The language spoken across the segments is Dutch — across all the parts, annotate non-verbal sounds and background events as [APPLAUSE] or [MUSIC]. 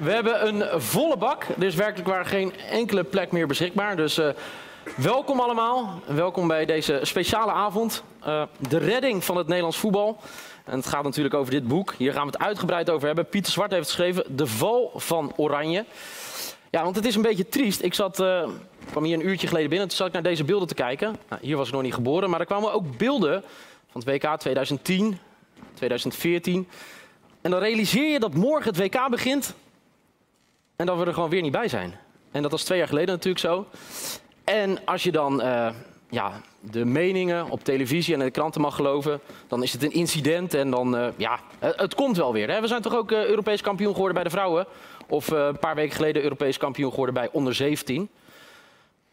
We hebben een volle bak. Er is werkelijk waar geen enkele plek meer beschikbaar. Dus uh, welkom allemaal. Welkom bij deze speciale avond. Uh, de redding van het Nederlands voetbal. En het gaat natuurlijk over dit boek. Hier gaan we het uitgebreid over hebben. Pieter Zwart heeft geschreven De Val van Oranje. Ja, want het is een beetje triest. Ik zat, uh, kwam hier een uurtje geleden binnen. Toen zat ik naar deze beelden te kijken. Nou, hier was ik nog niet geboren. Maar er kwamen ook beelden van het WK 2010, 2014. En dan realiseer je dat morgen het WK begint. En dat we er gewoon weer niet bij zijn. En dat was twee jaar geleden natuurlijk zo. En als je dan uh, ja, de meningen op televisie en in de kranten mag geloven, dan is het een incident en dan, uh, ja, het, het, komt wel weer. Hè? We zijn toch ook uh, Europees kampioen geworden bij de vrouwen? Of een paar weken geleden Europees kampioen geworden bij onder 17.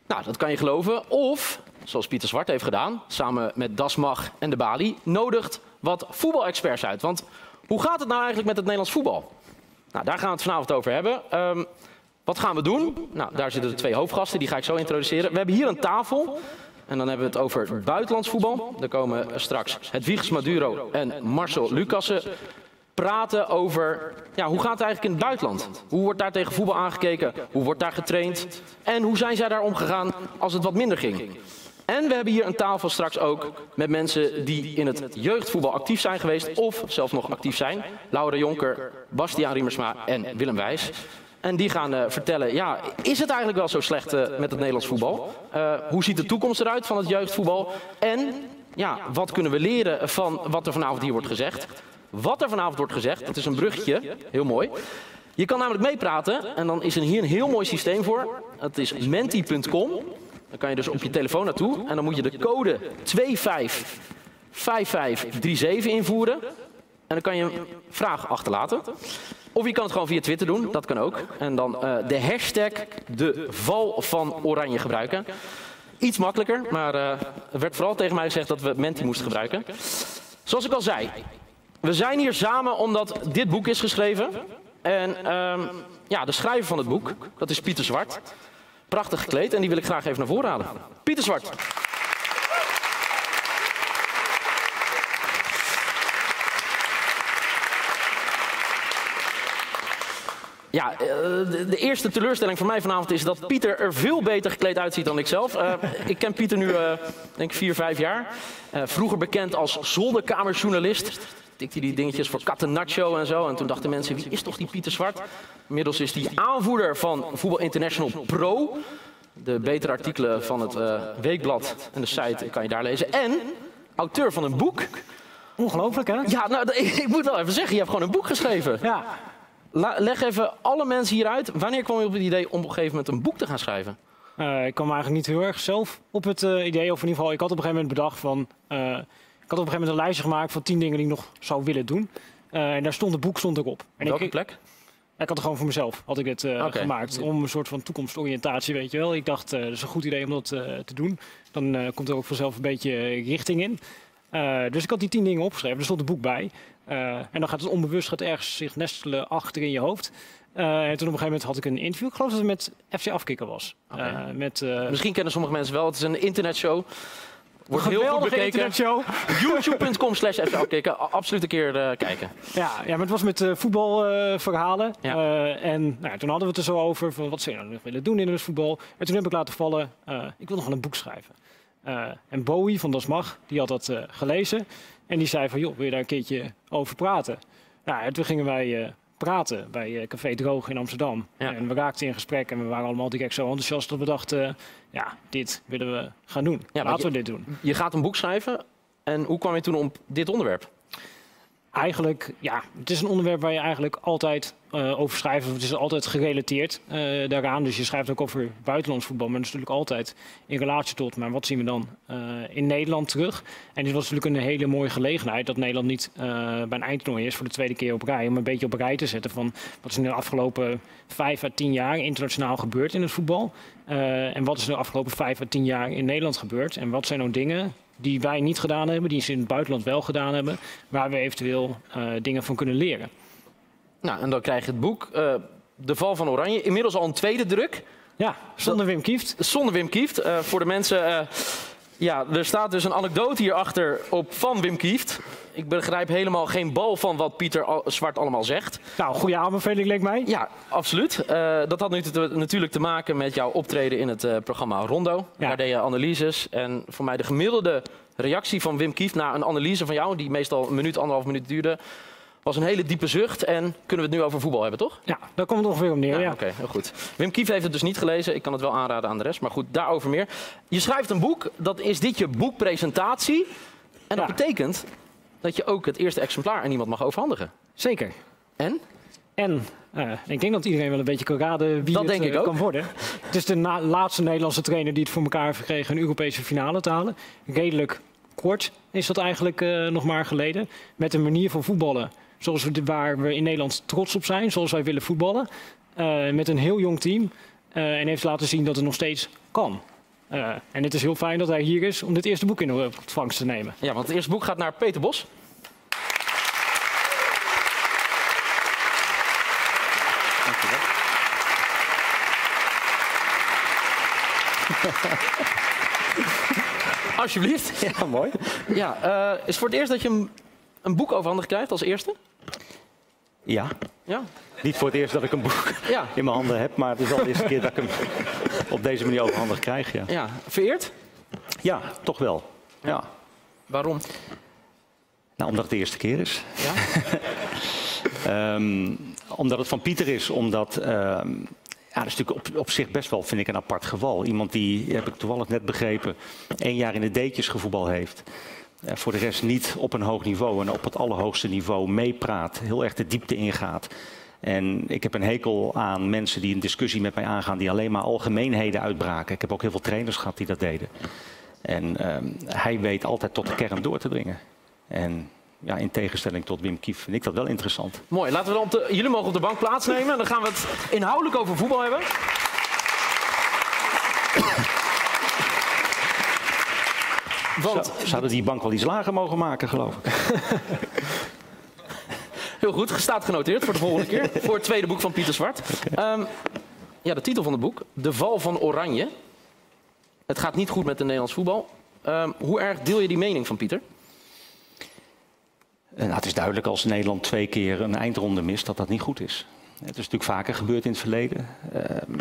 Nou, dat kan je geloven. Of, zoals Pieter Zwart heeft gedaan, samen met Dasmag en de Bali, nodigt wat voetbalexperts uit. Want hoe gaat het nou eigenlijk met het Nederlands voetbal? Nou, daar gaan we het vanavond over hebben. Um, wat gaan we doen? Nou, daar zitten de twee hoofdgasten, die ga ik zo introduceren. We hebben hier een tafel. En dan hebben we het over buitenlands voetbal. Daar komen straks Hedwiges Maduro en Marcel Lucassen praten over ja, hoe gaat het eigenlijk in het buitenland? Hoe wordt daar tegen voetbal aangekeken? Hoe wordt daar getraind? En hoe zijn zij daar omgegaan als het wat minder ging? En we hebben hier een tafel straks ook met mensen die in het jeugdvoetbal actief zijn geweest of zelfs nog actief zijn. Laura Jonker, Bastiaan Riemersma en Willem Wijs. En die gaan uh, vertellen, ja, is het eigenlijk wel zo slecht uh, met het Nederlands voetbal? Uh, hoe ziet de toekomst eruit van het jeugdvoetbal? En ja, wat kunnen we leren van wat er vanavond hier wordt gezegd? Wat er vanavond wordt gezegd, dat is een bruggetje, heel mooi. Je kan namelijk meepraten en dan is er hier een heel mooi systeem voor. Het is menti.com. Dan kan je dus op je telefoon naartoe en dan moet je de code 255537 invoeren. En dan kan je een vraag achterlaten. Of je kan het gewoon via Twitter doen, dat kan ook. En dan uh, de hashtag de val van oranje gebruiken. Iets makkelijker, maar uh, er werd vooral tegen mij gezegd dat we Menti moesten gebruiken. Zoals ik al zei, we zijn hier samen omdat dit boek is geschreven. En um, ja, de schrijver van het boek, dat is Pieter Zwart. Prachtig gekleed en die wil ik graag even naar voren halen. Pieter Zwart. Ja, de eerste teleurstelling voor mij vanavond is dat Pieter er veel beter gekleed uitziet dan ik zelf. Uh, ik ken Pieter nu, uh, denk ik, vier, vijf jaar. Vroeger bekend als zolderkamerjournalist. Tikte die dingetjes voor Catenaccio en zo. En toen dachten mensen, wie is toch die Pieter Zwart? Inmiddels is hij aanvoerder van Voetbal International Pro. De betere artikelen van het weekblad en de site kan je daar lezen. En auteur van een boek. Ongelooflijk, hè? Ja, nou, [LAUGHS] ik, moet wel even zeggen, je hebt gewoon een boek geschreven. Ja. Leg even alle mensen hier uit. Wanneer kwam je op het idee om op een gegeven moment een boek te gaan schrijven? Uh, ik kwam eigenlijk niet heel erg zelf op het uh, idee. Of in ieder geval, ik had op een gegeven moment bedacht van... Uh, had op een gegeven moment een lijstje gemaakt van tien dingen die ik nog zou willen doen. en daar stond het boek stond ook op. En Welke ik, plek? Ik had het gewoon voor mezelf had ik het okay. gemaakt. Om een soort van toekomstoriëntatie, weet je wel. Ik dacht, dat is een goed idee om dat te doen. Dan komt er ook vanzelf een beetje richting in. dus ik had die tien dingen opgeschreven. Er stond een boek bij. Uh, en dan gaat het onbewust gaat ergens zich nestelen achter in je hoofd. Uh, en toen op een gegeven moment had ik een interview. Ik geloof dat het met FC Afkikker was. Okay. Uh, met, Misschien kennen sommige mensen wel. Het is een internetshow. Wordt heel goed bekeken. [LAUGHS] YouTube.com slash FC Afkikker. Absoluut een keer kijken. Ja, ja, maar het was met voetbalverhalen. Ja. en nou, toen hadden we het er zo over. Van wat zou je nou nog willen doen in het voetbal? En toen heb ik laten vallen. ik wil nog wel een boek schrijven. en Bowie van Das Mag, die had dat gelezen. En die zei van, joh, wil je daar een keertje over praten? Nou, en toen gingen wij praten bij uh, Café Droog in Amsterdam. Ja. En we raakten in gesprek en we waren allemaal direct zo enthousiast dat we dachten, ja, dit willen we gaan doen. Ja, Laten je, we dit doen. Je gaat een boek schrijven. En hoe kwam je toen op dit onderwerp? Eigenlijk, ja, het is een onderwerp waar je eigenlijk altijd uh, over schrijft. Het is altijd gerelateerd uh, daaraan. Dus je schrijft ook over buitenlands voetbal. Maar dat is natuurlijk altijd in relatie tot, maar wat zien we dan uh, in Nederland terug? En dit was natuurlijk een hele mooie gelegenheid dat Nederland niet bij een eindtoernooi is voor de tweede keer op rij. Om een beetje op rij te zetten van wat is in de afgelopen vijf à tien jaar internationaal gebeurd in het voetbal. en wat is er de afgelopen vijf à tien jaar in Nederland gebeurd? En wat zijn nou dingen die wij niet gedaan hebben, die ze in het buitenland wel gedaan hebben, waar we eventueel dingen van kunnen leren. Nou, en dan krijg je het boek uh, De Val van Oranje, inmiddels al een tweede druk. Ja, zonder Wim Kieft. Zonder Wim Kieft. Uh, voor de mensen, ja, er staat dus een anekdote hierachter op van Wim Kieft. Ik begrijp helemaal geen bal van wat Pieter Zwart allemaal zegt. Nou, goede aanbeveling leek mij. Ja, absoluut. Eh, dat had nu te- natuurlijk te maken met jouw optreden in het eh, programma Rondo. Ja. Daar deed je analyses. En voor mij de gemiddelde reactie van Wim Kieft na een analyse van jou, die meestal een minuut, anderhalf minuut duurde, was een hele diepe zucht. En kunnen we het nu over voetbal hebben, toch? Ja, daar komt het ongeveer op neer. Ja, Oké, heel goed. Wim Kieft heeft het dus niet gelezen. Ik kan het wel aanraden aan de rest. Maar goed, daarover meer. Je schrijft een boek. Dat is dit je boekpresentatie. En dat Ja. betekent dat je ook het eerste exemplaar aan iemand mag overhandigen. Zeker. En? En eh, ik denk dat iedereen wel een beetje kan raden wie Dat het denk eh, ik ook. kan worden. [LAUGHS] Het is de laatste Nederlandse trainer die het voor elkaar heeft gekregen een Europese finale te halen. Redelijk kort is dat eigenlijk eh, nog maar geleden. Met een manier van voetballen zoals we, de- waar we in Nederland trots op zijn, zoals wij willen voetballen. Eh, met een heel jong team. eh, en heeft laten zien dat het nog steeds kan. Eh, en het is heel fijn dat hij hier is om dit eerste boek in ontvangst te nemen. Ja, want het eerste boek gaat naar Peter Bos. Alsjeblieft. Ja, mooi. Ja, eh, is het voor het eerst dat je een, een boek overhandigd krijgt als eerste? Ja, Ja. niet voor het eerst dat ik een boek Ja. in mijn handen heb, maar het is al de eerste keer dat ik hem op deze manier overhandig krijg. Ja, ja. Vereerd? ja toch wel. Ja. Waarom? Nou, omdat het de eerste keer is. Ja? [LAUGHS] Ehm, omdat het van Pieter is, omdat... ehm, ja, dat is natuurlijk op, op zich best wel, vind ik, een apart geval. Iemand die, heb ik toevallig net begrepen, één jaar in de deetjes gevoetbal heeft. Eh, voor de rest niet op een hoog niveau en op het allerhoogste niveau meepraat. Heel erg de diepte ingaat. En ik heb een hekel aan mensen die een discussie met mij aangaan... die alleen maar algemeenheden uitbraken. Ik heb ook heel veel trainers gehad die dat deden. En ehm, hij weet altijd tot de kern door te dringen. En ja, in tegenstelling tot Wim Kief vind ik dat wel interessant. Mooi. Laten we dan jullie mogen op de bank plaatsnemen. Dan gaan we het inhoudelijk over voetbal hebben. Want, Zo, die bank wel iets lager mogen maken, geloof ik. [LAUGHS] heel goed, staat genoteerd voor de volgende keer. [LAUGHS] Voor het tweede boek van Pieter Zwart. Ehm, ja, de titel van het boek. De val van Oranje. Het gaat niet goed met het Nederlands voetbal. Ehm, hoe erg deel je die mening van Pieter? En nou, het is duidelijk als Nederland twee keer een eindronde mist dat dat niet goed is. Het is natuurlijk vaker gebeurd in het verleden. Ehm,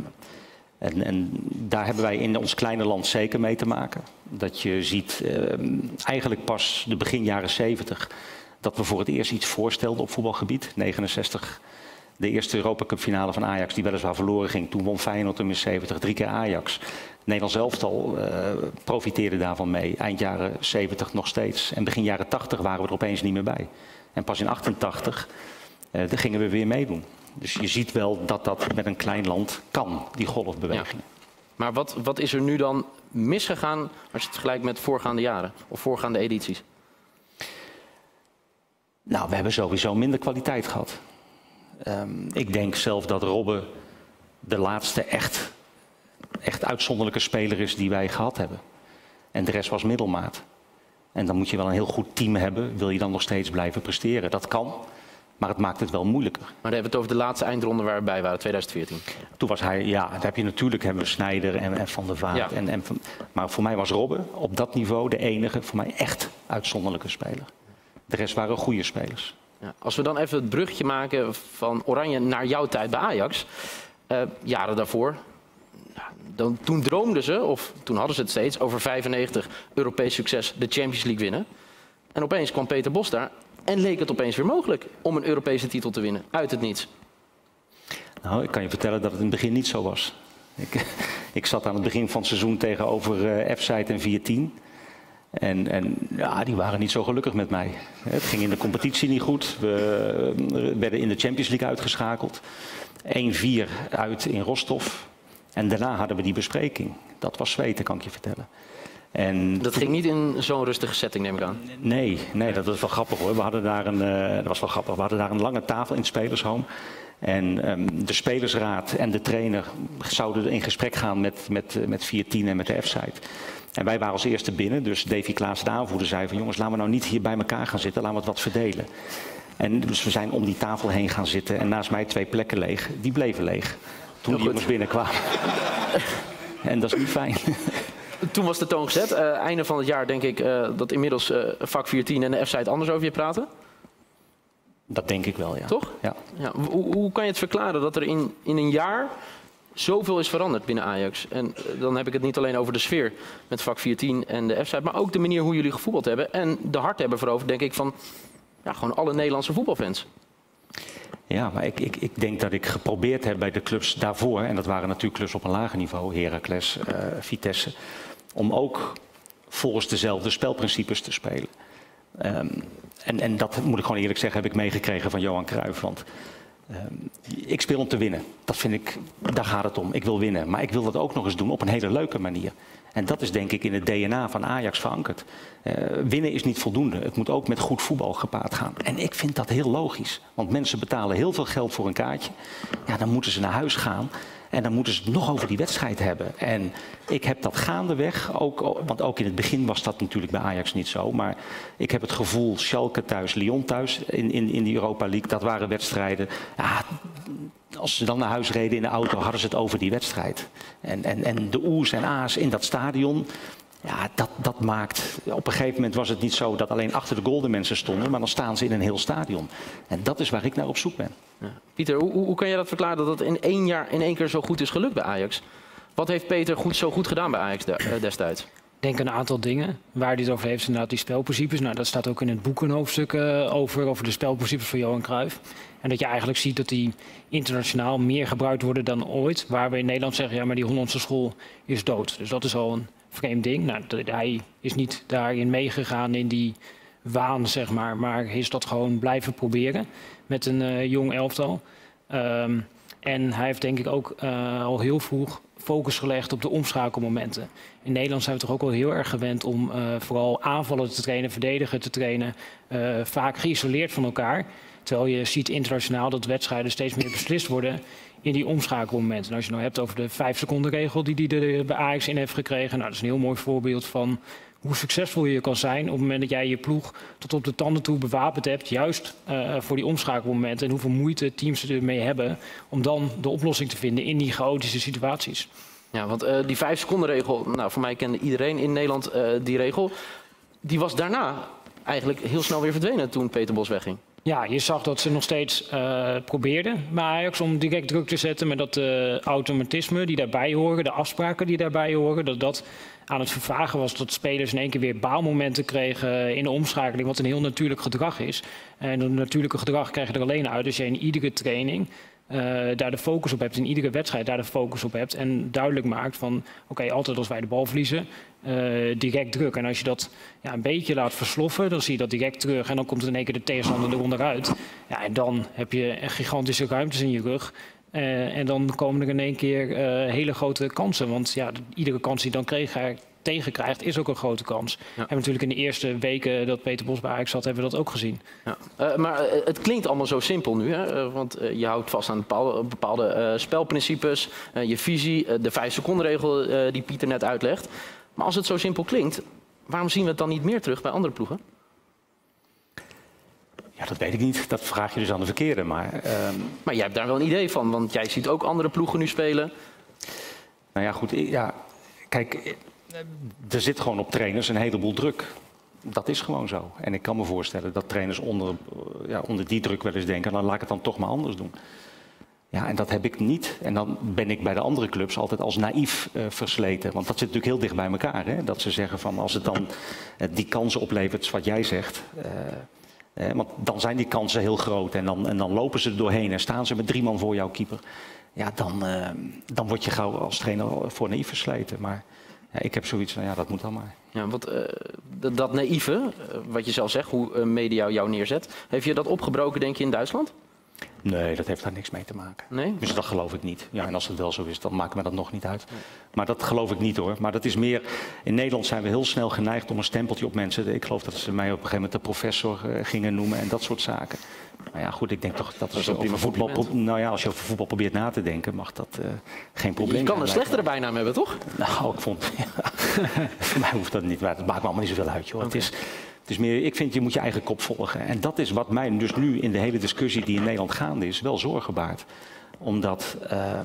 en, en daar hebben wij in ons kleine land zeker mee te maken. Dat je ziet, ehm, eigenlijk pas de begin jaren 70, dat we voor het eerst iets voorstelden op voetbalgebied. 69, de eerste Europa Cup finale van Ajax, die weliswaar verloren ging. Toen won Feyenoord in 70, drie keer Ajax. Nederlands elftal eh, profiteerde daarvan mee. Eind jaren 70 nog steeds. En begin jaren 80 waren we er opeens niet meer bij. En pas in 88 eh, gingen we weer meedoen. Dus je ziet wel dat dat met een klein land kan, die golfbeweging. Maar wat, wat is er nu dan misgegaan als je het vergelijkt met voorgaande jaren of voorgaande edities? Nou, we hebben sowieso minder kwaliteit gehad. Ehm, ik denk zelf dat Robben de laatste echt, echt uitzonderlijke speler is die wij gehad hebben. En de rest was middelmaat. En dan moet je wel een heel goed team hebben, wil je dan nog steeds blijven presteren. Dat kan, maar het maakt het wel moeilijker. Maar dan hebben we het over de laatste eindronde waar we bij waren, 2014. Toen was hij, ja, daar heb je natuurlijk hebben we Snijder en, en Van der Vaart. Ja. En, en, maar voor mij was Robben op dat niveau de enige, voor mij echt uitzonderlijke speler. De rest waren goede spelers. Ja, als we dan even het bruggetje maken van Oranje naar jouw tijd bij Ajax. eh, jaren daarvoor. Dan, toen droomden ze, of toen hadden ze het steeds, over 95 Europees succes, de Champions League winnen. En opeens kwam Peter Bos daar en leek het opeens weer mogelijk om een Europese titel te winnen. Uit het niets. Nou, ik kan je vertellen dat het in het begin niet zo was. Ik, [LAUGHS] ik zat aan het begin van het seizoen tegenover eh F-Site en 14. En, en ja, die waren niet zo gelukkig met mij. Het ging in de competitie niet goed. We eh, werden in de Champions League uitgeschakeld. 1-4 uit in Rostov. En daarna hadden we die bespreking. Dat was zweten, kan ik je vertellen. En Dat ging niet in zo'n rustige setting, neem ik aan. Nee, nee, dat was wel grappig hoor. We hadden daar een, eh, dat was wel grappig. We hadden daar een lange tafel in het spelershome. En ehm, de spelersraad en de trainer zouden in gesprek gaan met, met, eh, met 14 en met de F-site. En wij waren als eerste binnen, dus Davy Klaas, de aanvoerder, zei van jongens, laten we nou niet hier bij elkaar gaan zitten, laten we het wat verdelen. En dus we zijn om die tafel heen gaan zitten en naast mij twee plekken leeg, die bleven leeg. Toen die jongens binnenkwamen. [LAUGHS] en dat is niet fijn. Toen was de toon gezet. Uh, einde van het jaar denk ik uh, dat inmiddels uh, vak 14 en de F-site anders over je praten. Dat denk ik wel, ja. Toch? Ja. ja. Hoe, hoe, kan je het verklaren dat er in, in een jaar zoveel is veranderd binnen Ajax? En dan heb ik het niet alleen over de sfeer met vak 14 en de F-site, maar ook de manier hoe jullie gevoetbald hebben. En de hart hebben voorover, denk ik, van ja, gewoon alle Nederlandse voetbalfans. Ja, maar ik, ik, ik denk dat ik geprobeerd heb bij de clubs daarvoor, en dat waren natuurlijk clubs op een lager niveau, Heracles, Vitesse, om ook volgens dezelfde spelprincipes te spelen. Um, en, en dat moet ik gewoon eerlijk zeggen, heb ik meegekregen van Johan Cruijff. Want um, ik speel om te winnen. Dat vind ik, daar gaat het om. Ik wil winnen. Maar ik wil dat ook nog eens doen op een hele leuke manier. En dat is denk ik in het DNA van Ajax verankerd. Uh, winnen is niet voldoende. Het moet ook met goed voetbal gepaard gaan. En ik vind dat heel logisch. Want mensen betalen heel veel geld voor een kaartje. Ja, dan moeten ze naar huis gaan. En dan moeten ze het nog over die wedstrijd hebben. En ik heb dat gaandeweg, ook, want ook in het begin was dat natuurlijk bij Ajax niet zo. Maar ik heb het gevoel, Schalke thuis, Lyon thuis in, in, in de Europa League, dat waren wedstrijden. Ja, als ze dan naar huis reden in de auto, hadden ze het over die wedstrijd. En, en, en de oes en a's in dat stadion, ja, dat, dat maakt. Op een gegeven moment was het niet zo dat alleen achter de goal de mensen stonden, maar dan staan ze in een heel stadion. En dat is waar ik naar op zoek ben. Ja. Pieter, hoe, hoe kan je dat verklaren dat het in één jaar in één keer zo goed is gelukt bij Ajax? Wat heeft Peter goed, zo goed gedaan bij Ajax de, uh, destijds? Ik denk een aantal dingen. Waar hij het over heeft, inderdaad die spelprincipes. Nou, dat staat ook in het boek een hoofdstuk uh, over, over de spelprincipes van Johan Cruijff. En dat je eigenlijk ziet dat die internationaal meer gebruikt worden dan ooit. Waar we in Nederland zeggen, ja, maar die Hollandse school is dood. Dus dat is al een vreemd ding. Nou, hij is niet daarin meegegaan in die waan, zeg maar. Maar is dat gewoon blijven proberen met een uh, jong elftal. Um, en hij heeft denk ik ook uh, al heel vroeg focus gelegd op de omschakelmomenten. In Nederland zijn we toch ook wel heel erg gewend om uh, vooral aanvallen te trainen, verdedigen te trainen. Vaak geïsoleerd van elkaar. Terwijl je ziet internationaal dat wedstrijden steeds meer beslist worden in die omschakelmomenten. En als je nou hebt over de vijf seconden regel die hij er bij Ajax in heeft gekregen. Nou, dat is een heel mooi voorbeeld van hoe succesvol je kan zijn op het moment dat jij je ploeg tot op de tanden toe bewapend hebt. Juist uh, voor die omschakelmomenten en hoeveel moeite teams ermee hebben om dan de oplossing te vinden in die chaotische situaties. Ja, want uh, die vijf seconden regel, nou voor mij kende iedereen in Nederland uh, die regel. Die was daarna eigenlijk heel snel weer verdwenen toen Peter Bos wegging. Ja, je zag dat ze nog steeds uh, probeerden bij Ajax om direct druk te zetten. Maar dat uh, automatisme die daarbij horen, de afspraken die daarbij horen, dat dat aan het vervagen was. Dat spelers in één keer weer baalmomenten kregen in de omschakeling, wat een heel natuurlijk gedrag is. En dat natuurlijke gedrag krijg je er alleen uit als je in iedere training uh, daar de focus op hebt, in iedere wedstrijd daar de focus op hebt. En duidelijk maakt van, oké, altijd als wij de bal verliezen, uh, direct druk. En als je dat ja, een beetje laat versloffen, dan zie je dat direct terug. En dan komt in één keer de tegenstander eronder uit. Ja, en dan heb je gigantische ruimtes in je rug. Uh, en dan komen er in één keer hele grote kansen. Want ja, iedere kans die dan kreeg, tegenkrijgt, is ook een grote kans. Ja. En natuurlijk in de eerste weken dat Peter Bos bij Ajax zat, hebben we dat ook gezien. Ja. Uh, maar uh, het klinkt allemaal zo simpel nu, hè? Uh, want je houdt vast aan bepaalde, bepaalde spelprincipes, je visie, de vijf seconden regel die Pieter net uitlegt. Maar als het zo simpel klinkt, waarom zien we het dan niet meer terug bij andere ploegen? Ja, dat weet ik niet. Dat vraag je dus aan de verkeerde. Maar, uh... maar jij hebt daar wel een idee van, want jij ziet ook andere ploegen nu spelen. Nou ja, goed. Ja, kijk, er zit gewoon op trainers een heleboel druk. Dat is gewoon zo. En ik kan me voorstellen dat trainers onder, ja, onder die druk wel eens denken, dan laat ik het dan toch maar anders doen. Ja, en dat heb ik niet. En dan ben ik bij de andere clubs altijd als naïef uh, versleten. Want dat zit natuurlijk heel dicht bij elkaar. Hè? Dat ze zeggen van als het dan die kansen oplevert, wat jij zegt. Want dan zijn die kansen heel groot. En dan, en dan lopen ze er doorheen en staan ze met drie man voor jouw keeper. Ja, dan, dan word je gauw als trainer voor naïef versleten. Maar ja, ik heb zoiets van, ja, dat moet dan maar. Ja, want uh, dat, naïeve, uh, wat je zelf zegt, hoe media jou neerzet, heeft je dat opgebroken, denk je, in Duitsland? Nee, dat heeft daar niks mee te maken. Nee? Dus dat geloof ik niet. Ja, en als het wel zo is, dan maakt me dat nog niet uit. Maar dat geloof ik niet hoor. Maar dat is meer. In Nederland zijn we heel snel geneigd om een stempeltje op mensen. Ik geloof dat ze mij op een gegeven moment de professor gingen noemen en dat soort zaken. Nou ja, goed, ik denk toch dat, dat is over voetbal. Nou ja, als je over voetbal probeert na te denken, mag dat uh, geen probleem zijn. Je kan een slechtere bijnaam hebben, toch? Nou, ik vond. [LAUGHS] Ja, voor mij hoeft dat niet, maar het maakt me allemaal niet zoveel uit, joh. Okay. Het is, Het is meer, ik vind je moet je eigen kop volgen. En dat is wat mij dus nu in de hele discussie die in Nederland gaande is, wel zorgen baart omdat uh,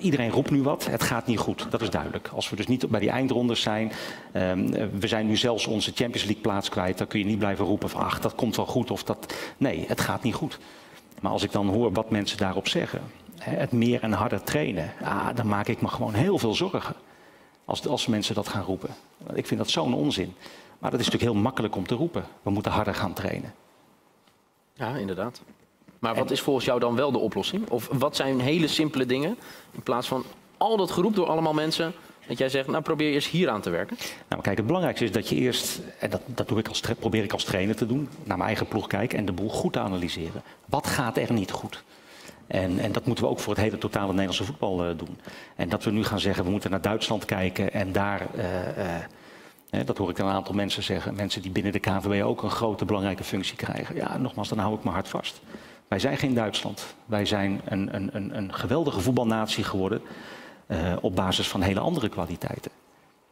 iedereen roept nu wat. Het gaat niet goed, dat is duidelijk. Als we dus niet bij die eindrondes zijn. Uh, we zijn nu zelfs onze Champions League plaats kwijt. Dan kun je niet blijven roepen van ach, dat komt wel goed. Of dat... Nee, het gaat niet goed. Maar als ik dan hoor wat mensen daarop zeggen. Het meer en harder trainen. Ah, dan maak ik me gewoon heel veel zorgen. Als, als mensen dat gaan roepen. Ik vind dat zo'n onzin. Maar dat is natuurlijk heel makkelijk om te roepen. We moeten harder gaan trainen. Ja, inderdaad. Maar wat is volgens jou dan wel de oplossing? Of wat zijn hele simpele dingen in plaats van al dat geroep door allemaal mensen dat jij zegt, nou probeer eerst hier aan te werken? Nou kijk, het belangrijkste is dat je eerst, en dat, dat doe ik als, probeer ik als trainer te doen, naar mijn eigen ploeg kijken en de boel goed te analyseren. Wat gaat er niet goed? En, en, dat moeten we ook voor het hele totale Nederlandse voetbal uh, doen. En dat we nu gaan zeggen, we moeten naar Duitsland kijken en daar... Uh, uh, dat hoor ik een aantal mensen zeggen. Mensen die binnen de KNVB ook een grote belangrijke functie krijgen. Ja, nogmaals, dan hou ik me hard vast. Wij zijn geen Duitsland. Wij zijn een, een, een, een geweldige voetbalnatie geworden uh, op basis van hele andere kwaliteiten.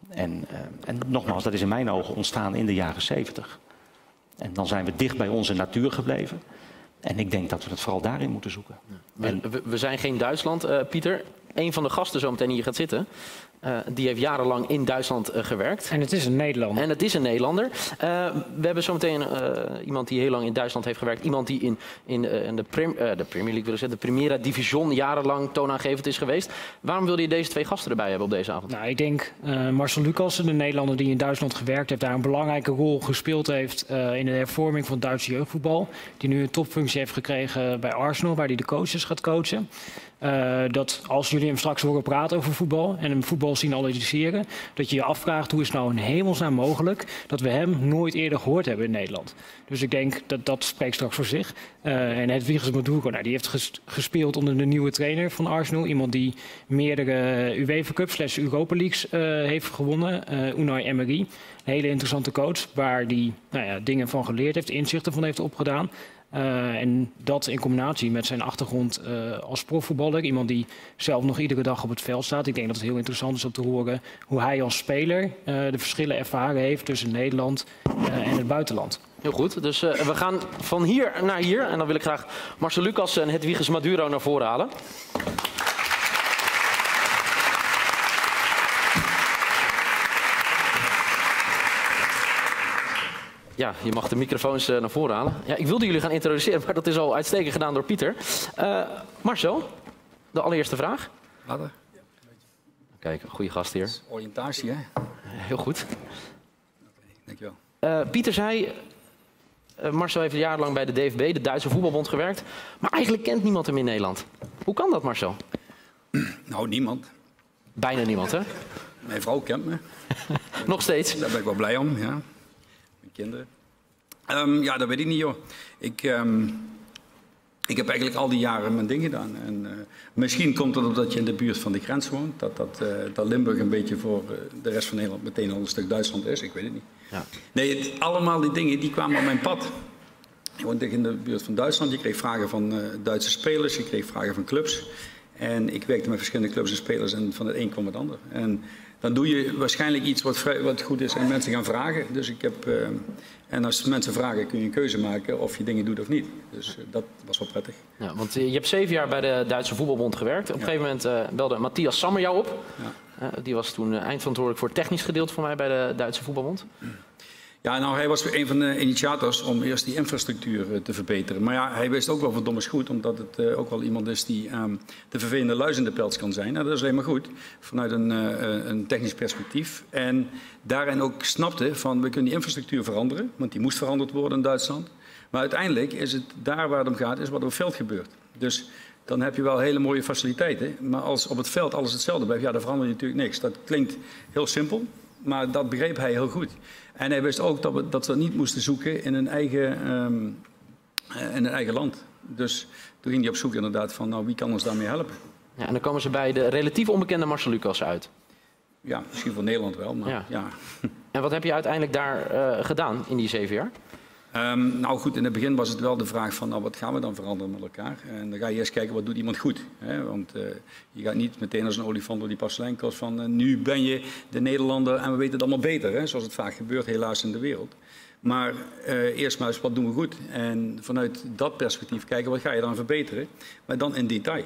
En, uh, en, nogmaals, dat is in mijn ogen ontstaan in de jaren 70. En dan zijn we dicht bij onze natuur gebleven. En ik denk dat we het vooral daarin moeten zoeken. We, we, we zijn geen Duitsland, uh, Pieter. Een van de gasten zo meteen hier gaat zitten. Uh, die heeft jarenlang in Duitsland uh, gewerkt. En het is een Nederlander. En het is een Nederlander. Uh, we hebben zometeen iemand die heel lang in Duitsland heeft gewerkt. Iemand die in, in, in de, prim, de Premier League, wil zeggen, de Primera Division jarenlang toonaangevend is geweest. Waarom wilde je deze twee gasten erbij hebben op deze avond? Nou, ik denk Marcel Lucassen, de Nederlander die in Duitsland gewerkt heeft, daar een belangrijke rol gespeeld heeft in de hervorming van het Duitse jeugdvoetbal. Die nu een topfunctie heeft gekregen bij Arsenal, waar hij de coaches gaat coachen. Uh, dat als jullie hem straks horen praten over voetbal en hem voetbal zien analyseren, dat je je afvraagt hoe is nou in hemelsnaam mogelijk dat we hem nooit eerder gehoord hebben in Nederland. Dus ik denk dat dat spreekt straks voor zich. Uh, en Hedwiges Maduro, nou, die heeft ges gespeeld onder de nieuwe trainer van Arsenal. Iemand die meerdere UEFA Cups slash Europa Leagues uh, heeft gewonnen. Unai Emery. Een hele interessante coach waar die nou ja, dingen van geleerd heeft, inzichten van heeft opgedaan. Uh, en dat in combinatie met zijn achtergrond uh, als profvoetballer, iemand die zelf nog iedere dag op het veld staat. Ik denk dat het heel interessant is om te horen hoe hij als speler uh, de verschillen ervaren heeft tussen Nederland en het buitenland. Heel goed, dus we gaan van hier naar hier. En dan wil ik graag Marcel Lucas en Hedwiges Maduro naar voren halen. Ja, je mag de microfoons uh, naar voren halen. Ja, ik wilde jullie gaan introduceren, [LAUGHS] maar dat is al uitstekend gedaan door Pieter. Uh, Marcel, de allereerste vraag. Later. Kijk, een goede gast hier. Oriëntatie, hè? Heel goed. Okay, dankjewel. Uh, Pieter zei, Marcel heeft jarenlang bij de DFB, de Duitse voetbalbond, gewerkt. Maar eigenlijk kent niemand hem in Nederland. Hoe kan dat, Marcel? [CLEARS THROAT] Nou, niemand. Bijna niemand, hè? Mijn vrouw kent me. [LAUGHS] Nog steeds? Daar ben ik wel blij om, ja kinderen? Um, ja, dat weet ik niet, joh. Ik, um, ik heb eigenlijk al die jaren mijn ding gedaan. En, uh, misschien komt het omdat je in de buurt van de grens woont. Dat, dat, uh, dat Limburg een beetje voor uh, de rest van Nederland meteen al een stuk Duitsland is. Ik weet het niet. Ja. Nee, het, allemaal die dingen die kwamen op mijn pad. Je woont in de buurt van Duitsland. Je kreeg vragen van Duitse spelers. Je kreeg vragen van clubs. En ik werkte met verschillende clubs en spelers. En van het een kwam het ander. En dan doe je waarschijnlijk iets wat, vrij, wat goed is en mensen gaan vragen. Dus ik heb, uh, en als mensen vragen kun je een keuze maken of je dingen doet of niet. Dus uh, dat was wel prettig. Ja, want je hebt zeven jaar bij de Duitse Voetbalbond gewerkt. Op een ja. gegeven moment uh, belde Matthias Sammer jou op. Ja. die was toen eindverantwoordelijk voor het technisch gedeelte voor mij bij de Duitse Voetbalbond. Ja, nou, hij was een van de initiators om eerst die infrastructuur uh, te verbeteren. Maar ja, hij wist ook wel van dommers goed, omdat het uh, ook wel iemand is die um, de vervelende luis in de pels kan zijn. Nou, dat is alleen maar goed, vanuit een, uh, een technisch perspectief. En daarin ook snapte van, we kunnen die infrastructuur veranderen, want die moest veranderd worden in Duitsland. Maar uiteindelijk is het daar waar het om gaat, is wat op het veld gebeurt. Dus dan heb je wel hele mooie faciliteiten. Maar als op het veld alles hetzelfde blijft, ja, dan verander je natuurlijk niks. Dat klinkt heel simpel, maar dat begreep hij heel goed. En hij wist ook dat we dat we niet moesten zoeken in een eigen, um, in een eigen land. Dus toen ging hij op zoek inderdaad van, nou, wie kan ons daarmee helpen? Ja, en dan komen ze bij de relatief onbekende Marcel Lucas uit. Ja, misschien voor Nederland wel, maar ja. ja. En wat heb je uiteindelijk daar uh, gedaan in die zeven jaar? Ehm, nou goed, in het begin was het wel de vraag van nou, wat gaan we dan veranderen met elkaar? En dan ga je eerst kijken wat doet iemand goed. Hè? Want uh, je gaat niet meteen als een olifant door die porseleinkost van uh, nu ben je de Nederlander en we weten het allemaal beter. Hè? Zoals het vaak gebeurt helaas in de wereld. Maar uh, eerst maar eens wat doen we goed. En vanuit dat perspectief kijken wat ga je dan verbeteren. Maar dan in detail.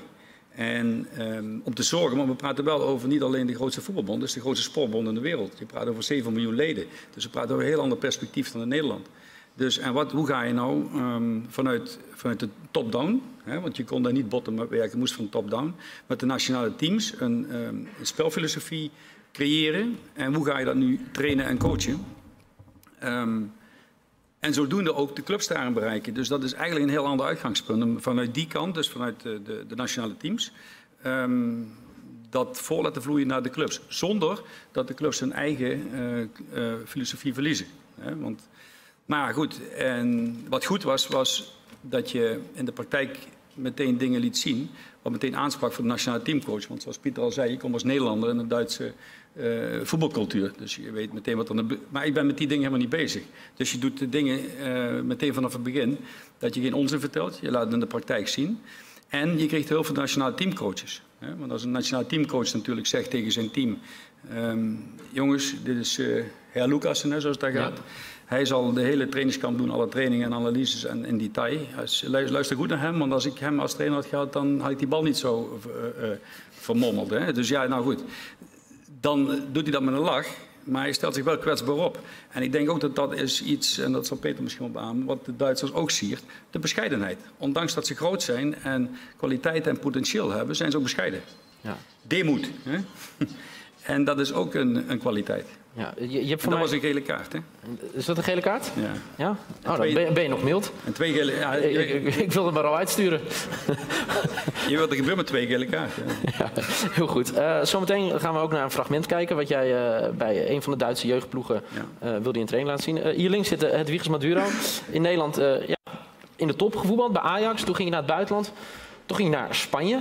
En um, om te zorgen, want we praten wel over niet alleen de grootste voetbalbond, dus de grootste sportbond in de wereld. Je praat over 7 miljoen leden. Dus we praten over een heel ander perspectief dan in Nederland. Dus en wat, hoe ga je nou um, vanuit, vanuit de top-down, want je kon daar niet bottom-up werken, moest van top-down, met de nationale teams een, um, een, spelfilosofie creëren. En hoe ga je dat nu trainen en coachen? Um, en zodoende ook de clubs daarin bereiken. Dus dat is eigenlijk een heel ander uitgangspunt. Vanuit die kant, dus vanuit de, de, de nationale teams, dat voor laten vloeien naar de clubs. Zonder dat de clubs hun eigen uh, uh, filosofie verliezen. Want maar goed, en wat goed was, was dat je in de praktijk meteen dingen liet zien. Wat meteen aansprak voor de nationale teamcoach. Want zoals Pieter al zei, ik kom als Nederlander in een Duitse uh, voetbalcultuur. Dus je weet meteen wat er. Maar ik ben met die dingen helemaal niet bezig. Dus je doet de dingen uh, meteen vanaf het begin. Dat je geen onzin vertelt. Je laat het in de praktijk zien. En je krijgt heel veel nationale teamcoaches. Hè? Want als een nationale teamcoach natuurlijk zegt tegen zijn team: um, Jongens, dit is uh, Herr Lucassen, zoals het daar gaat. Ja. Hij zal de hele trainingskamp doen, alle trainingen en analyses en in detail. Luister goed naar hem, want als ik hem als trainer had gehad, dan had ik die bal niet zo uh, uh, vermommeld. Hè? Dus ja, nou goed. Dan doet hij dat met een lach, maar hij stelt zich wel kwetsbaar op. En ik denk ook dat dat is iets, en dat zal Peter misschien op aan, wat de Duitsers ook siert, de bescheidenheid. Ondanks dat ze groot zijn en kwaliteit en potentieel hebben, zijn ze ook bescheiden. Ja. Demoed. Hè? [LAUGHS] en dat is ook een, een kwaliteit. Ja, je, je hebt dat mij... was een gele kaart, hè? Is dat een gele kaart? Ja. ja? Oh, twee... dan ben, ben, je nog mild. En twee gele... Ja, ik, ik, ik wil het maar al uitsturen. [LAUGHS] je wilt er gebeuren met twee gele kaarten. Ja. heel goed. Uh, zometeen gaan we ook naar een fragment kijken... wat jij uh, bij een van de Duitse jeugdploegen uh, wilde in training laten zien. hier links zit het Wiegers Maduro. In Nederland ja, in de top gevoetbald bij Ajax. Toen ging je naar het buitenland. Toen ging je naar Spanje.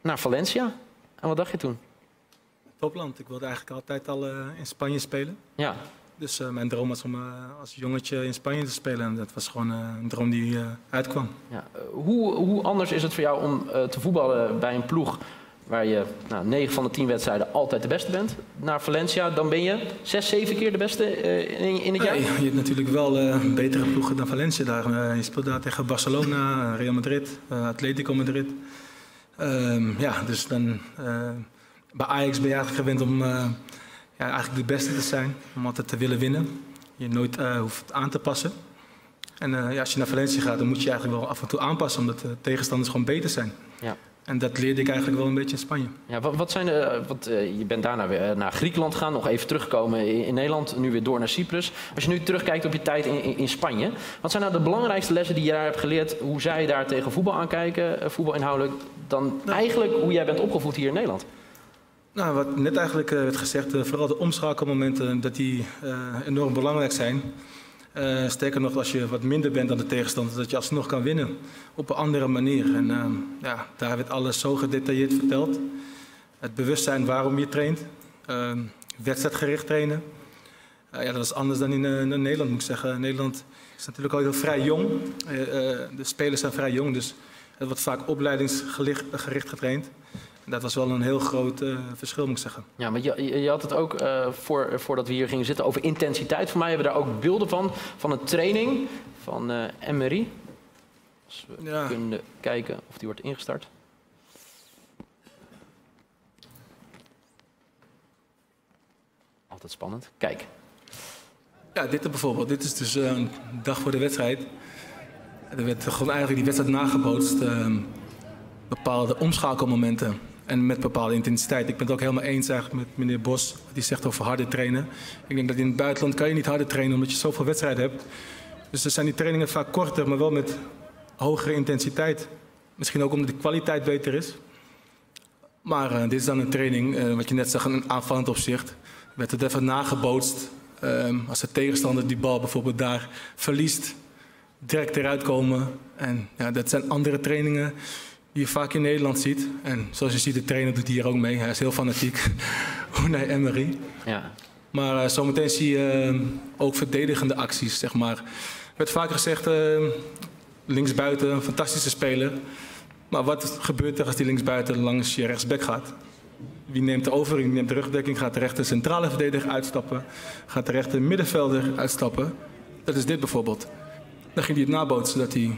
Naar Valencia. En wat dacht je toen? Topland. Ik wilde eigenlijk altijd al uh, in Spanje spelen. Ja. Dus uh, mijn droom was om uh, als jongetje in Spanje te spelen. En dat was gewoon een droom die uitkwam. Ja. hoe, hoe anders is het voor jou om te voetballen bij een ploeg waar je nou, 9 van de 10 wedstrijden altijd de beste bent. Naar Valencia, dan ben je 6, 7 keer de beste in, in, het jaar? Nee, je hebt natuurlijk wel betere ploegen dan Valencia daar. je speelt daar tegen Barcelona, Real Madrid, Atletico Madrid. Um, ja, dus dan bij Ajax ben je eigenlijk gewend om uh, ja, eigenlijk de beste te zijn, om altijd te willen winnen. Je nooit uh, hoeft aan te passen. En uh, ja, als je naar Valencia gaat, dan moet je eigenlijk wel af en toe aanpassen, omdat de tegenstanders gewoon beter zijn. Ja. En dat leerde ik eigenlijk wel een beetje in Spanje. Ja, wat, wat zijn de, wat, je bent daarna weer naar Griekenland gegaan, nog even teruggekomen in, in, Nederland, nu weer door naar Cyprus. Als je nu terugkijkt op je tijd in, in, in, Spanje, wat zijn nou de belangrijkste lessen die je daar hebt geleerd? Hoe zij daar tegen voetbal aankijken, voetbal inhoudelijk, dan nou. eigenlijk hoe jij bent opgevoed hier in Nederland? Nou, wat net eigenlijk uh, werd gezegd, uh, vooral de omschakelmomenten, dat die enorm belangrijk zijn. sterker nog, als je wat minder bent dan de tegenstander, dat je alsnog kan winnen op een andere manier. En ja, daar werd alles zo gedetailleerd verteld. Het bewustzijn waarom je traint, wedstrijdgericht trainen. ja, dat is anders dan in, in, Nederland, moet ik zeggen. Nederland is natuurlijk al heel vrij jong. de spelers zijn vrij jong, dus het wordt vaak opleidingsgericht getraind. Dat was wel een heel groot uh, verschil, moet ik zeggen. Ja, maar je, je had het ook uh, voor, voordat we hier gingen zitten over intensiteit. Voor mij hebben we daar ook beelden van, van een training van uh, Emery. Als we ja. kunnen kijken of die wordt ingestart. Altijd spannend. Kijk. Ja, dit bijvoorbeeld. Dit is dus een dag voor de wedstrijd. Er werd gewoon eigenlijk die wedstrijd nagebootst. Bepaalde omschakelmomenten en met bepaalde intensiteit. Ik ben het ook helemaal eens eigenlijk met meneer Bos, die zegt over harde trainen. Ik denk dat in het buitenland kan je niet harder trainen omdat je zoveel wedstrijden hebt. Dus dan zijn die trainingen vaak korter, maar wel met hogere intensiteit. Misschien ook omdat de kwaliteit beter is. Maar uh, dit is dan een training, uh, wat je net zag, een aanvallend opzicht. Werd het even nagebootst. Uh, als de tegenstander die bal bijvoorbeeld daar verliest, direct eruit komen. En ja, dat zijn andere trainingen die je vaak in Nederland ziet. En zoals je ziet, de trainer doet hier ook mee. Hij is heel fanatiek. [LAUGHS] Unai Emery. Ja. Maar uh, zometeen zie je uh, ook verdedigende acties, zeg maar. Er werd vaker gezegd, uh, linksbuiten, een fantastische speler. Maar wat gebeurt er als die linksbuiten langs je rechtsback gaat? Wie neemt de over, wie neemt de rugdekking, gaat de rechter centrale verdediger uitstappen, gaat de rechter middenvelder uitstappen. Dat is dit bijvoorbeeld. Dan ging hij het nabootsen dat hij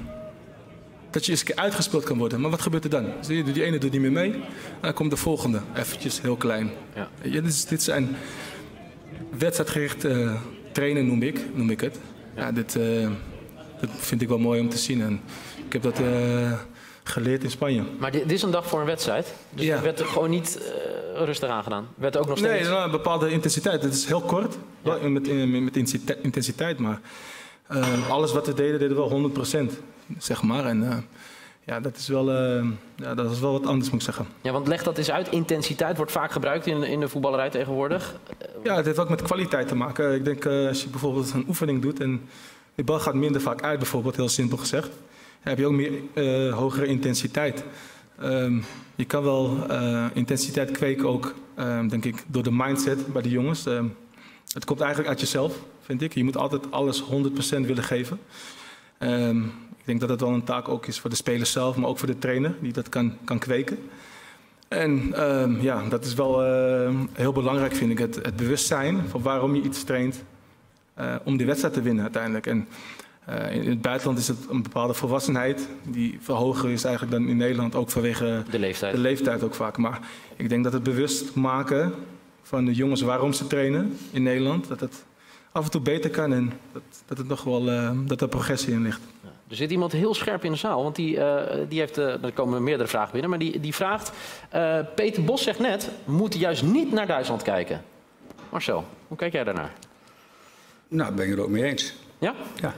dat je eens een keer uitgespeeld kan worden. Maar wat gebeurt er dan? Zie je, die ene doet niet meer mee. En dan komt de volgende, eventjes heel klein. Ja. Ja, dit, dit zijn wedstrijdgericht uh, trainen, noem ik, noem ik het. Ja, dit, uh, dat vind ik wel mooi om te zien. En ik heb dat uh, geleerd in Spanje. Maar dit, is een dag voor een wedstrijd? Dus ja. werd er gewoon niet rustig aangedaan? Werd ook nog steeds... Nee, nou, een bepaalde intensiteit. Het is heel kort, ja. met, met intensiteit, maar... alles wat we deden, deden we wel 100%, zeg maar. En ja, dat is, wel, uh, ja, dat is wel wat anders, moet ik zeggen. Ja, want leg dat eens uit. Intensiteit wordt vaak gebruikt in, in de voetballerij tegenwoordig. Ja, het heeft ook met kwaliteit te maken. Ik denk uh, als je bijvoorbeeld een oefening doet en die bal gaat minder vaak uit, bijvoorbeeld, heel simpel gezegd, dan heb je ook meer uh, hogere intensiteit. Um, je kan wel intensiteit kweken ook, um, denk ik, door de mindset bij de jongens. Um, het komt eigenlijk uit jezelf, vind ik. Je moet altijd alles 100% willen geven. Denk dat het wel een taak ook is voor de spelers zelf, maar ook voor de trainer die dat kan, kan kweken. En uh, ja, dat is wel uh, heel belangrijk, vind ik, het, het, bewustzijn van waarom je iets traint uh, om die wedstrijd te winnen uiteindelijk. En uh, in het buitenland is het een bepaalde volwassenheid die veel hoger is eigenlijk dan in Nederland, ook vanwege de leeftijd. de leeftijd ook vaak. Maar ik denk dat het bewust maken van de jongens waarom ze trainen in Nederland, dat het af en toe beter kan en dat, dat, het nog wel, dat er progressie in ligt. Er zit iemand heel scherp in de zaal, want die, uh, die heeft, uh, er komen meerdere vragen binnen, maar die, die vraagt, uh, Peter Bos zegt net, we moeten juist niet naar Duitsland kijken. Marcel, hoe kijk jij daarnaar? Nou, ben je er ook mee eens. Ja? Ja.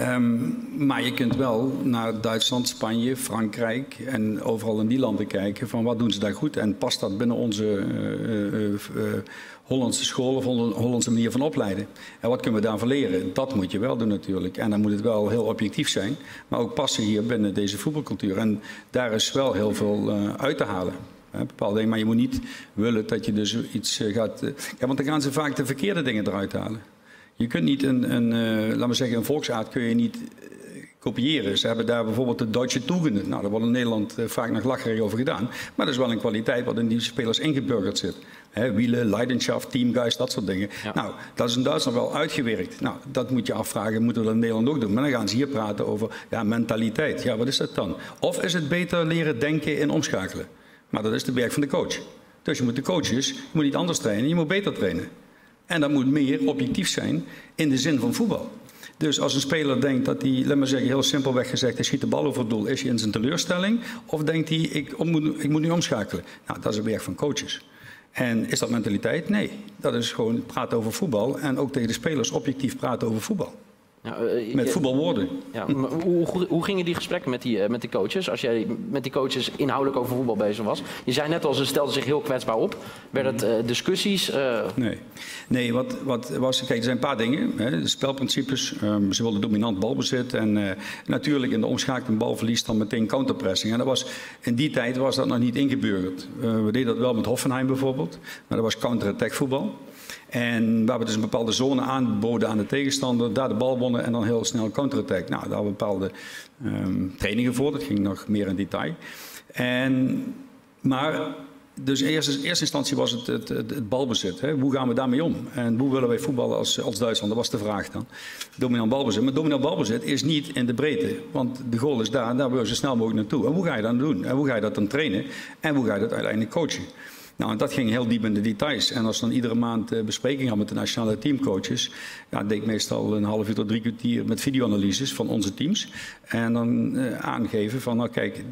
Um, maar je kunt wel naar Duitsland, Spanje, Frankrijk en overal in die landen kijken van wat doen ze daar goed en past dat binnen onze Hollandse school of Hollandse manier van opleiden. En wat kunnen we daarvan leren? Dat moet je wel doen natuurlijk. En dan moet het wel heel objectief zijn, maar ook passen hier binnen deze voetbalcultuur. En daar is wel heel veel uit te halen. Bepaalde. Maar je moet niet willen dat je dus iets gaat... Ja, want dan gaan ze vaak de verkeerde dingen eruit halen. Je kunt niet een, een laten we zeggen, een volksaard kun je niet kopiëren. Ze hebben daar bijvoorbeeld de Duitse Tugenden. Nou, daar wordt in Nederland vaak nog lacherig over gedaan. Maar dat is wel een kwaliteit wat in die spelers ingeburgerd zit. He, wielen, Leidenschaft, teamgeist, dat soort dingen. Nou, dat is in Duitsland wel uitgewerkt. Nou, dat moet je afvragen, moeten we dat in Nederland ook doen? Maar dan gaan ze hier praten over ja, mentaliteit. Ja, wat is dat dan? Of is het beter leren denken en omschakelen? Maar dat is de werk van de coach. Dus je moet de coaches, je moet niet anders trainen, je moet beter trainen. En dat moet meer objectief zijn in de zin van voetbal. Dus als een speler denkt dat hij, laat maar zeggen, heel simpelweg gezegd, hij schiet de bal over het doel, is hij in zijn teleurstelling? Of denkt hij, ik, moet, ik moet nu omschakelen? Nou, dat is het werk van coaches. En is dat mentaliteit? Nee. Dat is gewoon praten over voetbal en ook tegen de spelers objectief praten over voetbal. Uh, met voetbalwoorden. Ja, hoe, hoe, gingen die gesprekken met die, met die coaches? Als jij met die coaches inhoudelijk over voetbal bezig was. Je zei net al, ze stelden zich heel kwetsbaar op. Werden het uh, discussies? Nee, nee wat, wat was... Kijk, er zijn een paar dingen. Hè, de spelprincipes. Um, ze wilden dominant balbezit. En natuurlijk in de omschakeling balverlies dan meteen counterpressing. En dat was, in die tijd was dat nog niet ingeburgerd. we deden dat wel met Hoffenheim bijvoorbeeld. Maar dat was counter-attack voetbal. En waar we dus een bepaalde zone aanboden aan de tegenstander, daar de bal wonnen en dan heel snel counterattack. Nou, daar hadden we bepaalde um, trainingen voor, dat ging nog meer in detail. En, maar dus in eerste, instantie was het het, het, het balbezit. Hè? Hoe gaan we daarmee om? En hoe willen wij voetballen als, als Duitsland? Dat was de vraag dan. Dominant balbezit. Maar dominant balbezit is niet in de breedte. Want de goal is daar, daar wil je zo snel mogelijk naartoe. En hoe ga je dat doen? En hoe ga je dat dan trainen? En hoe ga je dat uiteindelijk coachen? Nou, dat ging heel diep in de details. En als dan iedere maand uh, bespreking had met de nationale teamcoaches, ja, deed ik meestal een half uur tot drie kwartier met videoanalyses van onze teams. En dan uh, aangeven van, nou kijk,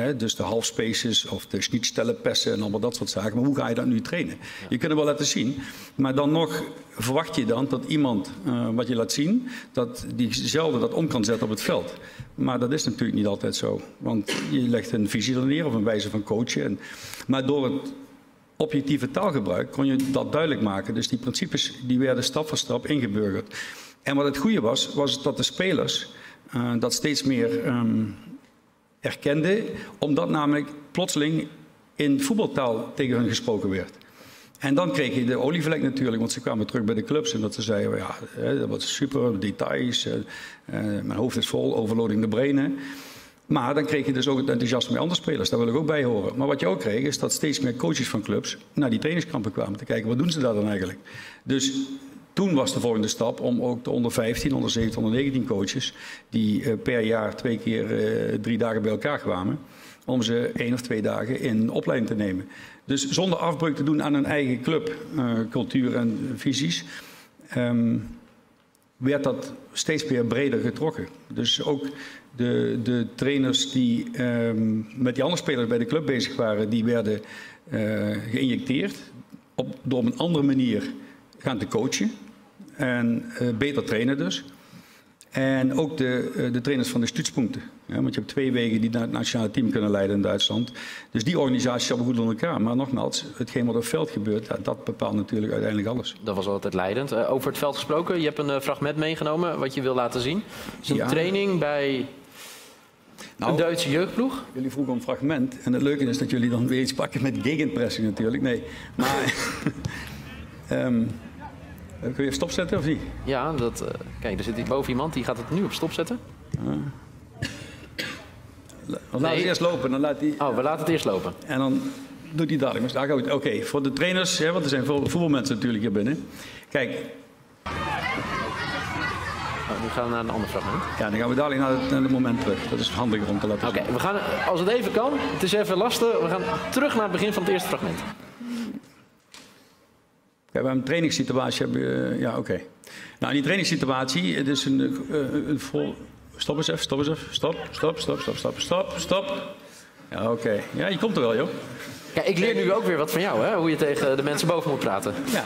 He, dus de half spaces of de schnittstellenpessen en allemaal dat soort zaken. Maar hoe ga je dat nu trainen? Je kunt het wel laten zien, maar dan nog verwacht je dan dat iemand uh, wat je laat zien, dat diezelfde dat om kan zetten op het veld. Maar dat is natuurlijk niet altijd zo. Want je legt een visie neer of een wijze van coachen. En, maar door het objectieve taalgebruik kon je dat duidelijk maken. Dus die principes die werden stap voor stap ingeburgerd. En wat het goede was, was dat de spelers uh, dat steeds meer um, erkenden, omdat namelijk plotseling in voetbaltaal tegen hun gesproken werd. En dan kreeg je de olievlek natuurlijk, want ze kwamen terug bij de clubs en dat ze zeiden, ja, dat was super, details, uh, mijn hoofd is vol, overloading de brainen. Maar dan kreeg je dus ook het enthousiasme bij andere spelers, daar wil ik ook bij horen. Maar wat je ook kreeg, is dat steeds meer coaches van clubs naar die trainingskampen kwamen te kijken, wat doen ze daar dan eigenlijk? Dus toen was de volgende stap om ook de onder 15, onder 17, onder 19 coaches, die uh, per jaar twee keer uh, drie dagen bij elkaar kwamen, om ze één of twee dagen in opleiding te nemen. Dus zonder afbreuk te doen aan hun eigen club, uh, cultuur en visies, um, werd dat steeds meer breder getrokken. Dus ook de, de trainers die um, met die andere spelers bij de club bezig waren, die werden geïnjecteerd op, door een andere manier gaan te coachen en uh, beter trainen dus. En ook de, uh, de trainers van de stutspunten. Ja, want je hebt twee wegen die naar het nationale team kunnen leiden in Duitsland. Dus die organisaties hebben goed onder elkaar. Maar nogmaals, hetgeen wat op het veld gebeurt, dat bepaalt natuurlijk uiteindelijk alles. Dat was altijd leidend. Uh, over het veld gesproken, je hebt een fragment meegenomen wat je wil laten zien. Het is een ja. training bij nou, een Duitse jeugdploeg. Jullie vroegen om een fragment. En het leuke is dat jullie dan weer iets pakken met gegenpressing natuurlijk. Nee, maar... um, [LAUGHS] Kun je even stopzetten of niet? Ja, dat, uh, kijk, er zit hier boven iemand die gaat het nu op stop zetten. Uh. Laat nee. het eerst lopen, dan laat hij. Oh, we laten het eerst lopen. En dan doet hij dadelijk. Maar Oké, okay, voor de trainers, hè, want er zijn voetbalmensen natuurlijk hier binnen. Kijk. Oh, nu gaan we naar een ander fragment. Ja, dan gaan we dadelijk naar het, naar het moment terug. Dat is handiger om te laten Oké, okay, we gaan, als het even kan, het is even lastig, we gaan terug naar het begin van het eerste fragment. We hebben een trainingssituatie. Hebben, ja, oké. Okay. Nou, in die trainingssituatie, het is een, een, een vol. Stop eens even, stop eens even. Stop, stop, stop, stop, stop, stop, stop. Ja, oké. Okay. Ja, je komt er wel, joh. Ja, ik leer nu ook weer wat van jou, hè? Hoe je tegen de mensen boven moet praten. Ja.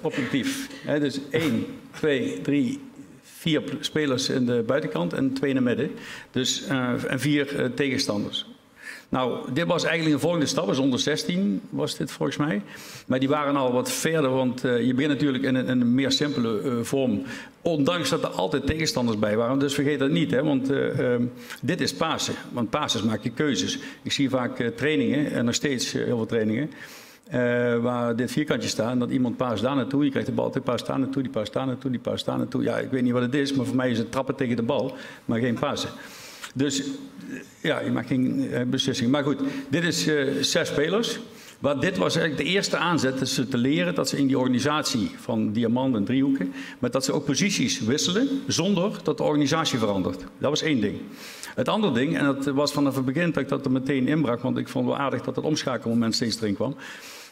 Objectief. Hè, dus 1, 2, 3, vier spelers in de buitenkant en twee in de midden. Dus, uh, en vier uh, tegenstanders. Nou, dit was eigenlijk een volgende stap. Dus onder 16 was dit volgens mij. Maar die waren al wat verder, want uh, je begint natuurlijk in een, een meer simpele uh, vorm. Ondanks dat er altijd tegenstanders bij waren. Dus vergeet dat niet, hè, want uh, dit is Pasen. Want Pasen maak je keuzes. Ik zie vaak trainingen, en nog steeds heel veel trainingen. waar dit vierkantje staat, dat iemand paast daar naartoe, je krijgt de bal, die paast daar naartoe, die paast daar naartoe, die paast daar naartoe. Ja, ik weet niet wat het is, maar voor mij is het trappen tegen de bal, maar geen pasen. Dus ja, je maakt geen uh, beslissing. Maar goed, dit is uh, zes spelers. Maar dit was eigenlijk de eerste aanzet dus te leren dat ze in die organisatie van diamanten en driehoeken, maar dat ze ook posities wisselen zonder dat de organisatie verandert. Dat was één ding. Het andere ding, en dat was vanaf het begin dat ik dat er meteen inbrak, want ik vond wel aardig dat het omschakelmoment steeds erin kwam.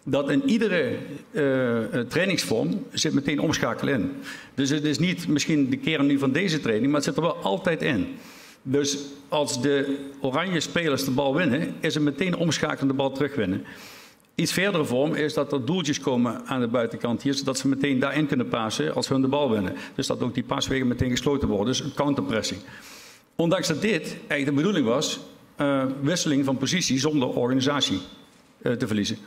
Dat in iedere uh, trainingsvorm zit meteen omschakelen in. Dus het is niet misschien de kern nu van deze training, maar het zit er wel altijd in. Dus als de oranje spelers de bal winnen, is het meteen omschakelen de bal terugwinnen. Iets verdere vorm is dat er doeltjes komen aan de buitenkant hier, zodat ze meteen daarin kunnen passen als hun de bal winnen. Dus dat ook die paswegen meteen gesloten worden. Dus een counterpressing. Ondanks dat dit eigenlijk de bedoeling was, uh, wisseling van positie zonder organisatie uh, te verliezen.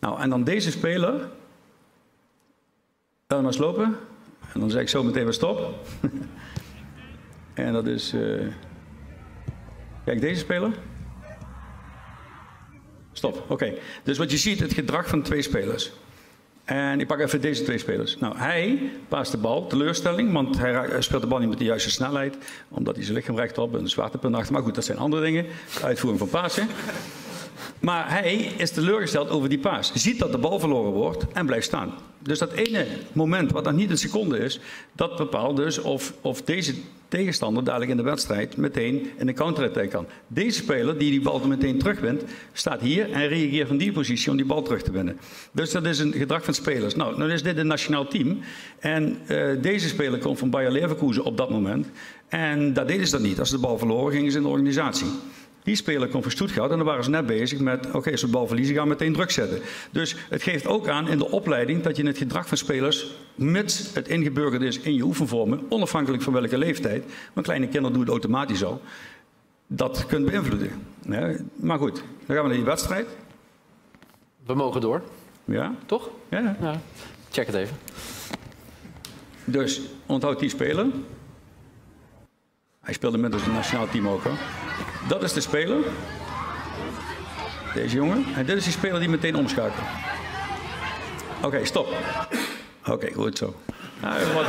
Nou, en dan deze speler. Hem maar slopen. En dan zeg ik zo meteen weer stop. [LAUGHS] En dat is. Uh... Kijk, deze speler. Stop, oké. Dus wat je ziet, het gedrag van twee spelers. En ik pak even deze twee spelers. Nou, hij paast de bal, teleurstelling, want hij speelt de bal niet met de juiste snelheid, omdat hij zijn lichaam rechtop en een zwaartepunt achter. Maar goed, dat zijn andere dingen. De uitvoering van pasen. Maar hij is teleurgesteld over die paas. Ziet dat de bal verloren wordt en blijft staan. Dus dat ene moment, wat dan niet een seconde is, dat bepaalt dus of, of deze tegenstander dadelijk in de wedstrijd meteen in de counter-attack kan. Deze speler die die bal meteen terugwint, staat hier en reageert van die positie om die bal terug te winnen. Dus dat is een gedrag van spelers. Nou, nu is dit een nationaal team. En uh, deze speler komt van Bayer Leverkusen op dat moment. En dat deden ze dat niet. Als de bal verloren, gingen ze in de organisatie. Die speler komt van Stuttgart en dan waren ze net bezig met, oké, okay, als we bal verliezen, gaan we meteen druk zetten. Dus het geeft ook aan in de opleiding dat je het gedrag van spelers, mits het ingeburgerd is in je oefenvormen, onafhankelijk van welke leeftijd, want kleine kinderen doen het automatisch al, dat kunt beïnvloeden. Ja, maar goed, dan gaan we naar die wedstrijd. We mogen door. Ja. Toch? Ja. ja. Check het even. Dus onthoud die speler. Hij speelde met het nationaal team ook. Hoor. Dat is de speler. Deze jongen. En dit is die speler die meteen omschakelt. Oké, stop. Oké, goed zo. Nou, wat,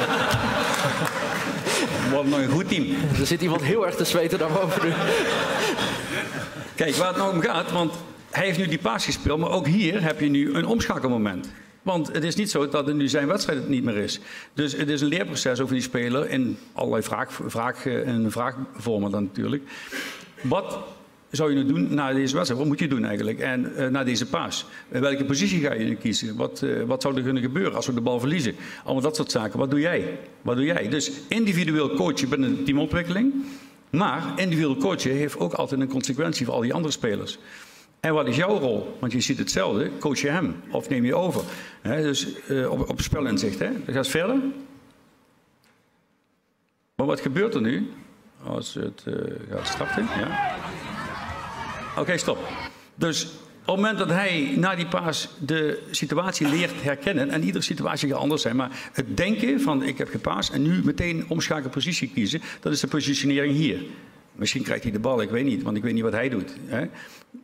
wat nog een goed team. Er zit iemand heel erg te zweten daarboven nu. Kijk, waar het nou om gaat, want hij heeft nu die paas gespeeld, maar ook hier heb je nu een omschakelmoment. Want het is niet zo dat het nu zijn wedstrijd het niet meer is. Dus het is een leerproces over die speler in allerlei vraag, vraag, en vraagvormen dan natuurlijk. Wat zou je nu doen na deze wedstrijd? Wat moet je doen eigenlijk? En uh, na deze paas? Uh, welke positie ga je nu kiezen? Wat, uh, wat zou er kunnen gebeuren als we de bal verliezen? Allemaal dat soort zaken. Wat doe jij? Wat doe jij? Dus individueel coachen binnen de teamontwikkeling. Maar individueel coachen heeft ook altijd een consequentie voor al die andere spelers. En wat is jouw rol? Want je ziet hetzelfde, coach je hem of neem je over. Dus uh, op, op spelinzicht. Hè? Dan gaat verder. Maar wat gebeurt er nu? Als het uh, gaat starten. Ja. Oké, stop. Dus op het moment dat hij na die paas de situatie leert herkennen, en iedere situatie gaat anders zijn, maar het denken van ik heb gepaast en nu meteen omschakelen positie kiezen, dat is de positionering hier. Misschien krijgt hij de bal, ik weet niet, want ik weet niet wat hij doet. Hè?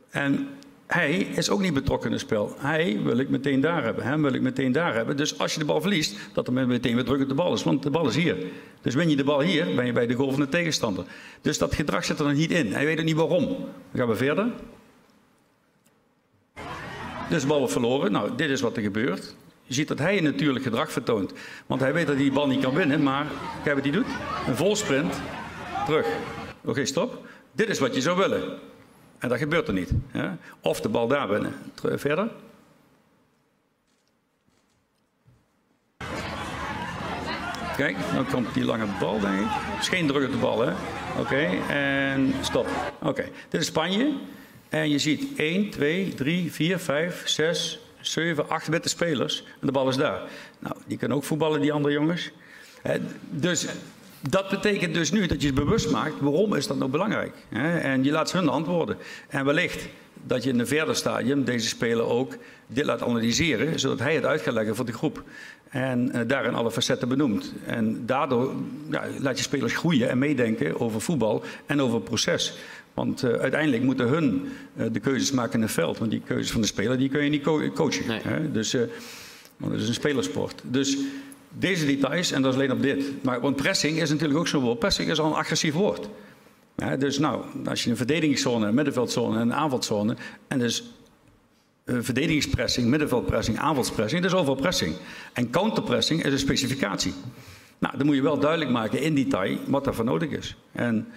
En hij is ook niet betrokken in het spel. Hij wil ik meteen daar hebben, hem wil ik meteen daar hebben. Dus als je de bal verliest, dat er meteen weer druk op de bal is, want de bal is hier. Dus win je de bal hier, ben je bij de goal van de tegenstander. Dus dat gedrag zit er nog niet in. Hij weet ook niet waarom. Dan gaan we verder. Dus de bal wordt verloren. Nou, dit is wat er gebeurt. Je ziet dat hij een natuurlijk gedrag vertoont. Want hij weet dat hij die bal niet kan winnen, maar kijk wat hij doet. Een volsprint, terug. Oké, stop. Dit is wat je zou willen. En dat gebeurt er niet. Ja? Of de bal daar binnen. Verder. Kijk, dan komt die lange bal, denk ik. is geen druk op de bal, hè? Oké, en stop. Oké, dit is Spanje. En je ziet 1, 2, 3, 4, 5, 6, 7, 8 witte spelers. En de bal is daar. Nou, die kunnen ook voetballen, die andere jongens. Dus dat betekent dus nu dat je je bewust maakt, waarom is dat nou belangrijk? En je laat ze hun antwoorden. En wellicht dat je in een verder stadium deze speler ook dit laat analyseren, zodat hij het uit gaat leggen voor de groep. En uh, daarin alle facetten benoemt. En daardoor ja, laat je spelers groeien en meedenken over voetbal en over het proces. Want uh, uiteindelijk moeten hun uh, de keuzes maken in het veld. Want die keuzes van de speler die kun je niet co coachen. Nee. Hè? Dus want het is een spelersport. Dus deze details, en dat is alleen op dit. Maar, want pressing is natuurlijk ook zo'n woord. Pressing is al een agressief woord. Dus nou, als je een verdedigingszone, een middenveldzone en een aanvalzone. En dus uh, verdedigingspressing, middenveldpressing, aanvalspressing, dat is overal pressing. En counterpressing is een specificatie. Nou, dan moet je wel duidelijk maken in detail wat daarvoor nodig is. En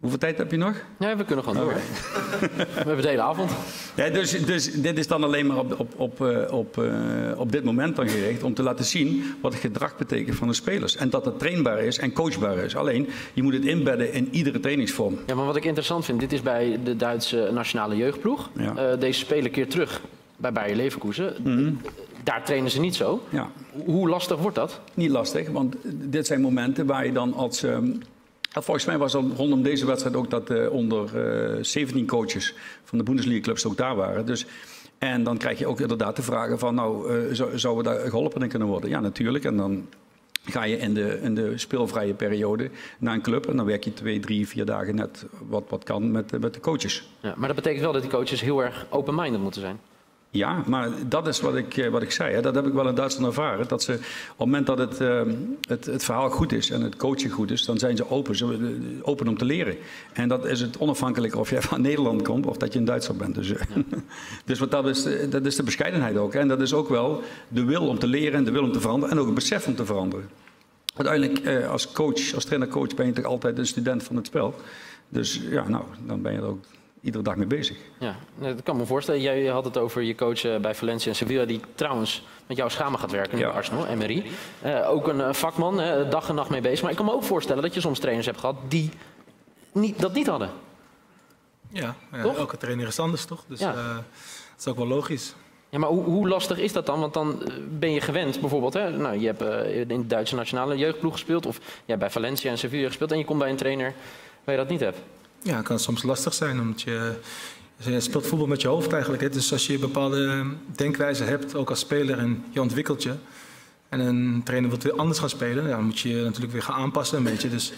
Hoeveel tijd heb je nog? Ja, we kunnen gewoon door. Okay. [LAUGHS] we hebben de hele avond. Ja, dus, dus dit is dan alleen maar op, op, op, eh, op, uh, op dit moment dan gericht om te laten zien wat het gedrag betekent van de spelers. En dat het trainbaar is en coachbaar is. Alleen, je moet het inbedden in iedere trainingsvorm. Ja, maar wat ik interessant vind, dit is bij de Duitse nationale jeugdploeg. Ja. Uh, deze spelen keer terug bij Bayer Leverkusen. Mm -hmm. Daar trainen ze niet zo. Ja. Hoe lastig wordt dat? Niet lastig, want dit zijn momenten waar je dan als... Um, Volgens mij was het rondom deze wedstrijd ook dat uh, onder uh, 17 coaches van de Bundesliga-clubs ook daar waren. Dus, en dan krijg je ook inderdaad de vragen van, nou, uh, zou, zou we daar geholpen in kunnen worden? Ja, natuurlijk. En dan ga je in de, in de speelvrije periode naar een club en dan werk je twee, drie, vier dagen net wat, wat kan met, met de coaches. Ja, maar dat betekent wel dat die coaches heel erg open-minded moeten zijn. Ja, maar dat is wat ik, wat ik zei. Hè. Dat heb ik wel in Duitsland ervaren. Dat ze op het moment dat het, uh, het, het, verhaal goed is en het coaching goed is, dan zijn ze open. Ze, open om te leren. En dat is het onafhankelijk of jij [LAUGHS] van Nederland komt of dat je in Duitsland bent. Dus, ja. [LAUGHS] dus wat dat, is, dat is de bescheidenheid ook. Hè. En dat is ook wel de wil om te leren en de wil om te veranderen. En ook het besef om te veranderen. Uiteindelijk, uh, als coach, als trainer-coach, ben je toch altijd een student van het spel. Dus ja, nou, dan ben je er ook iedere dag mee bezig. Ja, dat kan me voorstellen. Jij had het over je coach bij Valencia en Sevilla, die trouwens met jou samen gaat werken ja. bij Arsenal, Emery. Uh, ook een vakman, uh, dag en nacht mee bezig. Maar ik kan me ook voorstellen dat je soms trainers hebt gehad die niet, dat niet hadden. Ja, ja elke trainer is anders toch? Dus ja. uh, dat is ook wel logisch. Ja, maar hoe, hoe, lastig is dat dan? Want dan ben je gewend, bijvoorbeeld, hè? Nou, je hebt in de Duitse nationale jeugdploeg gespeeld, of je hebt bij Valencia en Sevilla gespeeld, en je komt bij een trainer waar je dat niet hebt. Ja, het kan soms lastig zijn, omdat je, speelt voetbal met je hoofd eigenlijk. Hè? Dus als je bepaalde denkwijze hebt, ook als speler, en je ontwikkelt je, en een trainer wil weer anders gaan spelen, ja, dan moet je je natuurlijk weer gaan aanpassen een beetje. Dus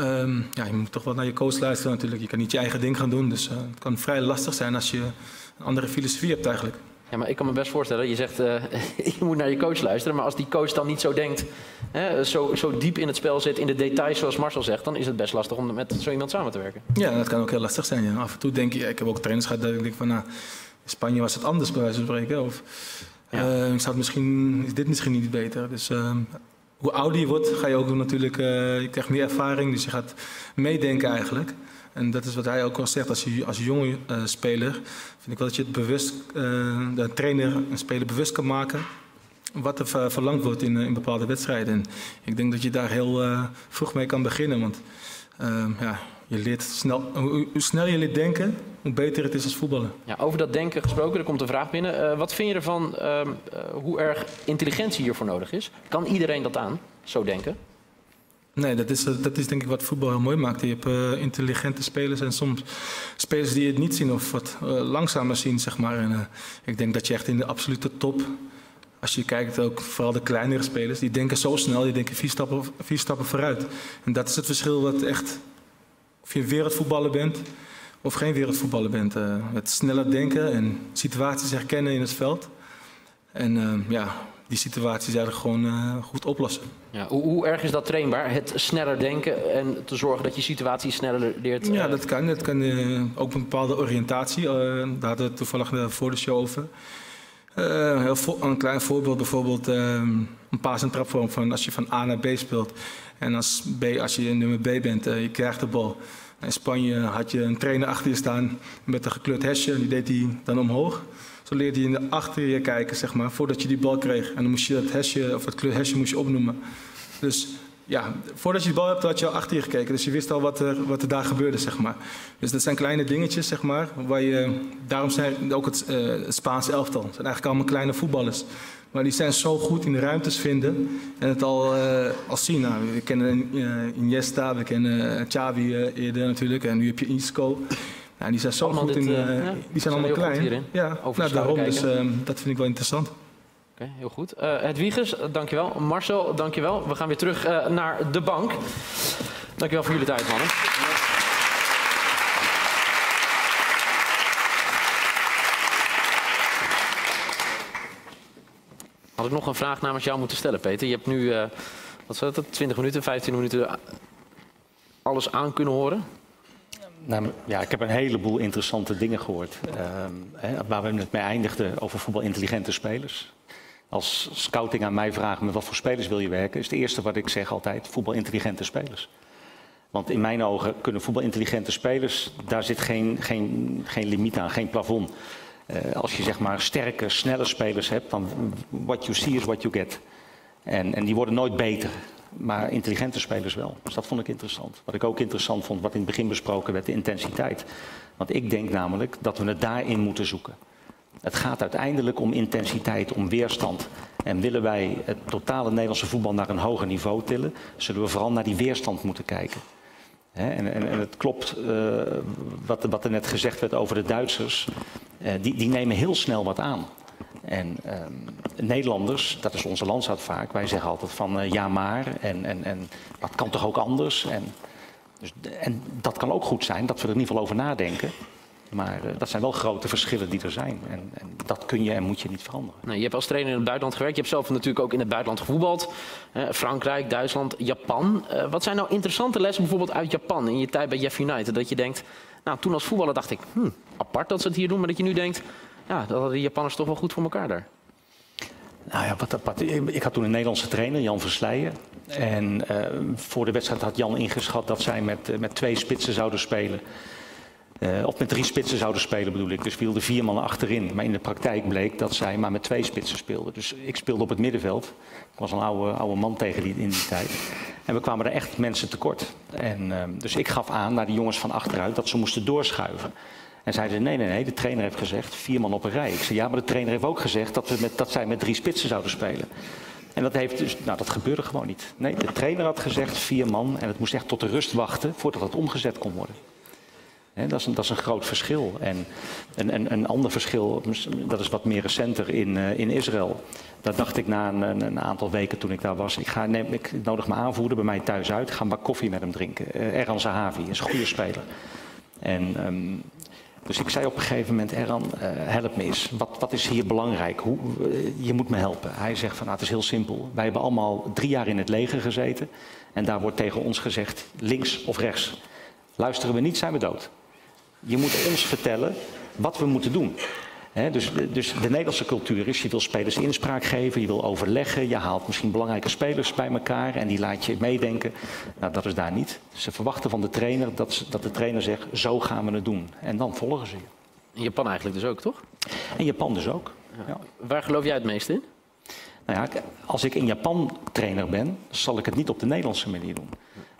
Ehm, ja, je moet toch wel naar je coach luisteren natuurlijk. Je kan niet je eigen ding gaan doen. Dus uh, het kan vrij lastig zijn als je een andere filosofie hebt eigenlijk. Ja, maar ik kan me best voorstellen, je zegt uh, [LAUGHS] je moet naar je coach luisteren. Maar als die coach dan niet zo denkt, hè, zo, zo diep in het spel zit, in de details zoals Marcel zegt, dan is het best lastig om met zo iemand samen te werken. Ja, dat kan ook heel lastig zijn. Ja. Af en toe denk je, ik heb ook trainers gehad dat ik denk van, nou, in Spanje was het anders bij wijze van spreken. Of ja. uh, ik zou het misschien, is dit misschien niet beter. Dus uh, hoe ouder je wordt, ga je ook natuurlijk, uh, je krijgt meer ervaring, dus je gaat meedenken eigenlijk. En dat is wat hij ook al zegt, als je als jonge uh, speler, vind ik wel dat je het bewust, uh, de trainer een speler bewust kan maken wat er verlangd wordt in, in bepaalde wedstrijden. En ik denk dat je daar heel vroeg mee kan beginnen, want ja, je leert snel, hoe, hoe snel je leert denken, hoe beter het is als voetballen. Ja, over dat denken gesproken, er komt een vraag binnen. Wat vind je ervan uh, hoe erg intelligentie hiervoor nodig is? Kan iedereen dat aan, zo denken? Nee, dat is, dat is denk ik wat voetbal heel mooi maakt. Je hebt intelligente spelers en soms spelers die het niet zien of wat langzamer zien, zeg maar. En ik denk dat je echt in de absolute top, als je kijkt ook vooral de kleinere spelers, die denken zo snel, die denken vier stappen, vier stappen vooruit. En dat is het verschil wat echt, of je wereldvoetballer bent of geen wereldvoetballer bent. Het sneller denken en situaties herkennen in het veld. En ja, die situaties eigenlijk gewoon uh, goed oplossen. Ja, hoe, hoe, erg is dat trainbaar? Het sneller denken en te zorgen dat je situaties sneller leert? Ja, dat kan. Dat kan ook een bepaalde oriëntatie. daar hadden we toevallig voor de show over. heel een klein voorbeeld bijvoorbeeld een paas- en trapvorm van als je van A naar B speelt. En als, B, als je nummer B bent, je krijgt de bal. In Spanje had je een trainer achter je staan met een gekleurd hesje. Die deed hij dan omhoog. Zo leerde je achter je kijken, zeg maar, voordat je die bal kreeg. En dan moest je dat hesje, of het kleur hesje moest je opnoemen. Dus ja, voordat je die bal hebt, had je al achter je gekeken. Dus je wist al wat er, wat er daar gebeurde, zeg maar. Dus dat zijn kleine dingetjes, zeg maar. Waar je, daarom zijn ook het, uh, elftal. Het zijn eigenlijk allemaal kleine voetballers. Maar die zijn zo goed in de ruimtes vinden en het al, uh, zien. Nou, we kennen uh, Iniesta, we kennen Xavi eerder natuurlijk. En nu heb je Isco. Nou, die zijn zo allemaal goed dit, in... ja, die zijn allemaal klein. Ja, nou, daarom. Dus dat vind ik wel interessant. Oké, okay, heel goed. Hedwiges, dankjewel. Marcel, dankjewel. We gaan weer terug naar de bank. Dankjewel voor jullie tijd, mannen. Had ik nog een vraag namens jou moeten stellen, Peter? Je hebt nu, uh, wat was het, 20 minuten, 15 minuten alles aan kunnen horen? Nou, ja, ik heb een heleboel interessante dingen gehoord. Hè, waar we het mee eindigden over voetbalintelligente spelers. Als scouting aan mij vragen met wat voor spelers wil je werken, is het eerste wat ik zeg altijd voetbalintelligente spelers. Want in mijn ogen kunnen voetbalintelligente spelers, daar zit geen, geen, geen limiet aan, geen plafond. Uh, als je zeg maar sterke, snelle spelers hebt, dan what you see is what you get. En, en die worden nooit beter, maar intelligente spelers wel. Dus dat vond ik interessant. Wat ik ook interessant vond, wat in het begin besproken werd, de intensiteit. Want ik denk namelijk dat we het daarin moeten zoeken. Het gaat uiteindelijk om intensiteit, om weerstand. En willen wij het totale Nederlandse voetbal naar een hoger niveau tillen, zullen we vooral naar die weerstand moeten kijken. En, en, en, het klopt uh, wat, wat, er net gezegd werd over de Duitsers. Uh, die, die, nemen heel snel wat aan. En uh, Nederlanders, dat is onze landsaat vaak, wij zeggen altijd van uh, ja maar en, en, en dat kan toch ook anders. En, dus, en dat kan ook goed zijn, dat we er in ieder geval over nadenken. Maar uh, dat zijn wel grote verschillen die er zijn. En, en, dat kun je en moet je niet veranderen. Nee, je hebt als trainer in het buitenland gewerkt. Je hebt zelf natuurlijk ook in het buitenland gevoetbald. Frankrijk, Duitsland, Japan. Uh, wat zijn nou interessante lessen bijvoorbeeld uit Japan in je tijd bij Jeff United? Dat je denkt, nou toen als voetballer dacht ik, hm, apart dat ze het hier doen. Maar dat je nu denkt, ja, dat hadden de Japanners toch wel goed voor elkaar daar. Nou ja, wat, wat, ik had toen een Nederlandse trainer, Jan Versleijen. En voor de wedstrijd had Jan ingeschat dat zij met, met twee spitsen zouden spelen. Uh, of met drie spitsen zouden spelen bedoel ik. Dus wilden vier mannen achterin. Maar in de praktijk bleek dat zij maar met twee spitsen speelden. Dus ik speelde op het middenveld. Ik was een oude, oude man tegen die in die tijd. En we kwamen er echt mensen tekort. En, dus ik gaf aan naar die jongens van achteruit dat ze moesten doorschuiven. En zeiden nee, nee, nee, de trainer heeft gezegd vier man op een rij. Ik zei ja, maar de trainer heeft ook gezegd dat, we met, dat zij met drie spitsen zouden spelen. En dat, heeft dus, nou, dat gebeurde gewoon niet. Nee, de trainer had gezegd vier man en het moest echt tot de rust wachten voordat het omgezet kon worden. Hè, dat, is een, dat is een groot verschil. En een, een, ander verschil, dat is wat meer recenter in, uh, in Israël. Daar dacht ik na een, een, aantal weken toen ik daar was. Ik, ga, neem, ik nodig mijn aanvoerder bij mij thuis uit. Ga een bak koffie met hem drinken. Uh, Erhan Zahavi is een goede speler. En, um, dus ik zei op een gegeven moment, Erhan, uh, help me eens. Wat, wat is hier belangrijk? Hoe, uh, je moet me helpen. Hij zegt van, nou, het is heel simpel. Wij hebben allemaal drie jaar in het leger gezeten. En daar wordt tegen ons gezegd, links of rechts. Luisteren we niet, zijn we dood. Je moet ons vertellen wat we moeten doen. He, dus, dus, de Nederlandse cultuur is, je wil spelers inspraak geven, je wil overleggen, je haalt misschien belangrijke spelers bij elkaar en die laat je meedenken. Nou, dat is daar niet. Ze verwachten van de trainer dat, dat de trainer zegt, zo gaan we het doen. En dan volgen ze je. In Japan eigenlijk dus ook, toch? In Japan dus ook. Ja. Ja. Waar geloof jij het meest in? Nou ja, als ik in Japan trainer ben, zal ik het niet op de Nederlandse manier doen.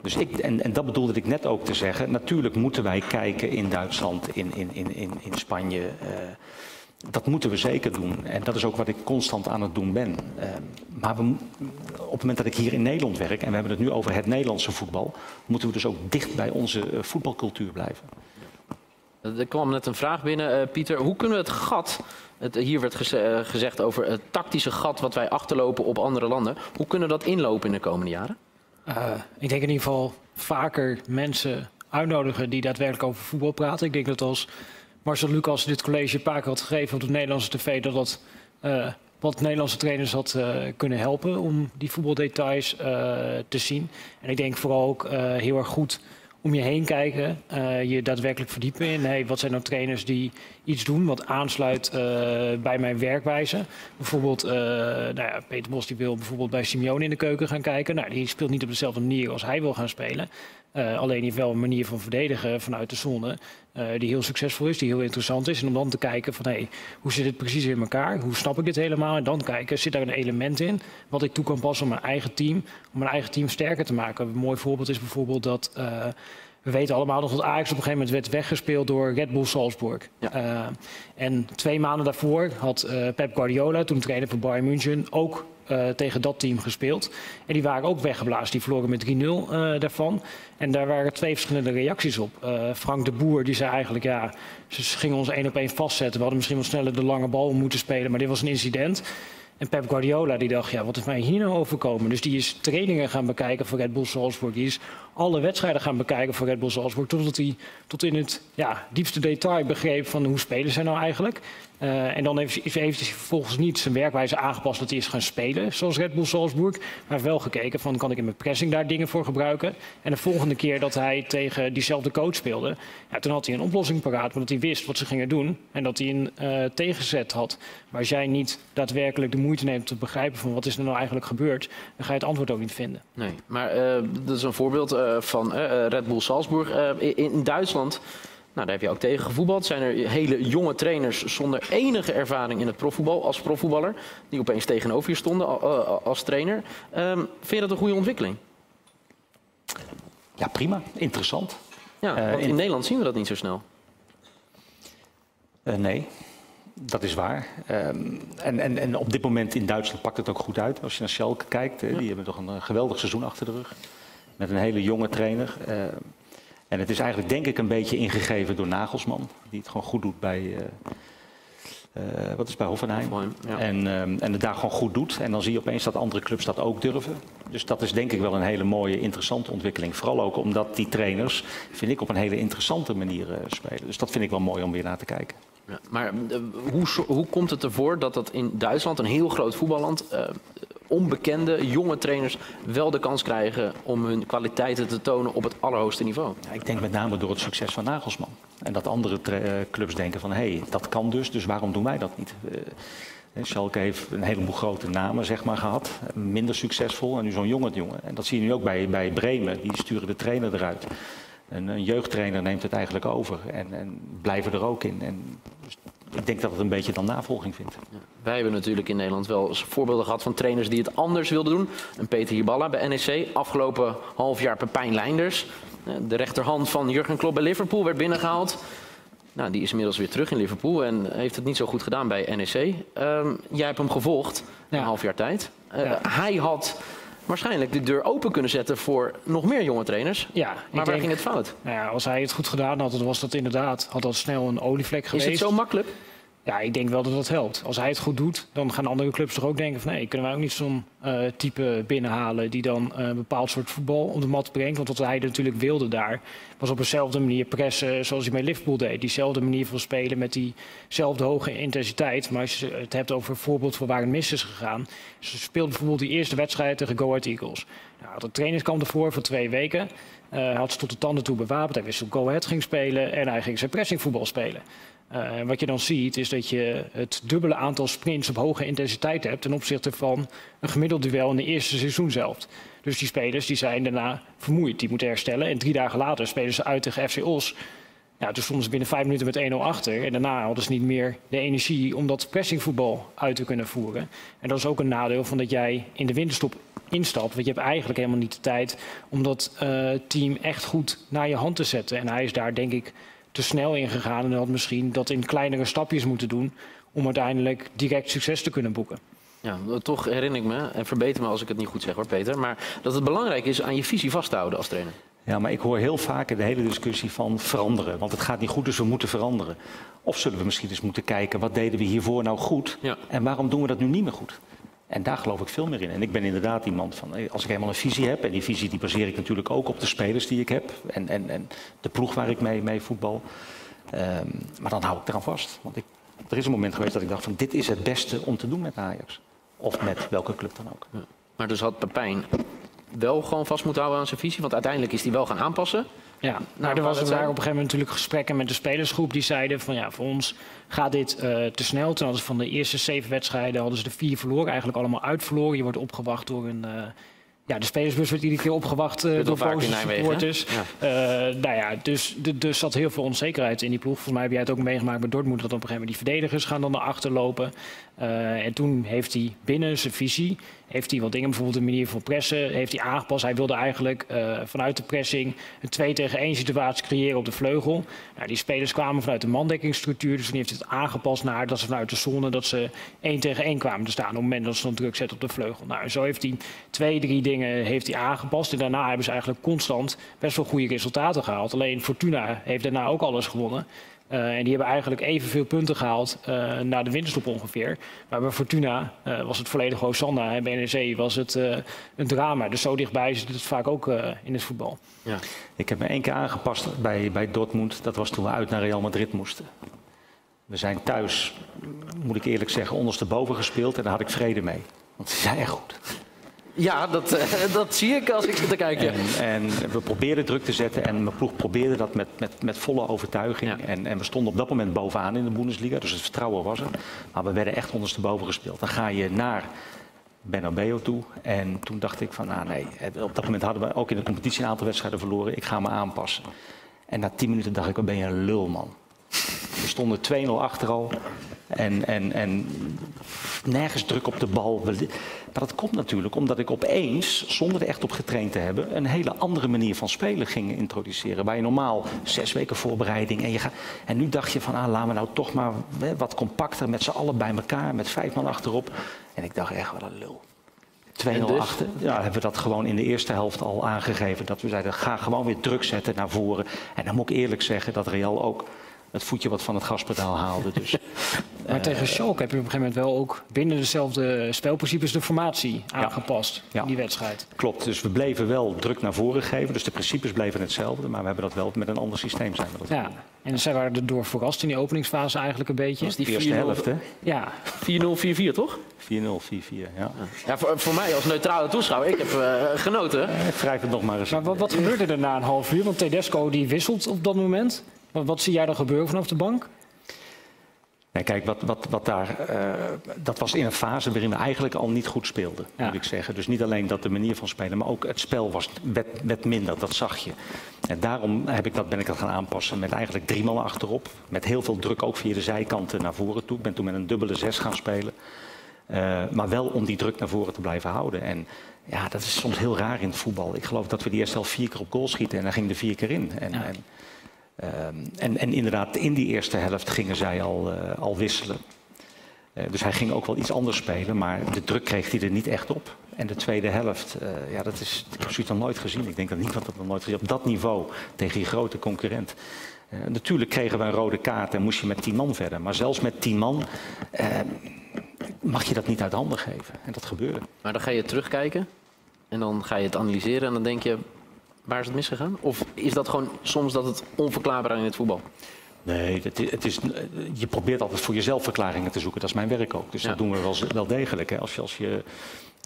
Dus ik, en, en, dat bedoelde ik net ook te zeggen. Natuurlijk moeten wij kijken in Duitsland, in, in, in, in Spanje. Uh, dat moeten we zeker doen. En dat is ook wat ik constant aan het doen ben. Uh, maar we, op het moment dat ik hier in Nederland werk, en we hebben het nu over het Nederlandse voetbal, moeten we dus ook dicht bij onze uh, voetbalcultuur blijven. Er kwam net een vraag binnen, uh, Pieter. Hoe kunnen we het gat, het, hier werd geze gezegd over het tactische gat wat wij achterlopen op andere landen, hoe kunnen we dat inlopen in de komende jaren? Uh, ik denk in ieder geval vaker mensen uitnodigen die daadwerkelijk over voetbal praten. Ik denk dat als Marcel Lucas dit college een paar keer had gegeven op de Nederlandse tv, dat dat uh, wat Nederlandse trainers had uh, kunnen helpen om die voetbaldetails te zien. En ik denk vooral ook heel erg goed om je heen kijken, je daadwerkelijk verdiepen in hey, wat zijn nou trainers die iets doen wat aansluit bij mijn werkwijze. Bijvoorbeeld, nou ja, Peter Bos die wil bijvoorbeeld bij Simeone in de keuken gaan kijken. Nou, die speelt niet op dezelfde manier als hij wil gaan spelen. Alleen die heeft wel een manier van verdedigen vanuit de zone die heel succesvol is, die heel interessant is. En om dan te kijken van hey, hoe zit het precies in elkaar? Hoe snap ik dit helemaal? En dan kijken, zit daar een element in wat ik toe kan passen op mijn eigen team, om mijn eigen team sterker te maken. Een mooi voorbeeld is bijvoorbeeld dat we weten allemaal nog dat Ajax op een gegeven moment werd weggespeeld door Red Bull Salzburg. Ja. En twee maanden daarvoor had Pep Guardiola, toen trainer van Bayern München, ook uh, tegen dat team gespeeld. En die waren ook weggeblazen. Die verloren met 3-0 daarvan. En daar waren twee verschillende reacties op. Frank de Boer die zei eigenlijk, ja, ze gingen ons één op één vastzetten. We hadden misschien wel sneller de lange bal moeten spelen, maar dit was een incident. En Pep Guardiola die dacht, ja, wat is mij hier nou overkomen? Dus die is trainingen gaan bekijken voor Red Bull Salzburg. Is alle wedstrijden gaan bekijken voor Red Bull Salzburg. Totdat hij tot in het ja, diepste detail begreep van hoe spelen zij nou eigenlijk. Uh, en dan heeft, hij vervolgens niet zijn werkwijze aangepast dat hij is gaan spelen, zoals Red Bull Salzburg. Maar wel gekeken van, kan ik in mijn pressing daar dingen voor gebruiken? En de volgende keer dat hij tegen diezelfde coach speelde, ja, toen had hij een oplossing paraat, omdat hij wist wat ze gingen doen. En dat hij een uh, tegenzet had. Maar als jij niet daadwerkelijk de moeite neemt te begrijpen van wat is er nou eigenlijk gebeurd, dan ga je het antwoord ook niet vinden. Nee, maar uh, dat is een voorbeeld van Red Bull Salzburg. In, in Duitsland nou, daar heb je ook tegen gevoetbald. Zijn er hele jonge trainers zonder enige ervaring in het profvoetbal als profvoetballer, die opeens tegenover je stonden als trainer. Um, vind je dat een goede ontwikkeling? Ja, prima. Interessant. Ja, want uh, in, in, Nederland zien we dat niet zo snel. Uh, nee, dat is waar. Um, en, en, en op dit moment in Duitsland pakt het ook goed uit. Als je naar Schalke kijkt, ja. die hebben toch een geweldig seizoen achter de rug. Met een hele jonge trainer. Uh, en het is eigenlijk denk ik een beetje ingegeven door Nagelsman. Die het gewoon goed doet bij, uh, uh, wat is bij Hoffenheim. Hoffenheim ja. en, um, en het daar gewoon goed doet. En dan zie je opeens dat andere clubs dat ook durven. Dus dat is denk ik wel een hele mooie, interessante ontwikkeling. Vooral ook omdat die trainers, vind ik, op een hele interessante manier spelen. Dus dat vind ik wel mooi om weer naar te kijken. Maar hoe, hoe komt het ervoor dat dat in Duitsland, een heel groot voetballand, onbekende jonge trainers wel de kans krijgen om hun kwaliteiten te tonen op het allerhoogste niveau? Ja, ik denk met name door het succes van Nagelsman. En dat andere clubs denken van hé, hey, dat kan dus, dus waarom doen wij dat niet? Uh, Schalke heeft een heleboel grote namen zeg maar, gehad, minder succesvol en nu zo'n jonge jongen. En dat zie je nu ook bij, bij Bremen, die sturen de trainer eruit. Een, een jeugdtrainer neemt het eigenlijk over en, en blijven er ook in. En dus ik denk dat het een beetje dan navolging vindt. Ja. Wij hebben natuurlijk in Nederland wel voorbeelden gehad van trainers die het anders wilden doen. Een Peter Hiballa bij NEC, afgelopen half jaar Pepijn Leinders. De rechterhand van Jurgen Klopp bij Liverpool werd binnengehaald. Nou, die is inmiddels weer terug in Liverpool en heeft het niet zo goed gedaan bij NEC. Um, jij hebt hem gevolgd, ja. een half jaar tijd. Uh, ja. Hij had waarschijnlijk de deur open kunnen zetten voor nog meer jonge trainers. Ja, Maar waar denk, ging het fout? nou ja, als hij het goed gedaan had, dan was dat inderdaad had dat snel een olievlek Is geweest. het zo makkelijk? Ja, ik denk wel dat dat helpt. Als hij het goed doet, dan gaan andere clubs toch ook denken van nee, kunnen wij ook niet zo'n eh, type binnenhalen die dan eh, een bepaald soort voetbal op de mat brengt. Want wat hij natuurlijk wilde daar, was op dezelfde manier pressen zoals hij bij Liverpool deed. Diezelfde manier van spelen met diezelfde hoge intensiteit. Maar als je het hebt over een voorbeeld van waar het mis is gegaan. Ze speelde bijvoorbeeld die eerste wedstrijd tegen Go Ahead Eagles. Nou, de trainingskamp ervoor voor twee weken. Hij had ze tot de tanden toe bewapend. Hij wist hoe Go Ahead ging spelen en hij ging zijn pressingvoetbal spelen. Uh, wat je dan ziet is dat je het dubbele aantal sprints op hoge intensiteit hebt ten opzichte van een gemiddeld duel in de eerste seizoen zelf. Dus die spelers die zijn daarna vermoeid, die moeten herstellen. En drie dagen later spelen ze uit tegen FC Os. Ja, toen stonden ze binnen vijf minuten met 1-0 achter. En daarna hadden ze niet meer de energie om dat pressingvoetbal uit te kunnen voeren. En dat is ook een nadeel van dat jij in de winterstop instapt. Want je hebt eigenlijk helemaal niet de tijd om dat uh, team echt goed naar je hand te zetten. En hij is daar denk ik te snel ingegaan en had misschien dat in kleinere stapjes moeten doen om uiteindelijk direct succes te kunnen boeken. Ja, toch herinner ik me, en verbeter me als ik het niet goed zeg hoor Peter, maar dat het belangrijk is aan je visie vast te houden als trainer. Ja, maar ik hoor heel vaak de hele discussie van veranderen. Want het gaat niet goed, dus we moeten veranderen. Of zullen we misschien eens moeten kijken, wat deden we hiervoor nou goed? Ja. En waarom doen we dat nu niet meer goed? En daar geloof ik veel meer in. En ik ben inderdaad iemand van, als ik helemaal een visie heb, en die visie die baseer ik natuurlijk ook op de spelers die ik heb en, en, en de ploeg waar ik mee, mee voetbal. Um, maar dan hou ik eraan vast. Want ik, er is een moment geweest dat ik dacht van dit is het beste om te doen met Ajax. Of met welke club dan ook. Maar dus had Pepijn wel gewoon vast moeten houden aan zijn visie, want uiteindelijk is hij wel gaan aanpassen. Ja, nou, er was, er waren op een gegeven moment natuurlijk gesprekken met de spelersgroep die zeiden van ja, voor ons gaat dit uh, te snel. Toen hadden ze van de eerste zeven wedstrijden hadden ze de vier verloren, eigenlijk allemaal uitverloren. Je wordt opgewacht door een. Uh, ja, de spelersbus werd iedere keer opgewacht uh, door boze supporters. Ja. Uh, nou ja, dus er dus zat heel veel onzekerheid in die ploeg. Volgens mij heb jij het ook meegemaakt met Dortmund... dat op een gegeven moment die verdedigers gaan dan naar achter lopen. Uh, en toen heeft hij binnen zijn visie... heeft hij wat dingen, bijvoorbeeld de manier van pressen... heeft hij aangepast. Hij wilde eigenlijk vanuit de pressing... een 2 tegen 1 situatie creëren op de vleugel. Nou, die spelers kwamen vanuit de mandekkingsstructuur... dus toen heeft het aangepast naar dat ze vanuit de zone... dat ze 1 tegen 1 kwamen te staan... op het moment dat ze dan druk zetten op de vleugel. Nou, zo heeft hij twee, drie dingen heeft hij aangepast. En daarna hebben ze eigenlijk constant best wel goede resultaten gehaald. Alleen Fortuna heeft daarna ook alles gewonnen. Uh, en die hebben eigenlijk evenveel punten gehaald uh, na de winterstop ongeveer. Maar bij Fortuna uh, was het volledig Hosanna. En bij NEC was het een drama. Dus zo dichtbij zit het vaak ook in het voetbal. Ja. Ik heb me één keer aangepast bij, bij Dortmund. Dat was toen we uit naar Real Madrid moesten. We zijn thuis, moet ik eerlijk zeggen, ondersteboven gespeeld. En daar had ik vrede mee. Want ze zijn echt goed. Ja, dat, uh, [LAUGHS] dat zie ik als ik er kijk. En, en, we probeerden druk te zetten en mijn ploeg probeerde dat met, met, met volle overtuiging. Ja. En, en, we stonden op dat moment bovenaan in de Bundesliga, dus het vertrouwen was er. Maar we werden echt ondersteboven gespeeld. Dan ga je naar Bernabeu toe en toen dacht ik van, nou nee, op dat moment hadden we ook in de competitie een aantal wedstrijden verloren. Ik ga me aanpassen. En na tien minuten dacht ik, wat ben je een lul man. We stonden 2-0 achter al. En, en, en nergens druk op de bal. Maar dat komt natuurlijk omdat ik opeens, zonder er echt op getraind te hebben, een hele andere manier van spelen ging introduceren. Waar je normaal zes weken voorbereiding en je gaat. En nu dacht je van, ah, laten we nou toch maar hè, wat compacter met z'n allen bij elkaar, met vijf man achterop. En ik dacht echt, wat een lul. 2-0 dus? achter. Ja, hebben we dat gewoon in de eerste helft al aangegeven. Dat we zeiden, ga gewoon weer druk zetten naar voren. En dan moet ik eerlijk zeggen dat Real ook het voetje wat van het gaspedaal haalde. Dus, [LAUGHS] maar uh, tegen Schalke heb je op een gegeven moment wel ook binnen dezelfde spelprincipes de formatie aangepast ja, ja. in die wedstrijd. Klopt, dus we bleven wel druk naar voren geven. Dus de principes bleven hetzelfde, maar we hebben dat wel met een ander systeem zijn we dat Ja, en zij waren er door verrast in die openingsfase eigenlijk een beetje. Dat is die eerste helft, hè? Ja. 4-0, 4-4, toch? 4-0, 4-4, ja. Ja, voor, voor, mij als neutrale toeschouwer, ik heb uh, genoten. Ik wrijf het nog maar eens. Maar wat, wat gebeurde er na een half uur? Want Tedesco die wisselt op dat moment. Wat, wat zie jij dan gebeuren vanaf de bank? Nee, kijk, wat, wat, wat daar, uh, dat was in een fase waarin we eigenlijk al niet goed speelden, ja. moet ik zeggen. Dus niet alleen dat de manier van spelen, maar ook het spel was werd, werd minder, dat zag je. En daarom heb ik dat, ben ik dat gaan aanpassen met eigenlijk drie man achterop. Met heel veel druk ook via de zijkanten naar voren toe. Ik ben toen met een dubbele zes gaan spelen. Uh, maar wel om die druk naar voren te blijven houden. En ja, dat is soms heel raar in het voetbal. Ik geloof dat we die eerst al vier keer op goal schieten en dan ging er vier keer in. En, ja. en, en, en, inderdaad, in die eerste helft gingen zij al, uh, al wisselen. Eh, dus hij ging ook wel iets anders spelen, maar de druk kreeg hij er niet echt op. En de tweede helft, uh, ja, dat is, ik heb nog nooit gezien. Ik denk dat niemand dat nog nooit gezien Op dat niveau, tegen die grote concurrent. Natuurlijk kregen we een rode kaart en moest je met tien man verder. Maar zelfs met tien man uh, mag je dat niet uit handen geven. En dat gebeurde. Maar dan ga je terugkijken en dan ga je het analyseren en dan denk je, waar is het misgegaan? Of is dat gewoon soms dat het onverklaarbaar in het voetbal? Nee, het is, het is, je probeert altijd voor jezelf verklaringen te zoeken. Dat is mijn werk ook. Dus ja. dat doen we wel, wel degelijk. Hè. Als je, als je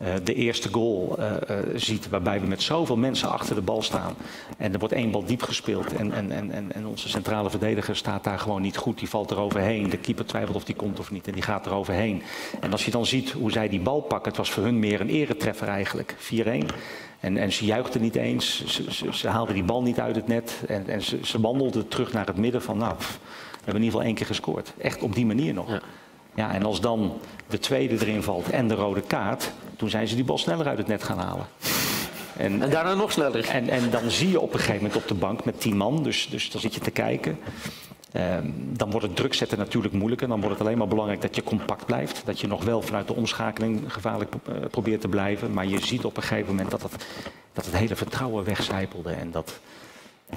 uh, de eerste goal uh, uh, ziet, waarbij we met zoveel mensen achter de bal staan. En er wordt één bal diep gespeeld. En, en, en, en onze centrale verdediger staat daar gewoon niet goed. Die valt eroverheen. De keeper twijfelt of die komt of niet. En die gaat eroverheen. En als je dan ziet hoe zij die bal pakken, het was voor hun meer een eretreffer eigenlijk. 4-1. En, en ze juichten niet eens, ze, ze, ze, haalden die bal niet uit het net. En, en ze, ze wandelden terug naar het midden van, nou, pff, we hebben in ieder geval één keer gescoord. Echt op die manier nog. Ja. ja, en als dan de tweede erin valt en de rode kaart, toen zijn ze die bal sneller uit het net gaan halen. En, en daarna nog sneller. En, en dan zie je op een gegeven moment op de bank met tien man, dus, dus dan zit je te kijken. Um, dan wordt het druk zetten natuurlijk moeilijker. Dan wordt het alleen maar belangrijk dat je compact blijft. Dat je nog wel vanuit de omschakeling gevaarlijk uh, probeert te blijven. Maar je ziet op een gegeven moment dat het, dat het hele vertrouwen wegcijpelde. En dat,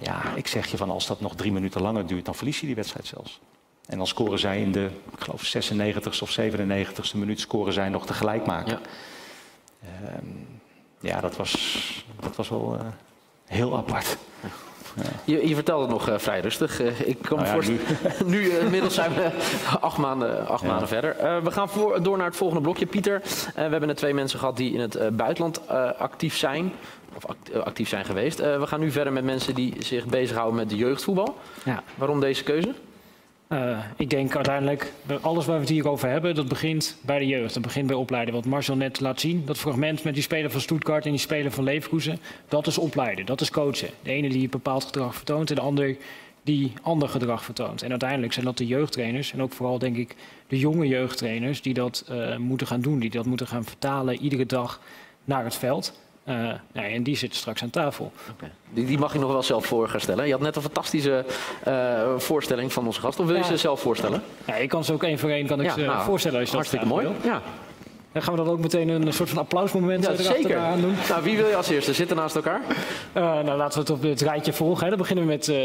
ja, ik zeg je van als dat nog drie minuten langer duurt, dan verlies je die wedstrijd zelfs. En dan scoren zij in de, ik geloof 96ste of 97ste minuut, scoren zij nog tegelijk maken. Ja, um, ja dat, was, dat was wel uh, heel apart. Ja. Je, je vertelde het nog uh, vrij rustig. Uh, ik kan nou ja, nu, [LAUGHS] nu uh, inmiddels zijn we acht maanden, acht ja. maanden verder. we gaan voor, door naar het volgende blokje. Pieter, we hebben net twee mensen gehad die in het buitenland actief zijn. Of actief zijn geweest. we gaan nu verder met mensen die zich bezighouden met de jeugdvoetbal. Ja. Waarom deze keuze? Uh, ik denk uiteindelijk, alles waar we het hier over hebben, dat begint bij de jeugd. Dat begint bij opleiden. Wat Marcel net laat zien, dat fragment met die speler van Stuttgart en die speler van Leverkusen, dat is opleiden, dat is coachen. De ene die bepaald gedrag vertoont en de ander die ander gedrag vertoont. En uiteindelijk zijn dat de jeugdtrainers en ook vooral denk ik de jonge jeugdtrainers die dat uh, moeten gaan doen, die dat moeten gaan vertalen iedere dag naar het veld. Uh, nee, en die zitten straks aan tafel. Okay. Die, die, mag je nog wel zelf voor gaan stellen. Je had net een fantastische uh, voorstelling van onze gast. Of wil je ja. ze zelf voorstellen? Ja, ik kan ze ook één voor één kan ik ja, ze nou, voorstellen als je hartstikke mooi. Wil. Ja. Dan gaan we dan ook meteen een soort van applausmoment ja, zeker. aan doen. Nou, wie wil je als eerste? Zitten naast elkaar? Uh, nou, laten we het op het rijtje volgen. Hè. Dan beginnen we met uh,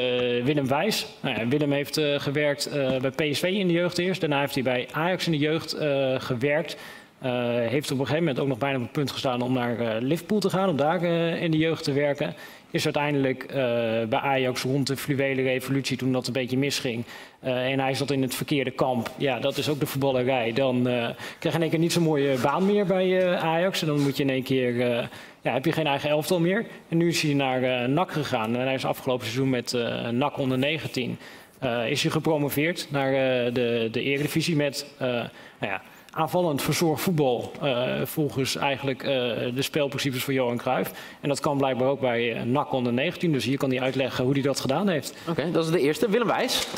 Willem Wijs. Nou, ja, Willem heeft uh, gewerkt bij PSV in de jeugd eerst. Daarna heeft hij bij Ajax in de jeugd gewerkt. Uh, heeft op een gegeven moment ook nog bijna op het punt gestaan om naar uh, Liverpool te gaan, om daar uh, in de jeugd te werken. Is uiteindelijk bij Ajax rond de fluwele revolutie, toen dat een beetje misging. en hij zat in het verkeerde kamp. Ja, dat is ook de voetballerij. Dan krijg je in één keer niet zo'n mooie baan meer bij Ajax. En dan moet je in één keer, ja, heb je geen eigen elftal meer. En nu is hij naar NAC gegaan. En hij is afgelopen seizoen met NAC onder 19. is hij gepromoveerd naar de, de Eredivisie met, nou ja aanvallend verzorgd voetbal uh, volgens eigenlijk uh, de spelprincipes van Johan Cruijff. En dat kan blijkbaar ook bij uh, NAC onder 19. Dus hier kan hij uitleggen hoe hij dat gedaan heeft. Oké, dat is de eerste. Willem Wijs.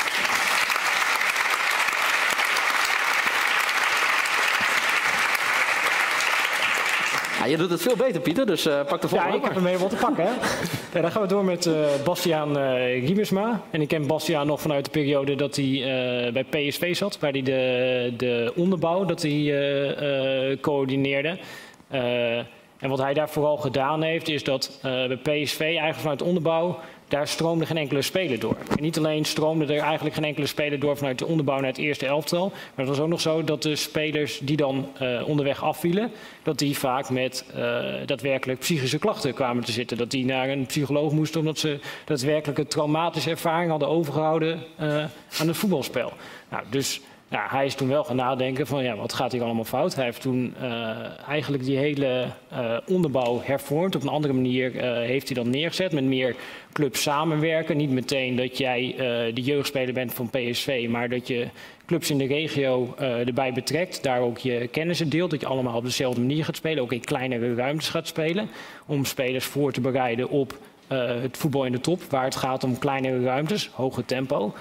Ja, je doet het veel beter, Pieter, dus uh, pak de volgende. Ja, ik heb ermee wat te pakken. Hè? [LAUGHS] ja, dan gaan we door met uh, Bastiaan uh. En ik ken Bastiaan nog vanuit de periode dat hij bij PSV zat, waar hij de, de onderbouw dat hij, coördineerde. en wat hij daar vooral gedaan heeft, is dat bij PSV eigenlijk vanuit onderbouw daar stroomde geen enkele speler door. En niet alleen stroomde er eigenlijk geen enkele speler door vanuit de onderbouw naar het eerste elftal. Maar het was ook nog zo dat de spelers die dan uh, onderweg afvielen, dat die vaak met uh, daadwerkelijk psychische klachten kwamen te zitten. Dat die naar een psycholoog moesten omdat ze daadwerkelijk een traumatische ervaring hadden overgehouden uh, aan het voetbalspel. Nou, dus hij is toen wel gaan nadenken van ja, wat gaat hier allemaal fout. Hij heeft toen uh, eigenlijk die hele uh, onderbouw hervormd. Op een andere manier uh, heeft hij dat neergezet met meer clubs samenwerken. Niet meteen dat jij de jeugdspeler bent van PSV, maar dat je clubs in de regio erbij betrekt. Daar ook je kennissen deelt, dat je allemaal op dezelfde manier gaat spelen. Ook in kleinere ruimtes gaat spelen. Om spelers voor te bereiden op het voetbal in de top, waar het gaat om kleinere ruimtes, hoger tempo.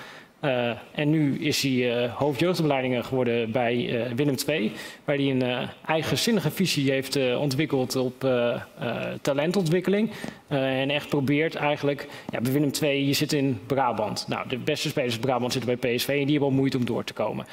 Uh, en nu is hij uh, hoofdjeugdopleidingen geworden bij uh, Willem II, waar hij een eigenzinnige visie heeft ontwikkeld op talentontwikkeling. en echt probeert eigenlijk, ja, bij Willem II, je zit in Brabant. Nou, de beste spelers in Brabant zitten bij PSV en die hebben al moeite om door te komen.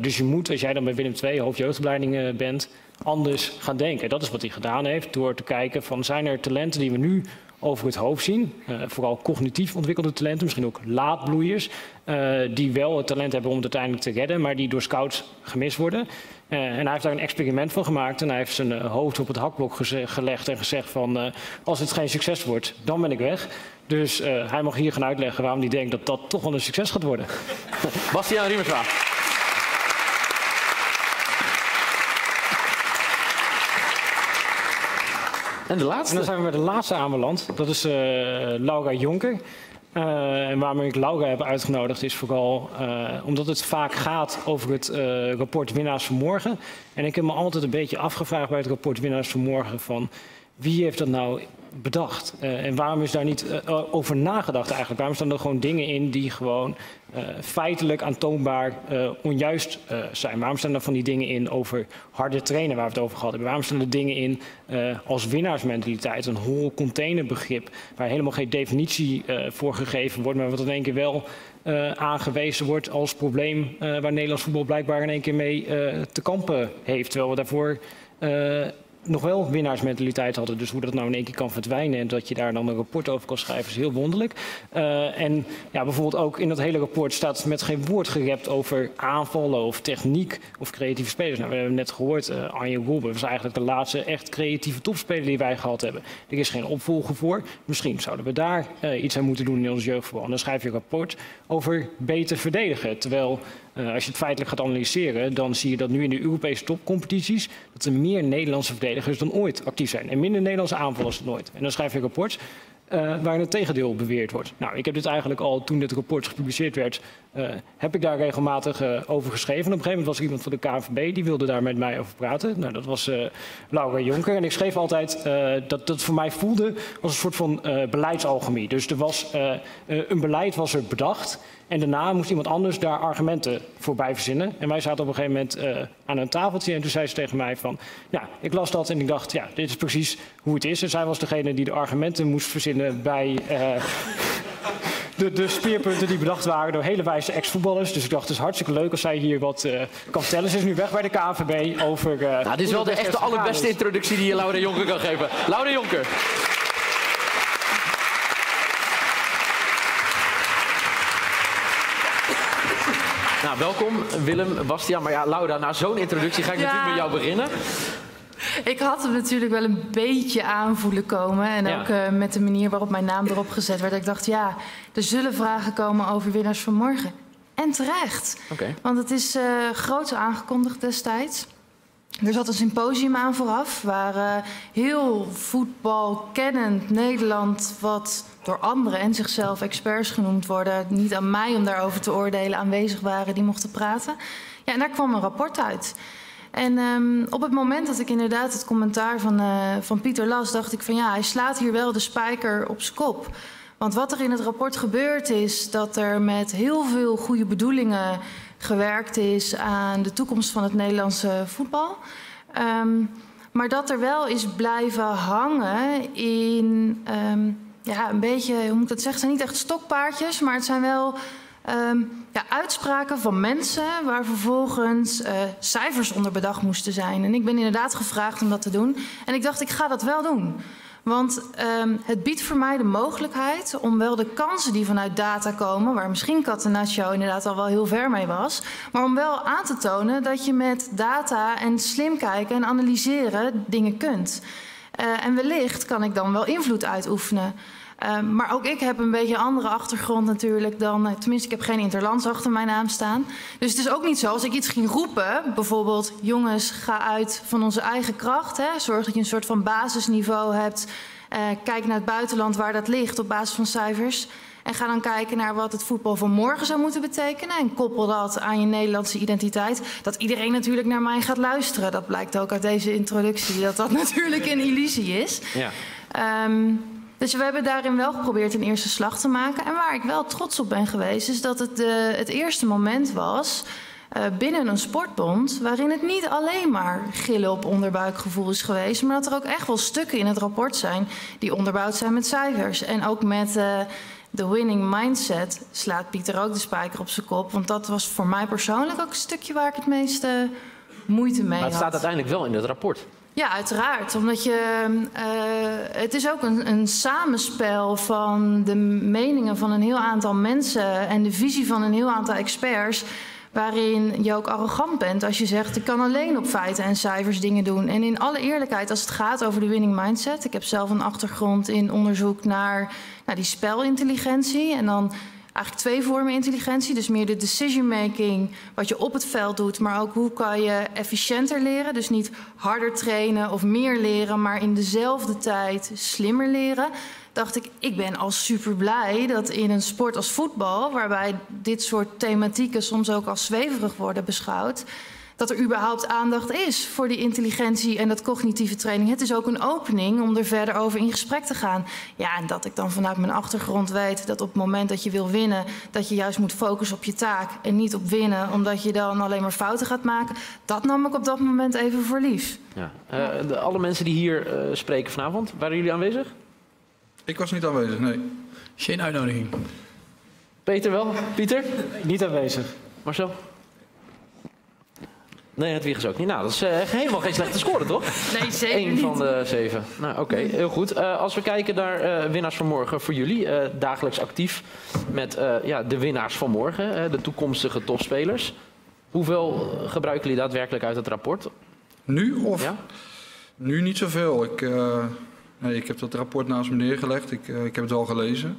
dus je moet, als jij dan bij Willem II hoofdjeugdopleidingen bent, anders gaan denken. Dat is wat hij gedaan heeft, door te kijken van zijn er talenten die we nu over het hoofd zien. Uh, vooral cognitief ontwikkelde talenten, misschien ook laadbloeiers. Uh, die wel het talent hebben om het uiteindelijk te redden, maar die door scouts gemist worden. Uh, en hij heeft daar een experiment van gemaakt en hij heeft zijn hoofd op het hakblok gelegd en gezegd van als het geen succes wordt, dan ben ik weg. Dus hij mag hier gaan uitleggen waarom hij denkt dat dat toch wel een succes gaat worden. Bastiaan Riemersma. En de laatste? Dan zijn we met de laatste aanbeland. Dat is uh, Laura Jonker. Uh, en waarom ik Laura heb uitgenodigd is vooral uh, omdat het vaak gaat over het uh, rapport Winnaars van Morgen. En ik heb me altijd een beetje afgevraagd bij het rapport Winnaars van Morgen van wie heeft dat nou bedacht? Uh, en waarom is daar niet uh, over nagedacht eigenlijk? Waarom staan er gewoon dingen in die gewoon feitelijk aantoonbaar onjuist zijn? Waarom staan er van die dingen in over harde trainen waar we het over gehad hebben? Waarom staan er dingen in als winnaarsmentaliteit, een hol containerbegrip, waar helemaal geen definitie voor gegeven wordt, maar wat in één keer wel aangewezen wordt als probleem waar Nederlands voetbal blijkbaar in één keer mee te kampen heeft. Terwijl we daarvoor nog wel winnaarsmentaliteit hadden. Dus hoe dat nou in één keer kan verdwijnen en dat je daar dan een rapport over kan schrijven is heel wonderlijk. Uh, en ja, bijvoorbeeld ook in dat hele rapport staat met geen woord gerept over aanvallen of techniek of creatieve spelers. Nou, we hebben net gehoord, uh, Arjen Robben was eigenlijk de laatste echt creatieve topspeler die wij gehad hebben. Er is geen opvolger voor. Misschien zouden we daar uh, iets aan moeten doen in ons jeugdvoetbal. En dan schrijf je een rapport over beter verdedigen. Terwijl als je het feitelijk gaat analyseren, dan zie je dat nu in de Europese topcompetities dat er meer Nederlandse verdedigers dan ooit actief zijn. En minder Nederlandse aanvallers dan ooit. En dan schrijf je een rapport uh, waarin het tegendeel beweerd wordt. Nou, ik heb dit eigenlijk al toen dit rapport gepubliceerd werd, heb ik daar regelmatig uh, over geschreven. En op een gegeven moment was er iemand van de KNVB die wilde daar met mij over praten. Nou, dat was Laura Jonker. En ik schreef altijd dat dat voor mij voelde als een soort van beleidsalchemie. Dus er was een beleid was er bedacht. En daarna moest iemand anders daar argumenten voor bij verzinnen. En wij zaten op een gegeven moment aan een tafeltje en toen zei ze tegen mij van... Ja, ik las dat en ik dacht, ja, dit is precies hoe het is. En zij was degene die de argumenten moest verzinnen bij... Uh, [LAUGHS] de, de, speerpunten die bedacht waren door hele wijze ex-voetballers. Dus ik dacht, het is hartstikke leuk als zij hier wat uh, kan vertellen. Ze is nu weg bij de KNVB over... Uh, nou, dit is wel de echte allerbeste introductie die je Laura Jonker kan geven. Laura Jonker. Nou, welkom Willem, Bastiaan. Maar ja, Laura, na zo'n introductie ga ik ja. natuurlijk met jou beginnen. [LAUGHS] Ik had hem natuurlijk wel een beetje aanvoelen komen. En ja. ook uh, met de manier waarop mijn naam erop gezet werd. Ik dacht, ja, er zullen vragen komen over winnaars van morgen. En terecht. Okay. Want het is uh, groot aangekondigd destijds. Er zat een symposium aan vooraf, waar uh, heel voetbalkennend Nederland, wat door anderen en zichzelf experts genoemd worden, niet aan mij om daarover te oordelen, aanwezig waren, die mochten praten. Ja, en daar kwam een rapport uit. En um, op het moment dat ik inderdaad het commentaar van, uh, van Pieter las, dacht ik van ja, hij slaat hier wel de spijker op zijn kop. Want wat er in het rapport gebeurd is, dat er met heel veel goede bedoelingen gewerkt is aan de toekomst van het Nederlandse voetbal. Um, maar dat er wel is blijven hangen in um, ja, een beetje, hoe moet ik dat zeggen, het zijn niet echt stokpaardjes, maar het zijn wel ja, uitspraken van mensen waar vervolgens uh, cijfers onder bedacht moesten zijn. En ik ben inderdaad gevraagd om dat te doen. En ik dacht, ik ga dat wel doen. Want um, het biedt voor mij de mogelijkheid om wel de kansen die vanuit data komen, waar misschien Catenaccio inderdaad al wel heel ver mee was, maar om wel aan te tonen dat je met data en slim kijken en analyseren dingen kunt. Uh, en wellicht kan ik dan wel invloed uitoefenen. Uh, maar ook ik heb een beetje een andere achtergrond natuurlijk dan... Uh, tenminste, ik heb geen interlands achter mijn naam staan. Dus het is ook niet zo als ik iets ging roepen... bijvoorbeeld, jongens, ga uit van onze eigen kracht. Hè, zorg dat je een soort van basisniveau hebt. Uh, kijk naar het buitenland waar dat ligt op basis van cijfers... En ga dan kijken naar wat het voetbal van morgen zou moeten betekenen. En koppel dat aan je Nederlandse identiteit. Dat iedereen natuurlijk naar mij gaat luisteren. Dat blijkt ook uit deze introductie. Dat dat [LAUGHS] natuurlijk een illusie is. Ja. Um, Dus we hebben daarin wel geprobeerd een eerste slag te maken. En waar ik wel trots op ben geweest, is dat het de, het eerste moment was uh, binnen een sportbond waarin het niet alleen maar gillen op onderbuikgevoel is geweest, maar dat er ook echt wel stukken in het rapport zijn die onderbouwd zijn met cijfers. En ook met uh, de winning mindset slaat Pieter ook de spijker op zijn kop. Want dat was voor mij persoonlijk ook een stukje waar ik het meeste moeite mee had. Maar het staat uiteindelijk wel in het rapport. Ja, uiteraard. Omdat je. Uh, het is ook een, een, samenspel van de meningen van een heel aantal mensen en de visie van een heel aantal experts. Waarin je ook arrogant bent als je zegt: ik kan alleen op feiten en cijfers dingen doen. En in alle eerlijkheid, als het gaat over de winning mindset. Ik heb zelf een achtergrond in onderzoek naar, naar die spelintelligentie. En dan eigenlijk twee vormen intelligentie. Dus meer de decision making, wat je op het veld doet, maar ook hoe kan je efficiënter leren. Dus niet harder trainen of meer leren, maar in dezelfde tijd slimmer leren. Dacht ik, ik ben al super blij dat in een sport als voetbal, waarbij dit soort thematieken soms ook als zweverig worden beschouwd dat er überhaupt aandacht is voor die intelligentie en dat cognitieve training. Het is ook een opening om er verder over in gesprek te gaan. Ja, en dat ik dan vanuit mijn achtergrond weet dat op het moment dat je wil winnen, dat je juist moet focussen op je taak en niet op winnen, omdat je dan alleen maar fouten gaat maken. Dat nam ik op dat moment even voor lief. Ja. Uh, de, alle mensen die hier uh, spreken vanavond, waren jullie aanwezig? Ik was niet aanwezig, nee. Geen uitnodiging. Peter wel? Pieter? Niet aanwezig. Marcel? Nee, het Wiegers ook niet. Nou, dat is uh, helemaal geen slechte score, toch? Nee, zeker Eén niet. van de zeven. Nou, oké, heel goed. Uh, als we kijken naar uh, winnaars van morgen voor jullie. dagelijks actief met ja, de winnaars van morgen. de toekomstige topspelers. Hoeveel gebruiken jullie daadwerkelijk uit het rapport? Nu of? Ja? Nu niet zoveel. Ik, nee, ik heb dat rapport naast me neergelegd. Ik, ik heb het wel gelezen.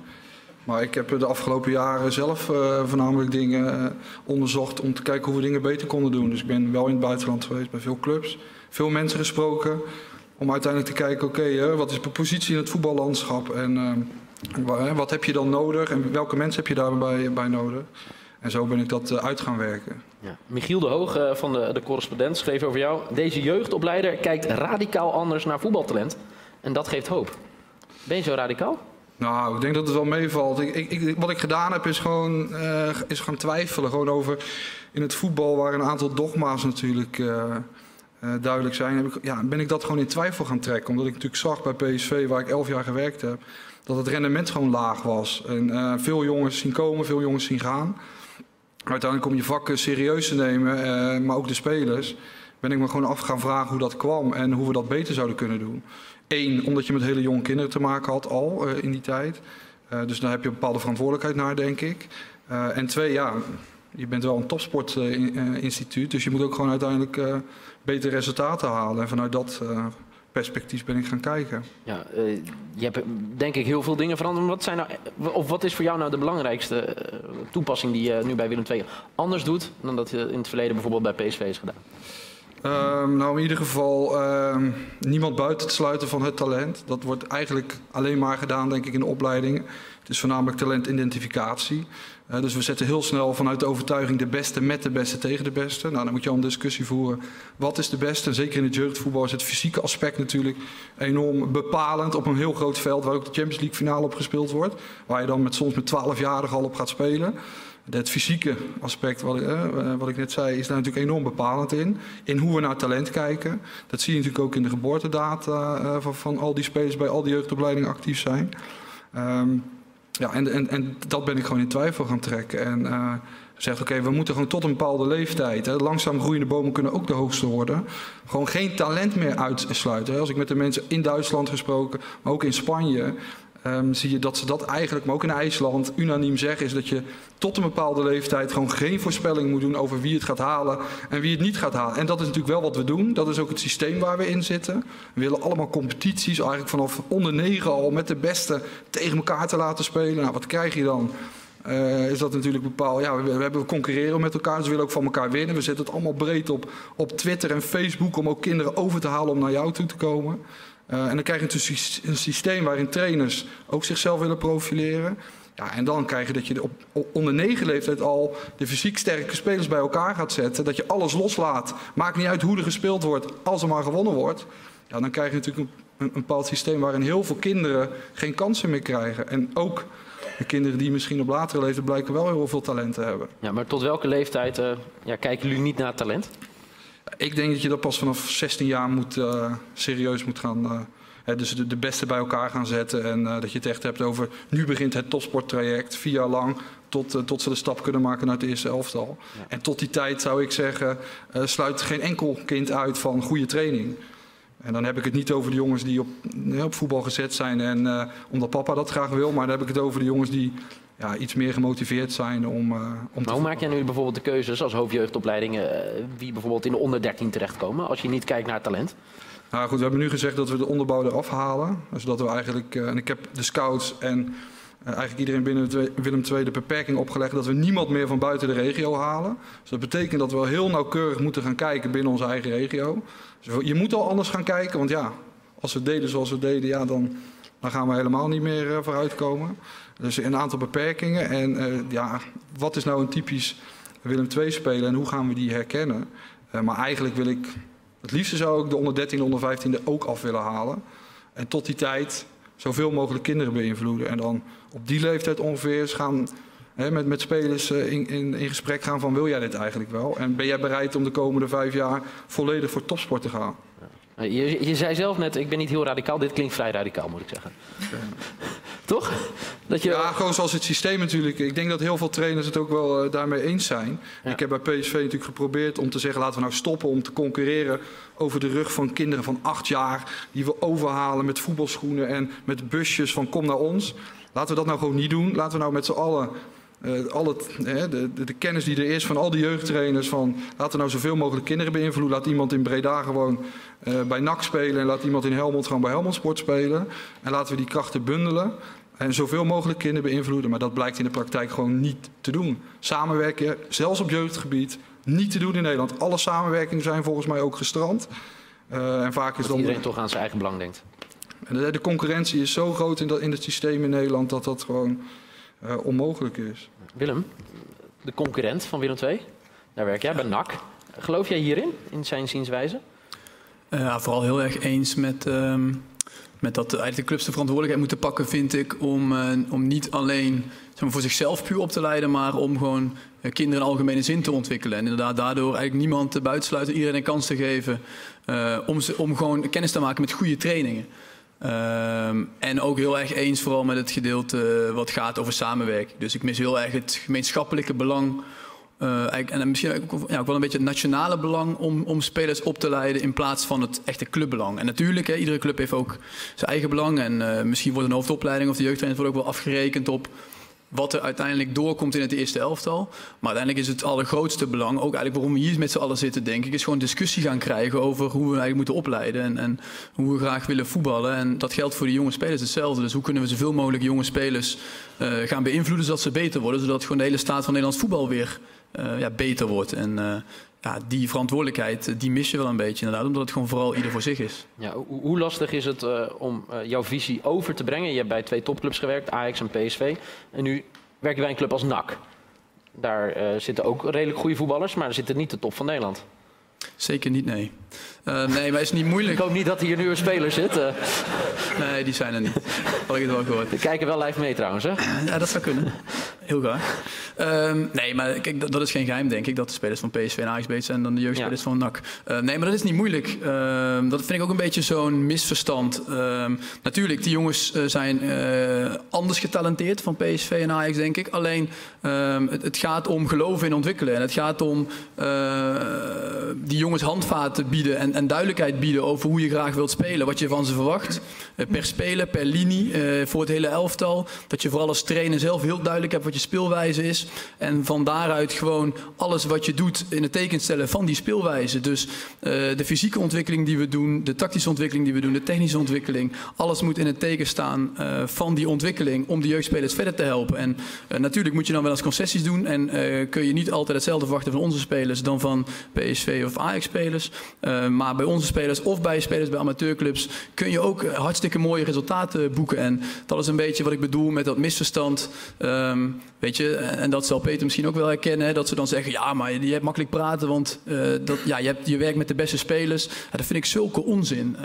Maar ik heb de afgelopen jaren zelf uh, voornamelijk dingen uh, onderzocht om te kijken hoe we dingen beter konden doen. Dus ik ben wel in het buitenland geweest, bij veel clubs, veel mensen gesproken. Om uiteindelijk te kijken, oké, wat is de positie in het voetballandschap en wat heb je dan nodig en welke mensen heb je daarbij bij nodig. En zo ben ik dat uit gaan werken. Ja. Michiel de Hoog van de, de correspondent schreef over jou. Deze jeugdopleider kijkt radicaal anders naar voetbaltalent. En dat geeft hoop. Ben je zo radicaal? Nou, ik denk dat het wel meevalt. Ik, ik, wat ik gedaan heb is gewoon uh, is gaan twijfelen. Gewoon over in het voetbal waar een aantal dogma's natuurlijk uh, uh, duidelijk zijn. Heb ik, ja, ben ik dat gewoon in twijfel gaan trekken. Omdat ik natuurlijk zag bij PSV, waar ik elf jaar gewerkt heb, dat het rendement gewoon laag was. En veel jongens zien komen, veel jongens zien gaan. Uiteindelijk om je vak serieus te nemen, maar ook de spelers, ben ik me gewoon af gaan vragen hoe dat kwam en hoe we dat beter zouden kunnen doen. Eén, omdat je met hele jonge kinderen te maken had al uh, in die tijd. Uh, dus daar heb je een bepaalde verantwoordelijkheid naar, denk ik. Uh, en twee, ja, je bent wel een topsportinstituut. dus je moet ook gewoon uiteindelijk betere resultaten halen. En vanuit dat perspectief ben ik gaan kijken. Ja, je hebt denk ik heel veel dingen veranderd. Wat, zijn nou, of wat is voor jou nou de belangrijkste toepassing die je nu bij Willem II anders doet... dan dat je in het verleden bijvoorbeeld bij PSV is gedaan? Um, nou, in ieder geval um, niemand buiten te sluiten van het talent. Dat wordt eigenlijk alleen maar gedaan, denk ik, in de opleiding. Het is voornamelijk talentidentificatie. Uh, dus we zetten heel snel vanuit de overtuiging de beste met de beste tegen de beste. Nou, dan moet je al een discussie voeren. Wat is de beste? En zeker in het jeugdvoetbal is het fysieke aspect natuurlijk enorm bepalend op een heel groot veld waar ook de Champions League finale op gespeeld wordt. Waar je dan met, soms met 12-jarigen al op gaat spelen. Het fysieke aspect, wat eh, wat ik net zei, is daar natuurlijk enorm bepalend in. In hoe we naar talent kijken. Dat zie je natuurlijk ook in de geboortedata uh, van, van, al die spelers bij al die jeugdopleidingen actief zijn. Um, ja, en, en, en dat ben ik gewoon in twijfel gaan trekken. En uh, zegt, oké, okay, we moeten gewoon tot een bepaalde leeftijd. Hè, langzaam groeiende bomen kunnen ook de hoogste worden. Gewoon geen talent meer uitsluiten. Als ik met de mensen in Duitsland gesproken, maar ook in Spanje... Um, zie je dat ze dat eigenlijk, maar ook in IJsland, unaniem zeggen, is dat je tot een bepaalde leeftijd gewoon geen voorspelling moet doen over wie het gaat halen en wie het niet gaat halen. En dat is natuurlijk wel wat we doen. Dat is ook het systeem waar we in zitten. We willen allemaal competities, eigenlijk vanaf onder negen al met de beste tegen elkaar te laten spelen. Nou, wat krijg je dan? Uh, is dat natuurlijk bepaald. Ja, we, we, hebben, we concurreren met elkaar, dus we willen ook van elkaar winnen. We zetten het allemaal breed op, op Twitter en Facebook om ook kinderen over te halen om naar jou toe te komen. Uh, en dan krijg je dus een systeem waarin trainers ook zichzelf willen profileren. Ja, en dan krijg je dat je op, onder negen leeftijd al de fysiek sterke spelers bij elkaar gaat zetten. Dat je alles loslaat. Maakt niet uit hoe er gespeeld wordt, als er maar gewonnen wordt. Ja, dan krijg je natuurlijk een een, bepaald systeem waarin heel veel kinderen geen kansen meer krijgen. En ook de kinderen die misschien op latere leeftijd blijken wel heel veel talenten hebben. Ja, maar tot welke leeftijd eh, ja, kijken jullie niet naar talent? Ik denk dat je dat pas vanaf 16 jaar moet, uh, serieus moet gaan. Uh, hè, dus de, de, beste bij elkaar gaan zetten. En uh, dat je het echt hebt over. Nu begint het topsporttraject, vier jaar lang. Tot, tot ze de stap kunnen maken naar het eerste elftal. Ja. En tot die tijd zou ik zeggen. sluit geen enkel kind uit van goede training. En dan heb ik het niet over de jongens die op, op voetbal gezet zijn. En omdat papa dat graag wil. Maar dan heb ik het over de jongens die ja, iets meer gemotiveerd zijn om, uh, om Maar hoe maak jij nu bijvoorbeeld de keuzes als hoofdjeugdopleiding uh, wie bijvoorbeeld in de onder 13 terechtkomen als je niet kijkt naar talent? Nou goed, we hebben nu gezegd dat we de onderbouw eraf halen. Zodat we eigenlijk, uh, en ik heb de scouts en eigenlijk iedereen binnen Willem II de beperking opgelegd dat we niemand meer van buiten de regio halen. Dus dat betekent dat we heel nauwkeurig moeten gaan kijken binnen onze eigen regio. Dus je moet al anders gaan kijken, want ja, als we deden zoals we deden, ja, dan, dan gaan we helemaal niet meer vooruitkomen. Dus een aantal beperkingen. En uh, ja, wat is nou een typisch Willem II speler en hoe gaan we die herkennen? Uh, maar eigenlijk wil ik, het liefste zou ik de onder 13 onder 15 ook af willen halen. En tot die tijd zoveel mogelijk kinderen beïnvloeden. En dan op die leeftijd ongeveer gaan hè, met, met spelers uh, in, in, in gesprek gaan van wil jij dit eigenlijk wel? En ben jij bereid om de komende vijf jaar volledig voor topsport te gaan? Je, je, zei zelf net, ik ben niet heel radicaal. Dit klinkt vrij radicaal, moet ik zeggen. Toch? Dat je... Ja, gewoon zoals het systeem natuurlijk. Ik denk dat heel veel trainers het ook wel uh, daarmee eens zijn. Ja. Ik heb bij PSV natuurlijk geprobeerd om te zeggen... laten we nou stoppen om te concurreren over de rug van kinderen van acht jaar... die we overhalen met voetbalschoenen en met busjes van kom naar ons. Laten we dat nou gewoon niet doen. Laten we nou met z'n allen uh, al het, uh, de, de, de, kennis die er is van al die jeugdtrainers. Van, laten we nou zoveel mogelijk kinderen beïnvloeden. Laat iemand in Breda gewoon uh, bij NAC spelen. En laat iemand in Helmond gewoon bij Helmond Sport spelen. En laten we die krachten bundelen. En zoveel mogelijk kinderen beïnvloeden. Maar dat blijkt in de praktijk gewoon niet te doen. Samenwerken, zelfs op jeugdgebied, niet te doen in Nederland. Alle samenwerkingen zijn volgens mij ook gestrand. en vaak is dat iedereen toch aan zijn eigen belang denkt. De, de concurrentie is zo groot in, dat, in het systeem in Nederland dat dat gewoon uh, onmogelijk is. Willem, de concurrent van Willem II, daar werk jij bij NAC. Geloof jij hierin, in zijn zienswijze? Uh, vooral heel erg eens met, uh, met dat eigenlijk de clubs de verantwoordelijkheid moeten pakken, vind ik, om, uh, om niet alleen zeg maar, voor zichzelf puur op te leiden, maar om gewoon kinderen in algemene zin te ontwikkelen. En inderdaad daardoor eigenlijk niemand te buitensluiten, iedereen een kans te geven om, ze, om gewoon kennis te maken met goede trainingen. Um, en ook heel erg eens vooral met het gedeelte wat gaat over samenwerking. Dus ik mis heel erg het gemeenschappelijke belang. Uh, en misschien ook, ja, wel een beetje het nationale belang om, om spelers op te leiden in plaats van het echte clubbelang. En natuurlijk, hè, iedere club heeft ook zijn eigen belang. En uh, misschien wordt een hoofdopleiding of de jeugdtrainer ook wel afgerekend op wat er uiteindelijk doorkomt in het eerste elftal. Maar uiteindelijk is het allergrootste belang, ook eigenlijk waarom we hier met z'n allen zitten, denk ik, is gewoon discussie gaan krijgen over hoe we eigenlijk moeten opleiden en, en hoe we graag willen voetballen. En dat geldt voor de jonge spelers hetzelfde. Dus hoe kunnen we zoveel mogelijk jonge spelers uh, gaan beïnvloeden zodat ze beter worden, zodat gewoon de hele staat van Nederlands voetbal weer uh, ja, beter wordt. En uh, ja, die verantwoordelijkheid die mis je wel een beetje inderdaad, omdat het gewoon vooral ieder voor zich is. Ja, hoe, hoe lastig is het uh, om uh, jouw visie over te brengen? Je hebt bij twee topclubs gewerkt, Ajax en PSV. En nu werk je bij een club als NAC. Daar uh, zitten ook redelijk goede voetballers, maar er zit niet de top van Nederland. Zeker niet, nee. Uh, nee, maar is niet moeilijk. Ik hoop niet dat hier nu een speler zit. Uh. Nee, die zijn er niet. Had ik het wel gehoord. We kijken wel live mee trouwens, hè? Ja, dat zou kunnen. Heel graag. Um, nee, maar kijk, dat, dat, is geen geheim, denk ik. Dat de spelers van PSV en Ajax beter zijn dan de jeugdspelers ja. van NAC. Uh, nee, maar dat is niet moeilijk. Uh, dat vind ik ook een beetje zo'n misverstand. natuurlijk, die jongens zijn anders getalenteerd van PSV en Ajax, denk ik. Alleen, ehm, het, het, gaat om geloven in ontwikkelen. En het gaat om die jongens handvaten bieden en, en, duidelijkheid bieden over hoe je graag wilt spelen. Wat je van ze verwacht. Uh, per speler, per linie, uh, voor het hele elftal. Dat je vooral als trainer zelf heel duidelijk hebt wat je speelwijze is. En van daaruit gewoon alles wat je doet in het teken stellen van die speelwijze. Dus uh, de fysieke ontwikkeling die we doen, de tactische ontwikkeling die we doen, de technische ontwikkeling. Alles moet in het teken staan van die ontwikkeling om de jeugdspelers verder te helpen. En natuurlijk moet je dan wel eens concessies doen. En kun je niet altijd hetzelfde verwachten van onze spelers dan van PSV of Ajax-spelers. Uh, maar bij onze spelers of bij spelers bij amateurclubs kun je ook hartstikke mooie resultaten boeken. En dat is een beetje wat ik bedoel met dat misverstand. Um, weet je, en dat zal Peter misschien ook wel herkennen. Dat ze dan zeggen, ja, maar je hebt makkelijk praten, want dat, ja, je, hebt, je werkt met de beste spelers. Dat vind ik zulke onzin.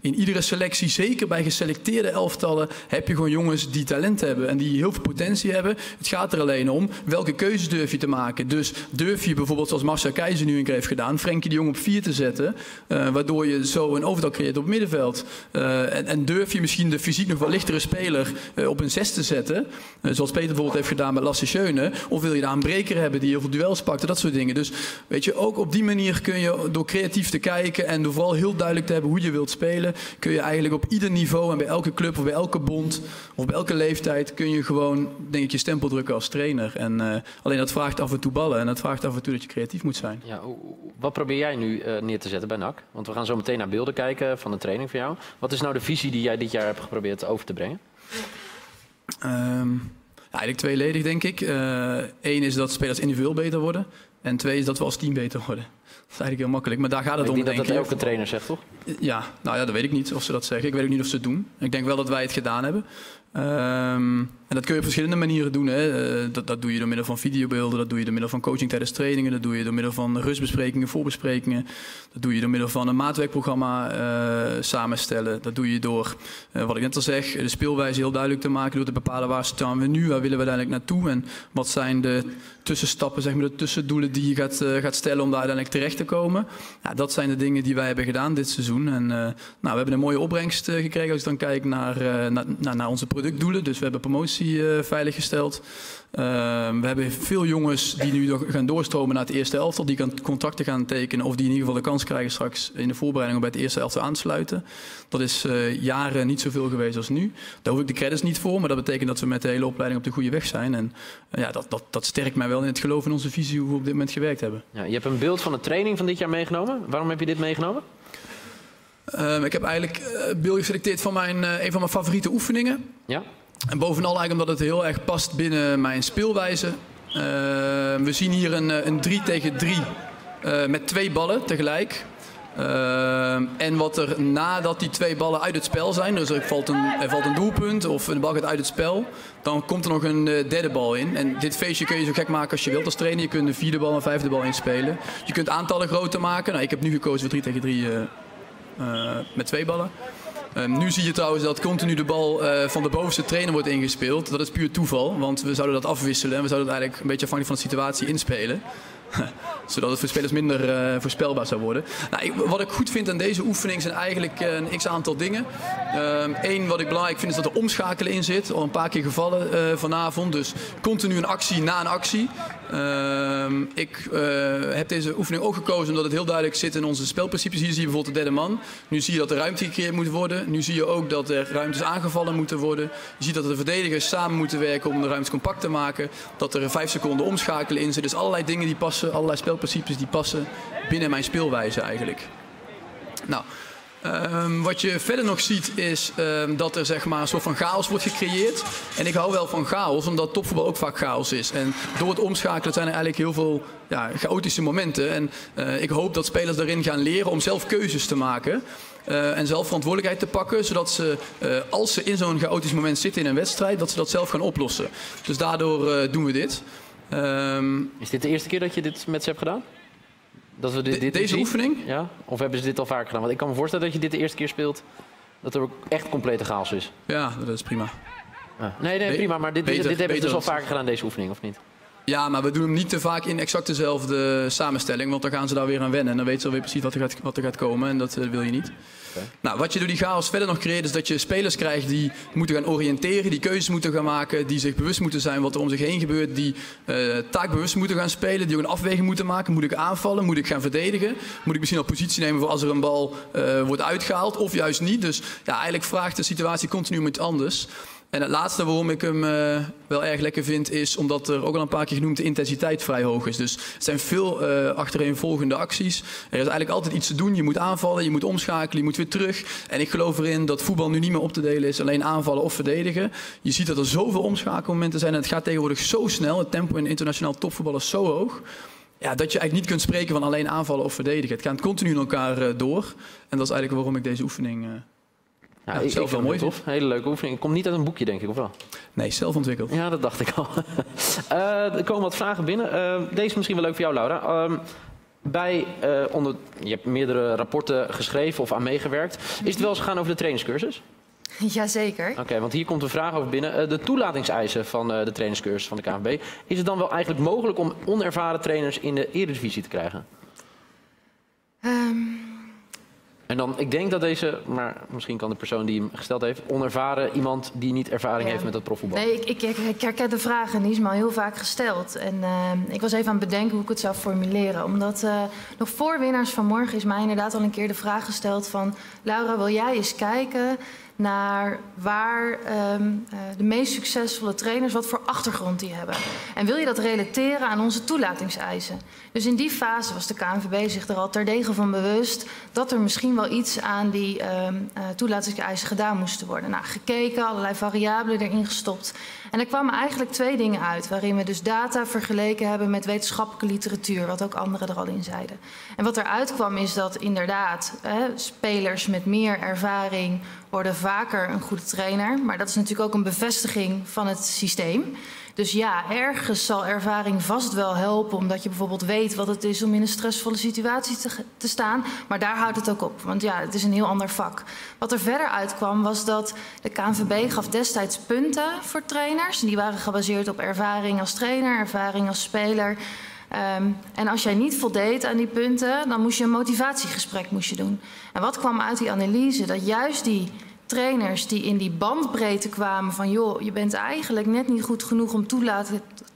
In iedere selectie, zeker bij geselecteerde elftallen, heb je gewoon jongens die talent hebben en die heel veel potentie hebben. Het gaat er alleen om, welke keuzes durf je te maken? Dus durf je bijvoorbeeld, zoals Marcel Keizer nu een keer heeft gedaan, Frenkie de Jong op vier te zetten, uh, waardoor je zo een overtal creëert op het middenveld. En, en, durf je misschien de fysiek nog wel lichtere speler op een zes te zetten, zoals Peter bijvoorbeeld heeft gedaan met Lasse Schöne, of wil je daar een breker hebben die heel veel duels pakt, dat soort dingen. Dus weet je, ook op die manier kun je door creatief te kijken en door vooral heel duidelijk te hebben hoe je wilt spelen, kun je eigenlijk op ieder niveau en bij elke club of bij elke bond of bij elke leeftijd kun je gewoon, denk ik, je stempel drukken als trainer. En alleen dat vraagt af en toe ballen en dat vraagt af en toe dat je creatief moet zijn. Ja, wat probeer jij nu neer te zetten bij NAC? Want we gaan zo meteen naar beelden kijken van de training van jou. Wat is nou de visie die jij dit jaar hebt geprobeerd over te brengen? Um, ja, eigenlijk tweeledig, denk ik. Eén uh, is dat spelers individueel beter worden. En twee is dat we als team beter worden. [LAUGHS] Dat is eigenlijk heel makkelijk. Maar daar gaat het ik om, denk dat dat elke trainer zegt, toch? Ja, nou ja, dat weet ik niet of ze dat zeggen. Ik weet ook niet of ze het doen. Ik denk wel dat wij het gedaan hebben. Um, en dat kun je op verschillende manieren doen. Hè. Uh, dat, dat doe je door middel van videobeelden, dat doe je door middel van coaching tijdens trainingen, dat doe je door middel van rustbesprekingen, voorbesprekingen. Dat doe je door middel van een maatwerkprogramma uh, samenstellen. Dat doe je door, uh, wat ik net al zeg, de speelwijze heel duidelijk te maken, door te bepalen waar staan we nu, waar willen we uiteindelijk naartoe en wat zijn de tussenstappen, zeg maar, de tussendoelen die je gaat, gaat stellen om daar uiteindelijk terecht te komen. Ja, dat zijn de dingen die wij hebben gedaan dit seizoen. En nou, we hebben een mooie opbrengst gekregen als ik dan kijk naar, naar, naar onze productdoelen. Dus we hebben promotie uh, veiliggesteld. Uh, we hebben veel jongens die nu gaan doorstromen naar het eerste elftal. Die kan contracten gaan tekenen of die in ieder geval de kans krijgen straks in de voorbereiding om bij het eerste elftal aan te sluiten. Dat is uh, jaren niet zoveel geweest als nu. Daar hoef ik de credits niet voor, maar dat betekent dat we met de hele opleiding op de goede weg zijn. En ja, dat, dat, dat sterkt mij wel in het geloof in onze visie hoe we op dit moment gewerkt hebben. Ja, je hebt een beeld van de training van dit jaar meegenomen. Waarom heb je dit meegenomen? Uh, ik heb eigenlijk uh, beeld geselecteerd van mijn, uh, een van mijn favoriete oefeningen. Ja? En bovenal eigenlijk omdat het heel erg past binnen mijn speelwijze. Uh, we zien hier een, een 3 tegen 3 uh, met twee ballen tegelijk. En wat er nadat die twee ballen uit het spel zijn, dus er valt, een, valt een doelpunt of de bal gaat uit het spel, dan komt er nog een derde bal in. En dit feestje kun je zo gek maken als je wilt als trainer. Je kunt een vierde bal en vijfde bal inspelen. Je kunt aantallen groter maken. Nou, ik heb nu gekozen voor 3 tegen 3 uh, met twee ballen. Um, nu zie je trouwens dat continu de bal uh, van de bovenste trainer wordt ingespeeld. Dat is puur toeval, want we zouden dat afwisselen en we zouden het eigenlijk een beetje afhankelijk van de situatie inspelen. [LAUGHS] Zodat het voor spelers minder uh, voorspelbaar zou worden. Nou, wat ik goed vind aan deze oefening zijn eigenlijk uh, een x-aantal dingen. Eén um, wat ik belangrijk vind is dat er omschakelen in zit. Al een paar keer gevallen vanavond. Dus continu een actie na een actie. Um, ik heb deze oefening ook gekozen omdat het heel duidelijk zit in onze spelprincipes. Hier zie je bijvoorbeeld de derde man. Nu zie je dat er ruimte gecreëerd moet worden. Nu zie je ook dat er ruimtes aangevallen moeten worden. Je ziet dat de verdedigers samen moeten werken om de ruimte compact te maken. Dat er vijf seconden omschakelen in zit. Dus allerlei dingen die passen, allerlei spelprincipes die passen binnen mijn speelwijze eigenlijk. Nou, um, wat je verder nog ziet is um, dat er zeg maar, een soort van chaos wordt gecreëerd. En ik hou wel van chaos, omdat topvoetbal ook vaak chaos is. En door het omschakelen zijn er eigenlijk heel veel ja, chaotische momenten. En uh, ik hoop dat spelers daarin gaan leren om zelf keuzes te maken. Uh, en zelf verantwoordelijkheid te pakken, zodat ze, uh, als ze in zo'n chaotisch moment zitten in een wedstrijd, dat ze dat zelf gaan oplossen. Dus daardoor doen we dit. Um, is dit de eerste keer dat je dit met ze hebt gedaan? Dat we dit, dit deze oefening? Ja? Of hebben ze dit al vaker gedaan? Want ik kan me voorstellen dat je dit de eerste keer speelt, dat er ook echt complete chaos is. Ja, dat is prima. Ja. Nee, nee, prima. Maar dit, dit, dit hebben ze dus al vaker gedaan, deze oefening, of niet? Ja, maar we doen hem niet te vaak in exact dezelfde samenstelling, want dan gaan ze daar weer aan wennen. En dan weten ze alweer precies wat er gaat, wat er gaat komen en dat uh, wil je niet. Okay. Nou, wat je door die chaos verder nog creëert, is dat je spelers krijgt die moeten gaan oriënteren, die keuzes moeten gaan maken, die zich bewust moeten zijn wat er om zich heen gebeurt, die uh, taakbewust moeten gaan spelen, die ook een afweging moeten maken. Moet ik aanvallen? Moet ik gaan verdedigen? Moet ik misschien al positie nemen voor als er een bal uh, wordt uitgehaald of juist niet? Dus ja, eigenlijk vraagt de situatie continu om iets anders. En het laatste waarom ik hem uh, wel erg lekker vind, is omdat er ook al een paar keer genoemd de intensiteit vrij hoog is. Dus het zijn veel uh, achtereenvolgende acties. Er is eigenlijk altijd iets te doen. Je moet aanvallen, je moet omschakelen, je moet weer terug. En ik geloof erin dat voetbal nu niet meer op te delen is, alleen aanvallen of verdedigen. Je ziet dat er zoveel omschakelmomenten zijn en het gaat tegenwoordig zo snel. Het tempo in internationaal topvoetbal is zo hoog. Ja, dat je eigenlijk niet kunt spreken van alleen aanvallen of verdedigen. Het gaat continu in elkaar uh, door. En dat is eigenlijk waarom ik deze oefening Ja, Ja, ik, ik zelf vind wel het mooi tof. Hele leuke oefening. Komt niet uit een boekje, denk ik, of wel? Nee, zelf ontwikkeld. Ja, dat dacht ik al. [LAUGHS] Eh, er komen wat vragen binnen. Eh, deze is misschien wel leuk voor jou, Laura. Ehm, bij, eh, onder, je hebt meerdere rapporten geschreven of aan meegewerkt. Is het wel eens gegaan over de trainingscursus? [LAUGHS] Jazeker. Oké, want hier komt een vraag over binnen. Eh, de toelatingseisen van eh, de trainingscursus van de KNVB. Is het dan wel eigenlijk mogelijk om onervaren trainers in de Eredivisie te krijgen? Ehm, En dan, ik denk dat deze, maar misschien kan de persoon die hem gesteld heeft, onervaren iemand die niet ervaring Ja. heeft met dat profvoetbal. Nee, ik, ik, ik herken de vraag en die is me al heel vaak gesteld. En eh, ik was even aan het bedenken hoe ik het zou formuleren. Omdat eh, nog voor winnaars van morgen is mij inderdaad al een keer de vraag gesteld van... Laura, wil jij eens kijken naar waar ehm, eh, de meest succesvolle trainers, wat voor achtergrond die hebben. En wil je dat relateren aan onze toelatingseisen? Dus in die fase was de KNVB zich er al terdege van bewust dat er misschien wel iets aan die ehm, eh, toelatingseisen gedaan moesten worden. Nou, gekeken, allerlei variabelen erin gestopt. En er kwamen eigenlijk twee dingen uit, waarin we dus data vergeleken hebben met wetenschappelijke literatuur, wat ook anderen er al in zeiden. En wat eruit kwam is dat inderdaad hè, spelers met meer ervaring worden vaker een goede trainer. Maar dat is natuurlijk ook een bevestiging van het systeem. Dus ja, ergens zal ervaring vast wel helpen, omdat je bijvoorbeeld weet wat het is om in een stressvolle situatie te, te staan. Maar daar houdt het ook op, want ja, het is een heel ander vak. Wat er verder uitkwam was dat de KNVB gaf destijds punten voor trainers. Die waren gebaseerd op ervaring als trainer, ervaring als speler. Ehm, en als jij niet voldeed aan die punten, dan moest je een motivatiegesprek moest je doen. En wat kwam uit die analyse? Dat juist die trainers die in die bandbreedte kwamen van... joh, je bent eigenlijk net niet goed genoeg om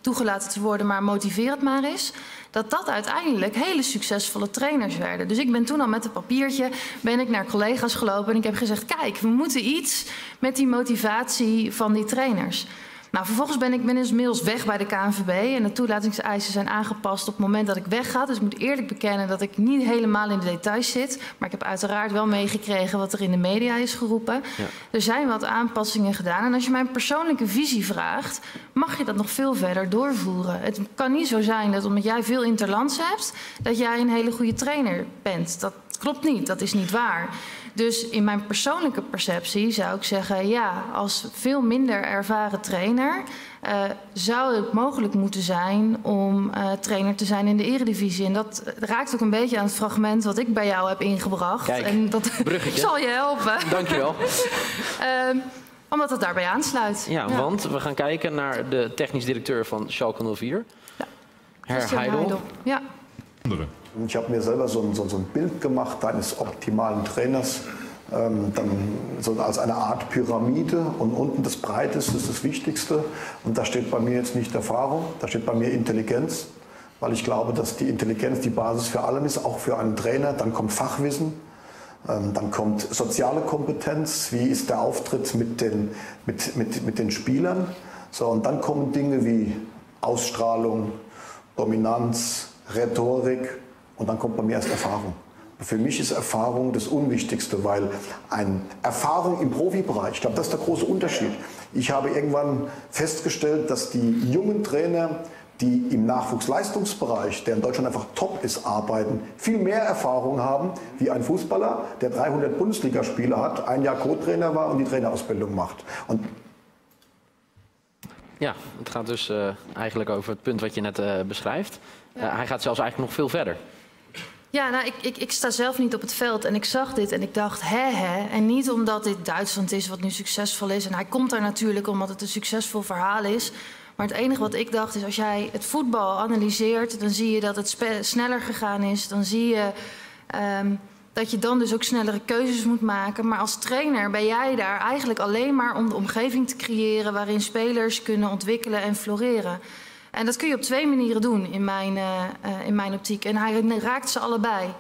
toegelaten te worden... maar motiveer het maar eens. Dat dat uiteindelijk hele succesvolle trainers werden. Dus ik ben toen al met een papiertje ben ik naar collega's gelopen... en ik heb gezegd, kijk, we moeten iets met die motivatie van die trainers... Nou, vervolgens ben ik ben inmiddels weg bij de KNVB en de toelatingseisen zijn aangepast op het moment dat ik wegga. Dus ik moet eerlijk bekennen dat ik niet helemaal in de details zit. Maar ik heb uiteraard wel meegekregen wat er in de media is geroepen. Ja. Er zijn wat aanpassingen gedaan. En als je mijn persoonlijke visie vraagt, mag je dat nog veel verder doorvoeren. Het kan niet zo zijn dat omdat jij veel interlands hebt, dat jij een hele goede trainer bent. Dat klopt niet, dat is niet waar. Dus in mijn persoonlijke perceptie zou ik zeggen, ja, als veel minder ervaren trainer eh, zou het mogelijk moeten zijn om eh, trainer te zijn in de eredivisie. En dat raakt ook een beetje aan het fragment wat ik bij jou heb ingebracht. Kijk, en dat [LAUGHS] bruggetje. zal je helpen. Dankjewel. [LAUGHS] Ehm, omdat het daarbij aansluit. Ja, want we gaan kijken naar de technisch directeur van Schalke 04. Ja. Herr Christian Heidel. Heidel. Ja. Und Ich habe mir selber so ein, so, so ein Bild gemacht eines optimalen Trainers, ähm, dann so als eine Art Pyramide und unten das Breiteste ist das Wichtigste. Und da steht bei mir jetzt nicht Erfahrung, da steht bei mir Intelligenz, weil ich glaube, dass die Intelligenz die Basis für allem ist, auch für einen Trainer. Dann kommt Fachwissen, ähm, dann kommt soziale Kompetenz, wie ist der Auftritt mit den, mit, mit, mit den Spielern. So, und dann kommen Dinge wie Ausstrahlung, Dominanz, Rhetorik und dann kommt bei mir erst Erfahrung. Für mich ist Erfahrung das Unwichtigste, weil eine Erfahrung im Profibereich, ich glaube, das ist der große Unterschied. Ich habe irgendwann festgestellt, dass die jungen Trainer, die im Nachwuchsleistungsbereich, der in Deutschland einfach top ist, arbeiten, viel mehr Erfahrung haben wie ein Fußballer, der 300 Bundesligaspiele hat, ein Jahr Co-Trainer war und die Trainerausbildung macht. Und Ja, het gaat dus eh, eigenlijk over het punt wat je net eh, beschrijft. Eh, hij gaat zelfs eigenlijk nog veel verder. Ja, nou, ik, ik, ik sta zelf niet op het veld en ik zag dit en ik dacht, hè hè. En niet omdat dit Duitsland is wat nu succesvol is. En hij komt daar natuurlijk omdat het een succesvol verhaal is. Maar het enige wat ik dacht is, als jij het voetbal analyseert... dan zie je dat het sneller gegaan is. Dan zie je ehm, dat je dan dus ook snellere keuzes moet maken. Maar als trainer ben jij daar eigenlijk alleen maar om de omgeving te creëren... waarin spelers kunnen ontwikkelen en floreren. En dat kun je op twee manieren doen in mijn, eh, eh, in mijn optiek. En hij raakt ze allebei.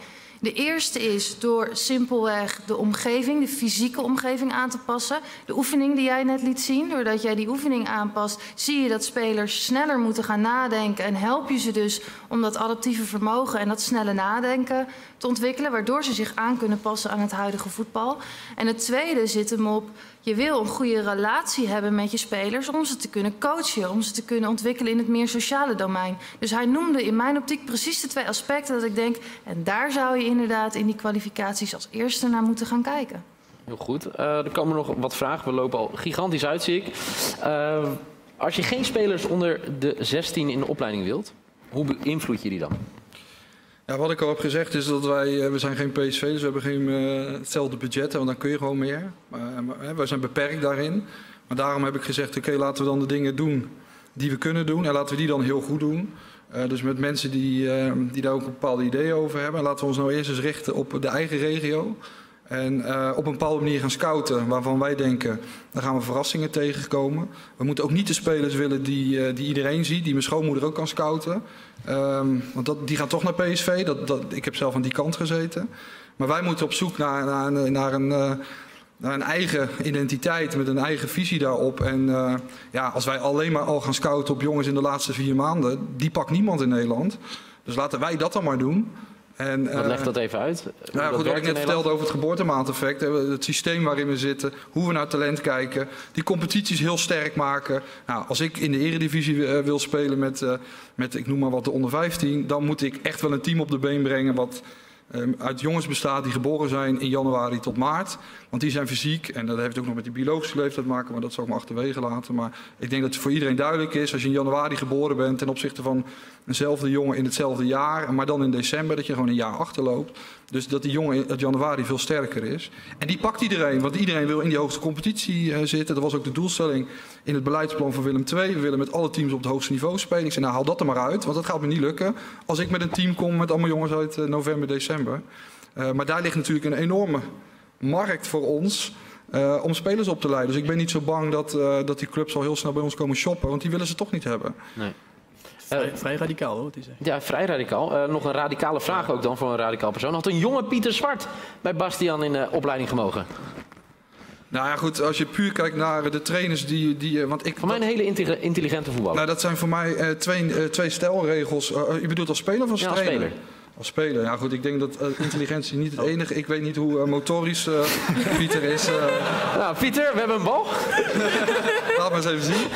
De eerste is door simpelweg de omgeving, de fysieke omgeving aan te passen. De oefening die jij net liet zien, doordat jij die oefening aanpast, zie je dat spelers sneller moeten gaan nadenken. En help je ze dus om dat adaptieve vermogen en dat snelle nadenken te ontwikkelen, waardoor ze zich aan kunnen passen aan het huidige voetbal. En het tweede zit hem op, je wil een goede relatie hebben met je spelers om ze te kunnen coachen, om ze te kunnen ontwikkelen in het meer sociale domein. Dus hij noemde in mijn optiek precies de twee aspecten dat ik denk, en daar zou je inderdaad in die kwalificaties als eerste naar moeten gaan kijken. Heel goed. Eh, er komen nog wat vragen. We lopen al gigantisch uit, zie ik. Eh, als je geen spelers onder de 16 in de opleiding wilt, hoe beïnvloed je die dan? Ja, wat ik al heb gezegd is dat wij, eh, we zijn geen PSV, dus we hebben geen eh, hetzelfde budget, want dan kun je gewoon meer. Maar, hè, wij zijn beperkt daarin. Maar daarom heb ik gezegd, oké, laten we dan de dingen doen die we kunnen doen en laten we die dan heel goed doen. Eh, dus met mensen die, eh, die daar ook een bepaalde ideeën over hebben. En laten we ons nou eerst eens richten op de eigen regio. En eh, op een bepaalde manier gaan scouten waarvan wij denken, daar gaan we verrassingen tegenkomen. We moeten ook niet de spelers willen die, eh, die iedereen ziet, die mijn schoonmoeder ook kan scouten. Ehm, want dat, die gaan toch naar PSV, dat, dat, ik heb zelf aan die kant gezeten. Maar wij moeten op zoek naar, naar, naar een, eh, naar een eigen identiteit, met een eigen visie daarop. En ja, als wij alleen maar al gaan scouten op jongens in de laatste vier maanden, die pakt niemand in Nederland. Dus laten wij dat dan maar doen. En, Wat eh, legt dat even uit? Nou goed, wat ik net vertelde over het geboortemaateffect. hè, Het systeem waarin we zitten. Hoe we naar talent kijken. Die competities heel sterk maken. Nou, als ik in de eredivisie eh, wil spelen met, eh, met, ik noem maar wat, de onder 15. Dan moet ik echt wel een team op de been brengen wat eh, uit jongens bestaat die geboren zijn in januari tot maart. Want die zijn fysiek. En dat heeft ook nog met die biologische leeftijd te maken. Maar dat zal ik maar achterwege laten. Maar ik denk dat het voor iedereen duidelijk is. Als je in januari geboren bent ten opzichte van eenzelfde jongen in hetzelfde jaar. Maar dan in december dat je gewoon een jaar achterloopt. Dus dat die jongen het januari veel sterker is. En die pakt iedereen, want iedereen wil in die hoogste competitie eh, zitten. Dat was ook de doelstelling in het beleidsplan van Willem II. We willen met alle teams op het hoogste niveau spelen. Ik zei, nou haal dat er maar uit, want dat gaat me niet lukken. Als ik met een team kom met allemaal jongens uit eh, november, december. Eh, maar daar ligt natuurlijk een enorme markt voor ons. om spelers op te leiden. Dus ik ben niet zo bang dat, dat die clubs al heel snel bij ons komen shoppen. Want die willen ze toch niet hebben. Nee. Vrij, vrij radicaal hoor, wat hij zegt. Ja, vrij radicaal. Eh, nog een radicale vraag ook dan voor een radicaal persoon. Had een jonge Pieter Zwart bij Bastian in de opleiding gemogen? Nou ja, goed, als je puur kijkt naar de trainers die... die eh, want ik, Voor mij een hele intelli- intelligente voetballer. Nou, dat zijn voor mij eh, twee, eh, twee stelregels. Eh, je bedoelt als speler of als Ja, als trainer? speler. Als speler, ja goed. Ik denk dat eh, intelligentie niet het enige. Ik weet niet hoe eh, motorisch eh, Pieter is. eh. [LAUGHS] Nou, Pieter, we hebben een bal. [LAUGHS] laat maar eens even zien.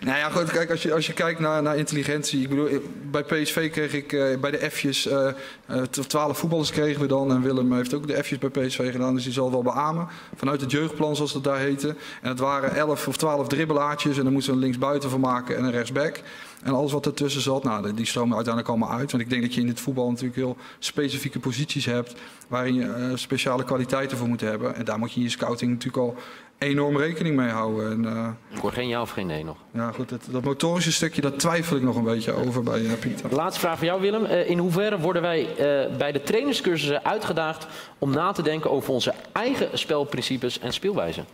Nou ja, goed, kijk, als je, als je kijkt naar, naar intelligentie. Ik bedoel, eh, bij PSV kreeg ik eh, bij de F'jes, eh, eh, tw- twaalf voetballers kregen we dan. En Willem heeft ook de F'jes bij PSV gedaan, dus die zal wel beamen. Vanuit het jeugdplan, zoals dat daar heette. En het waren elf of twaalf dribbelaartjes. En daar moesten we een linksbuiten van maken en een rechtsback. En alles wat ertussen zat, nou, die- stromen uiteindelijk allemaal uit. Want ik denk dat je in dit voetbal natuurlijk heel specifieke posities hebt. Waarin je eh, speciale kwaliteiten voor moet hebben. En daar moet je je scouting natuurlijk al enorm rekening mee houden. En, eh, Ik hoor geen ja of geen nee nog. ja, goed, dat, dat motorische stukje, daar twijfel ik nog een beetje over bij eh, Pieter. Laatste vraag voor jou, Willem. Eh, in hoeverre worden wij eh, bij de trainerscursussen uitgedaagd om na te denken over onze eigen spelprincipes en speelwijze?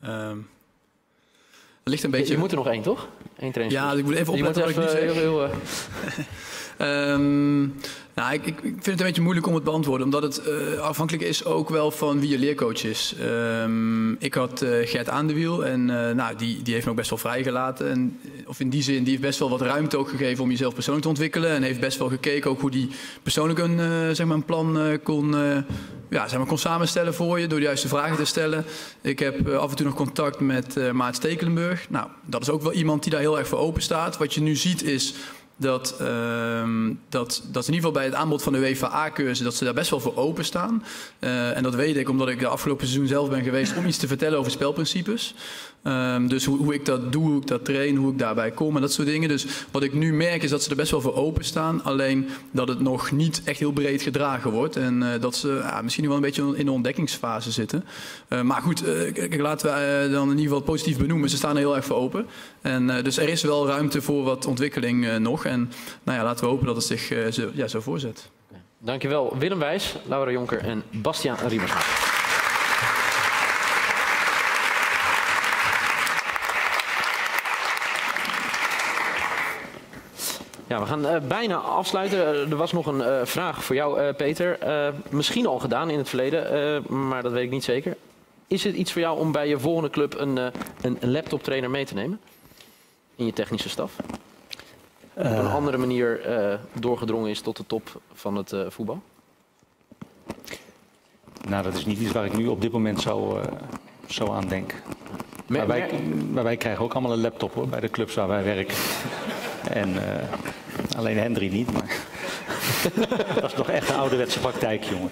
Ehm, er ligt een Je, beetje... je moet er nog één, toch? Eén. Ja, ik moet even opletten wat ik nu even zeg. heel, heel, [LAUGHS] Ehm, nou, ik, ik, vind het een beetje moeilijk om het te beantwoorden, omdat het eh, afhankelijk is ook wel van wie je leercoach is. Ehm, ik had eh, Gert aan de wiel en eh, nou, die, die heeft me ook best wel vrijgelaten. En, of in die zin, die heeft best wel wat ruimte ook gegeven om jezelf persoonlijk te ontwikkelen. En heeft best wel gekeken ook hoe die persoonlijk een, zeg maar een plan kon, ja, zeg maar, kon samenstellen voor je, door de juiste vragen te stellen. Ik heb af en toe nog contact met Maart Stekelenburg. Nou, dat is ook wel iemand die daar heel erg voor open staat. Wat je nu ziet is dat, ehm, dat, dat in ieder geval bij het aanbod van de UEFA-cursus... dat ze daar best wel voor openstaan. Eh en dat weet ik omdat ik de afgelopen seizoen zelf ben geweest... om iets te vertellen over spelprincipes. Ehm, dus hoe, ik dat doe, hoe ik dat train, hoe ik daarbij kom en dat soort dingen. Dus wat ik nu merk is dat ze er best wel voor openstaan. Alleen dat het nog niet echt heel breed gedragen wordt. En eh, dat ze ja, misschien wel een beetje in de ontdekkingsfase zitten. Eh, maar goed, eh, laten we eh, dan in ieder geval positief benoemen. Ze staan er heel erg voor open. En, dus er is wel ruimte voor wat ontwikkeling nog. En nou ja, laten we hopen dat het zich zo, ja, zo voorzet. Dankjewel Willem Wijs, Laura Jonker en Bastiaan Riemersma. Ja, we gaan eh, bijna afsluiten. Eh, er was nog een eh, vraag voor jou, Peter. Misschien al gedaan in het verleden, maar dat weet ik niet zeker. Is het iets voor jou om bij je volgende club een, een laptoptrainer mee te nemen? In je technische staf? Op een andere manier doorgedrongen is tot de top van het voetbal? nou, dat is niet iets waar ik nu op dit moment zo, zo aan denk. Maar wij, maar wij krijgen ook allemaal een laptop hoor, bij de clubs waar wij werken. [LAUGHS] En alleen Hendry niet. Maar [LAUGHS] dat is nog echt een ouderwetse praktijk, jongen.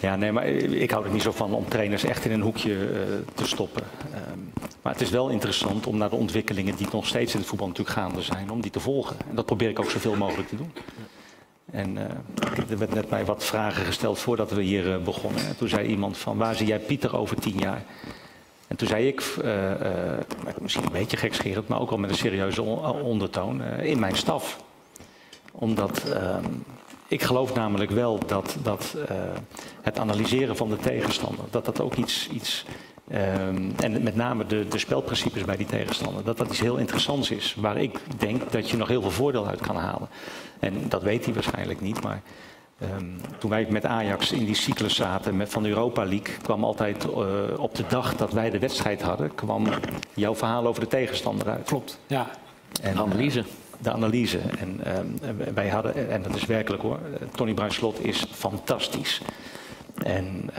Ja, nee, maar ik hou er niet zo van om trainers echt in een hoekje uh, te stoppen. Um, maar het is wel interessant om naar de ontwikkelingen die nog steeds in het voetbal natuurlijk gaande zijn, om die te volgen. En dat probeer ik ook zoveel mogelijk te doen. En uh, er werd net mij wat vragen gesteld voordat we hier uh, begonnen. En toen zei iemand van, waar zie jij Pieter over tien jaar? En toen zei ik, misschien een beetje gekscherend, maar ook al met een serieuze ondertoon, in mijn staf. Omdat ehm, ik geloof namelijk wel dat, dat het analyseren van de tegenstander, dat dat ook iets, iets Um, en met name de, de, spelprincipes bij die tegenstander. Dat dat iets heel interessants is. Waar ik denk dat je nog heel veel voordeel uit kan halen. En dat weet hij waarschijnlijk niet. Maar um, toen wij met Ajax in die cyclus zaten met, van de Europa League. kwam altijd uh, op de dag dat wij de wedstrijd hadden. kwam jouw verhaal over de tegenstander uit. Klopt, ja. En, de analyse. De analyse. En um, wij hadden, en dat is werkelijk hoor. Tony Bruinslot is fantastisch. En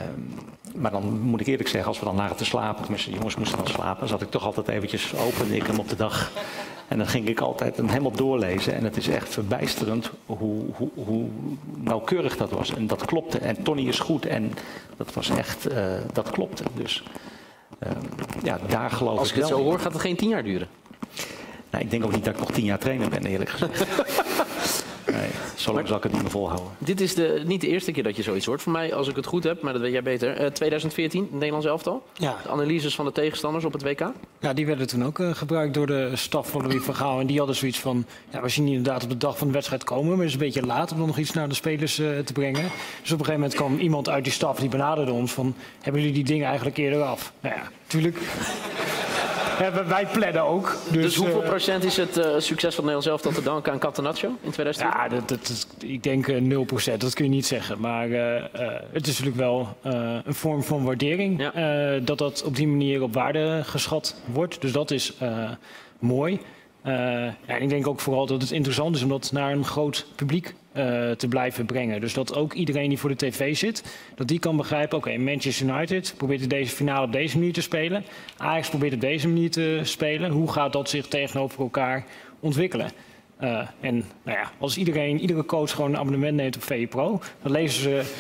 maar dan moet ik eerlijk zeggen, als we dan lagen te slapen, tenminste jongens moesten dan slapen, zat ik toch altijd eventjes open, ik hem op de dag. En dan ging ik altijd hem helemaal doorlezen. En het is echt verbijsterend hoe, hoe, hoe nauwkeurig dat was. En dat klopte. En Tony is goed. En dat was echt, uh, dat klopte. Dus uh, ja, daar geloof Als ik wel. Als ik het zo hoor, gaat het geen tien jaar duren. Nou, ik denk ook niet dat ik nog tien jaar trainer ben, eerlijk gezegd. [LAUGHS] Nee, zo lang zal ik het niet meer volhouden. Dit is de, niet de eerste keer dat je zoiets hoort. Voor mij, als ik het goed heb, maar dat weet jij beter. Uh, 2014, het Nederlands elftal. Ja. De analyses van de tegenstanders op het WK. Ja, die werden toen ook uh, gebruikt door de staf van Louis van Gaal. En die hadden zoiets van, ja, we zien inderdaad op de dag van de wedstrijd komen. Maar het is een beetje laat om nog iets naar de spelers uh, te brengen. Dus op een gegeven moment kwam iemand uit die staf die benaderde ons van... hebben jullie die dingen eigenlijk eerder af? Nou ja, natuurlijk... wij plannen ook. Dus, dus hoeveel uh, procent is het uh, succes van Nederland zelf te danken aan Catenaccio in 2010? Ja, dat, dat, dat, ik denk uh, 0 procent. Dat kun je niet zeggen. Maar het is natuurlijk wel een vorm van waardering. Ja. dat dat op die manier op waarde geschat wordt. Dus dat is mooi. Uh, ja, en ik denk ook vooral dat het interessant is om dat naar een groot publiek uh, te blijven brengen. Dus dat ook iedereen die voor de tv zit, dat die kan begrijpen... oké, Manchester United probeert deze finale op deze manier te spelen. Ajax probeert op deze manier te spelen. Hoe gaat dat zich tegenover elkaar ontwikkelen? Uh, en nou ja, als iedereen, iedere coach gewoon een abonnement neemt op VE Pro... dan lezen ze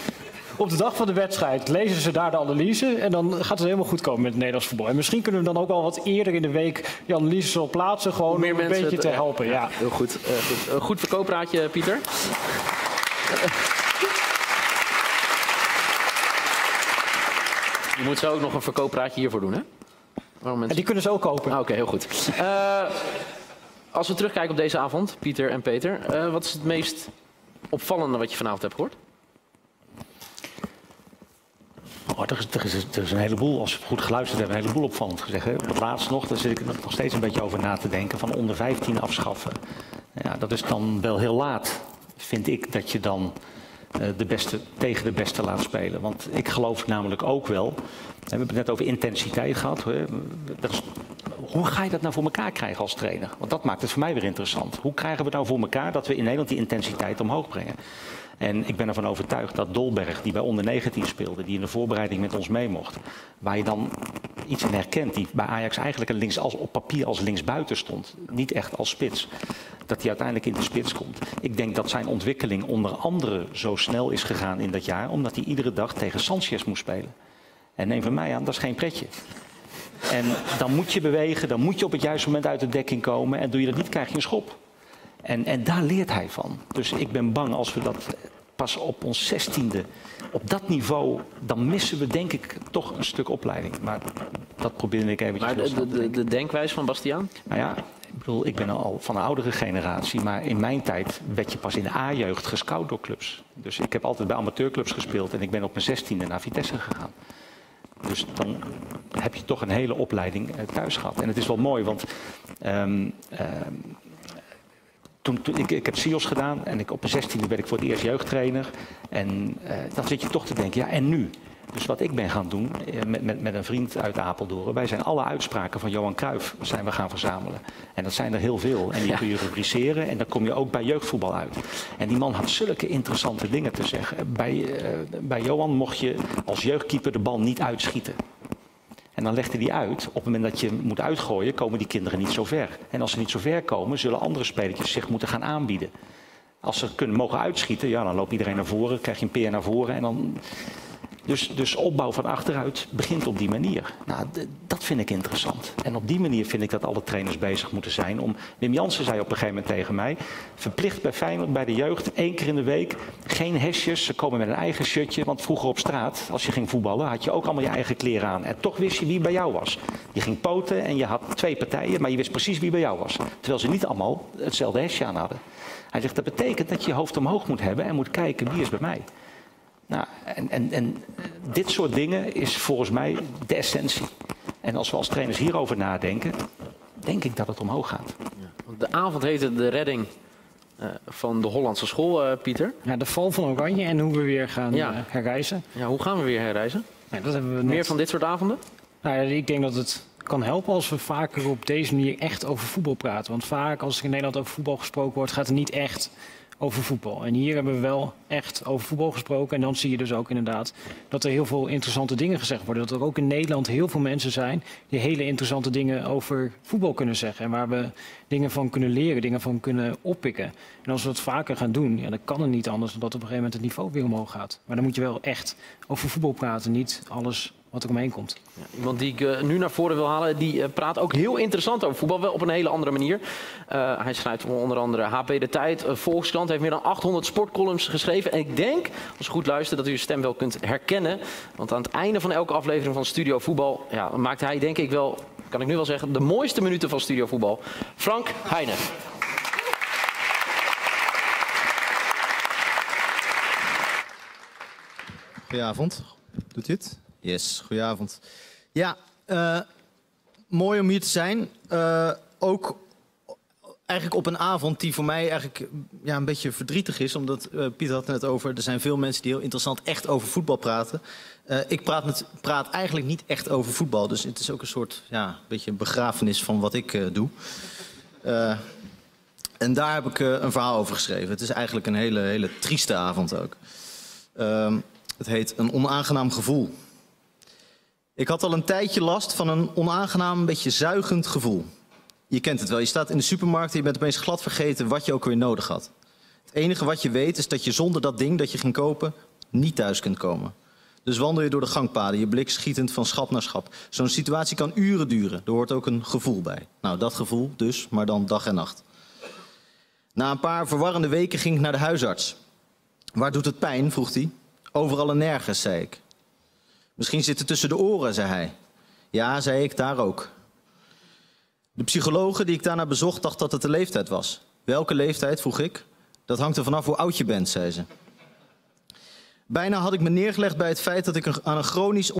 op de dag van de wedstrijd lezen ze daar de analyse. En dan gaat het helemaal goed komen met het Nederlands voetbal. En misschien kunnen we dan ook al wat eerder in de week die analyses al plaatsen. Gewoon om, om een beetje te helpen. Ja, ja. Heel goed. Uh, goed. Uh, goed verkoopraadje, Pieter. Je moet zo ook nog een verkoopraadje hiervoor doen, hè? Waarom ja, die kunnen ze ook kopen. Ah, Oké, okay, heel goed. Uh, als we terugkijken op deze avond, Pieter en Peter. Uh, wat is het meest opvallende wat je vanavond hebt gehoord? Oh, er, is, er, is, een heleboel, als we goed geluisterd hebben, een heleboel opvallend gezegd. Hè. Het laatst nog, daar zit ik nog steeds een beetje over na te denken, van onder 15 afschaffen. Ja, dat is dan wel heel laat, vind ik, dat je dan uh, de beste, tegen de beste laat spelen. Want ik geloof namelijk ook wel, we hebben het net over intensiteit gehad. Hè. Is, hoe ga je dat nou voor elkaar krijgen als trainer? Want dat maakt het voor mij weer interessant. Hoe krijgen we nou voor elkaar dat we in Nederland die intensiteit omhoog brengen? En ik ben ervan overtuigd dat Dolberg, die bij onder 19 speelde, die in de voorbereiding met ons mee mocht, waar je dan iets in herkent, die bij Ajax eigenlijk links als, op papier als linksbuiten stond, niet echt als spits, dat hij uiteindelijk in de spits komt. Ik denk dat zijn ontwikkeling onder andere zo snel is gegaan in dat jaar, omdat hij iedere dag tegen Sanchez moest spelen. En neem van mij aan, dat is geen pretje. En dan moet je bewegen, dan moet je op het juiste moment uit de dekking komen. En doe je dat niet, krijg je een schop. En, en daar leert hij van. Dus ik ben bang als we dat pas op ons zestiende, op dat niveau, dan missen we denk ik toch een stuk opleiding. Maar dat probeerde ik eventjes Maar de, de, de, de denkwijze van Bastiaan? Nou ja, ik bedoel, ik ben al van een oudere generatie, maar in mijn tijd werd je pas in de A-jeugd gescout door clubs. Dus ik heb altijd bij amateurclubs gespeeld en ik ben op mijn zestiende naar Vitesse gegaan. Dus dan heb je toch een hele opleiding thuis gehad. En het is wel mooi, want um, um, toen, toen, ik, ik heb SIOS gedaan en ik, op mijn 16e werd ik voor het eerst jeugdtrainer. En uh, dan zit je toch te denken, ja en nu? Dus wat ik ben gaan doen met, met, met een vriend uit Apeldoorn. Wij zijn alle uitspraken van Johan Cruijff zijn we gaan verzamelen. En dat zijn er heel veel. En die kun je rubriceren en dan kom je ook bij jeugdvoetbal uit. En die man had zulke interessante dingen te zeggen. Bij, uh, bij Johan mocht je als jeugdkeeper de bal niet uitschieten. En dan legde hij uit, op het moment dat je moet uitgooien, komen die kinderen niet zo ver. En als ze niet zo ver komen, zullen andere spelertjes zich moeten gaan aanbieden. Als ze kunnen mogen uitschieten, ja, dan loopt iedereen naar voren, krijg je een peer naar voren en dan dus, dus opbouw van achteruit begint op die manier. Nou, dat vind ik interessant. En op die manier vind ik dat alle trainers bezig moeten zijn. Om, Wim Jansen zei op een gegeven moment tegen mij... verplicht bij Feyenoord, bij de jeugd, één keer in de week... geen hesjes, ze komen met een eigen shirtje. Want vroeger op straat, als je ging voetballen... had je ook allemaal je eigen kleren aan. En toch wist je wie bij jou was. Je ging poten en je had twee partijen... maar je wist precies wie bij jou was. Terwijl ze niet allemaal hetzelfde hesje aan hadden. Hij zegt, dat betekent dat je je hoofd omhoog moet hebben... en moet kijken wie is bij mij. Nou, en, en, en dit soort dingen is volgens mij de essentie. En als we als trainers hierover nadenken, denk ik dat het omhoog gaat. Ja, de avond heette de redding uh, van de Hollandse school, uh, Pieter. Ja, de val van Oranje en hoe we weer gaan ja. uh, herreizen. Ja, hoe gaan we weer herreizen? Ja, dat hebben we net... Meer van dit soort avonden? Nou ik denk dat het kan helpen als we vaker op deze manier echt over voetbal praten. Want vaak als er in Nederland over voetbal gesproken wordt, gaat het niet echt over voetbal. En hier hebben we wel echt over voetbal gesproken. En dan zie je dus ook inderdaad dat er heel veel interessante dingen gezegd worden. Dat er ook in Nederland heel veel mensen zijn die hele interessante dingen over voetbal kunnen zeggen. En waar we dingen van kunnen leren, dingen van kunnen oppikken. En als we dat vaker gaan doen, ja, dan kan het niet anders dan dat op een gegeven moment het niveau weer omhoog gaat. Maar dan moet je wel echt over voetbal praten, niet alles wat er omheen komt. Ja, iemand die ik uh, nu naar voren wil halen, die uh, praat ook heel interessant over voetbal, wel op een hele andere manier. Uh, hij schrijft onder andere HP De Tijd, Volkskrant, heeft meer dan 800 sportcolumns geschreven. En ik denk, als je goed luistert, dat u uw stem wel kunt herkennen. Want aan het einde van elke aflevering van Studio Voetbal ja, maakt hij denk ik wel, kan ik nu wel zeggen, de mooiste minuten van Studio Voetbal. Frank Heijnen. Goedenavond. Doet dit? Yes, goedenavond. Ja, uh, mooi om hier te zijn. Uh, ook eigenlijk op een avond die voor mij eigenlijk ja, een beetje verdrietig is. Omdat uh, Pieter had het net over, er zijn veel mensen die heel interessant echt over voetbal praten. ik praat, met, praat eigenlijk niet echt over voetbal. Dus het is ook een soort ja, beetje begrafenis van wat ik doe. en daar heb ik een verhaal over geschreven. Het is eigenlijk een hele, hele trieste avond ook. Ehm, het heet Een onaangenaam gevoel. Ik had al een tijdje last van een onaangenaam, beetje zuigend gevoel. Je kent het wel, je staat in de supermarkt en je bent opeens glad vergeten wat je ook weer nodig had. Het enige wat je weet is dat je zonder dat ding dat je ging kopen niet thuis kunt komen. Dus wandel je door de gangpaden, je blik schietend van schap naar schap. Zo'n situatie kan uren duren, er hoort ook een gevoel bij. Nou, dat gevoel dus, maar dan dag en nacht. Na een paar verwarrende weken ging ik naar de huisarts. Waar doet het pijn? vroeg hij. Overal en nergens, zei ik. Misschien zit het tussen de oren, zei hij. Ja, zei ik, daar ook. De psychologe die ik daarna bezocht dacht dat het de leeftijd was. Welke leeftijd, vroeg ik. Dat hangt er vanaf hoe oud je bent, zei ze. Bijna had ik me neergelegd bij het feit dat ik aan een chronisch.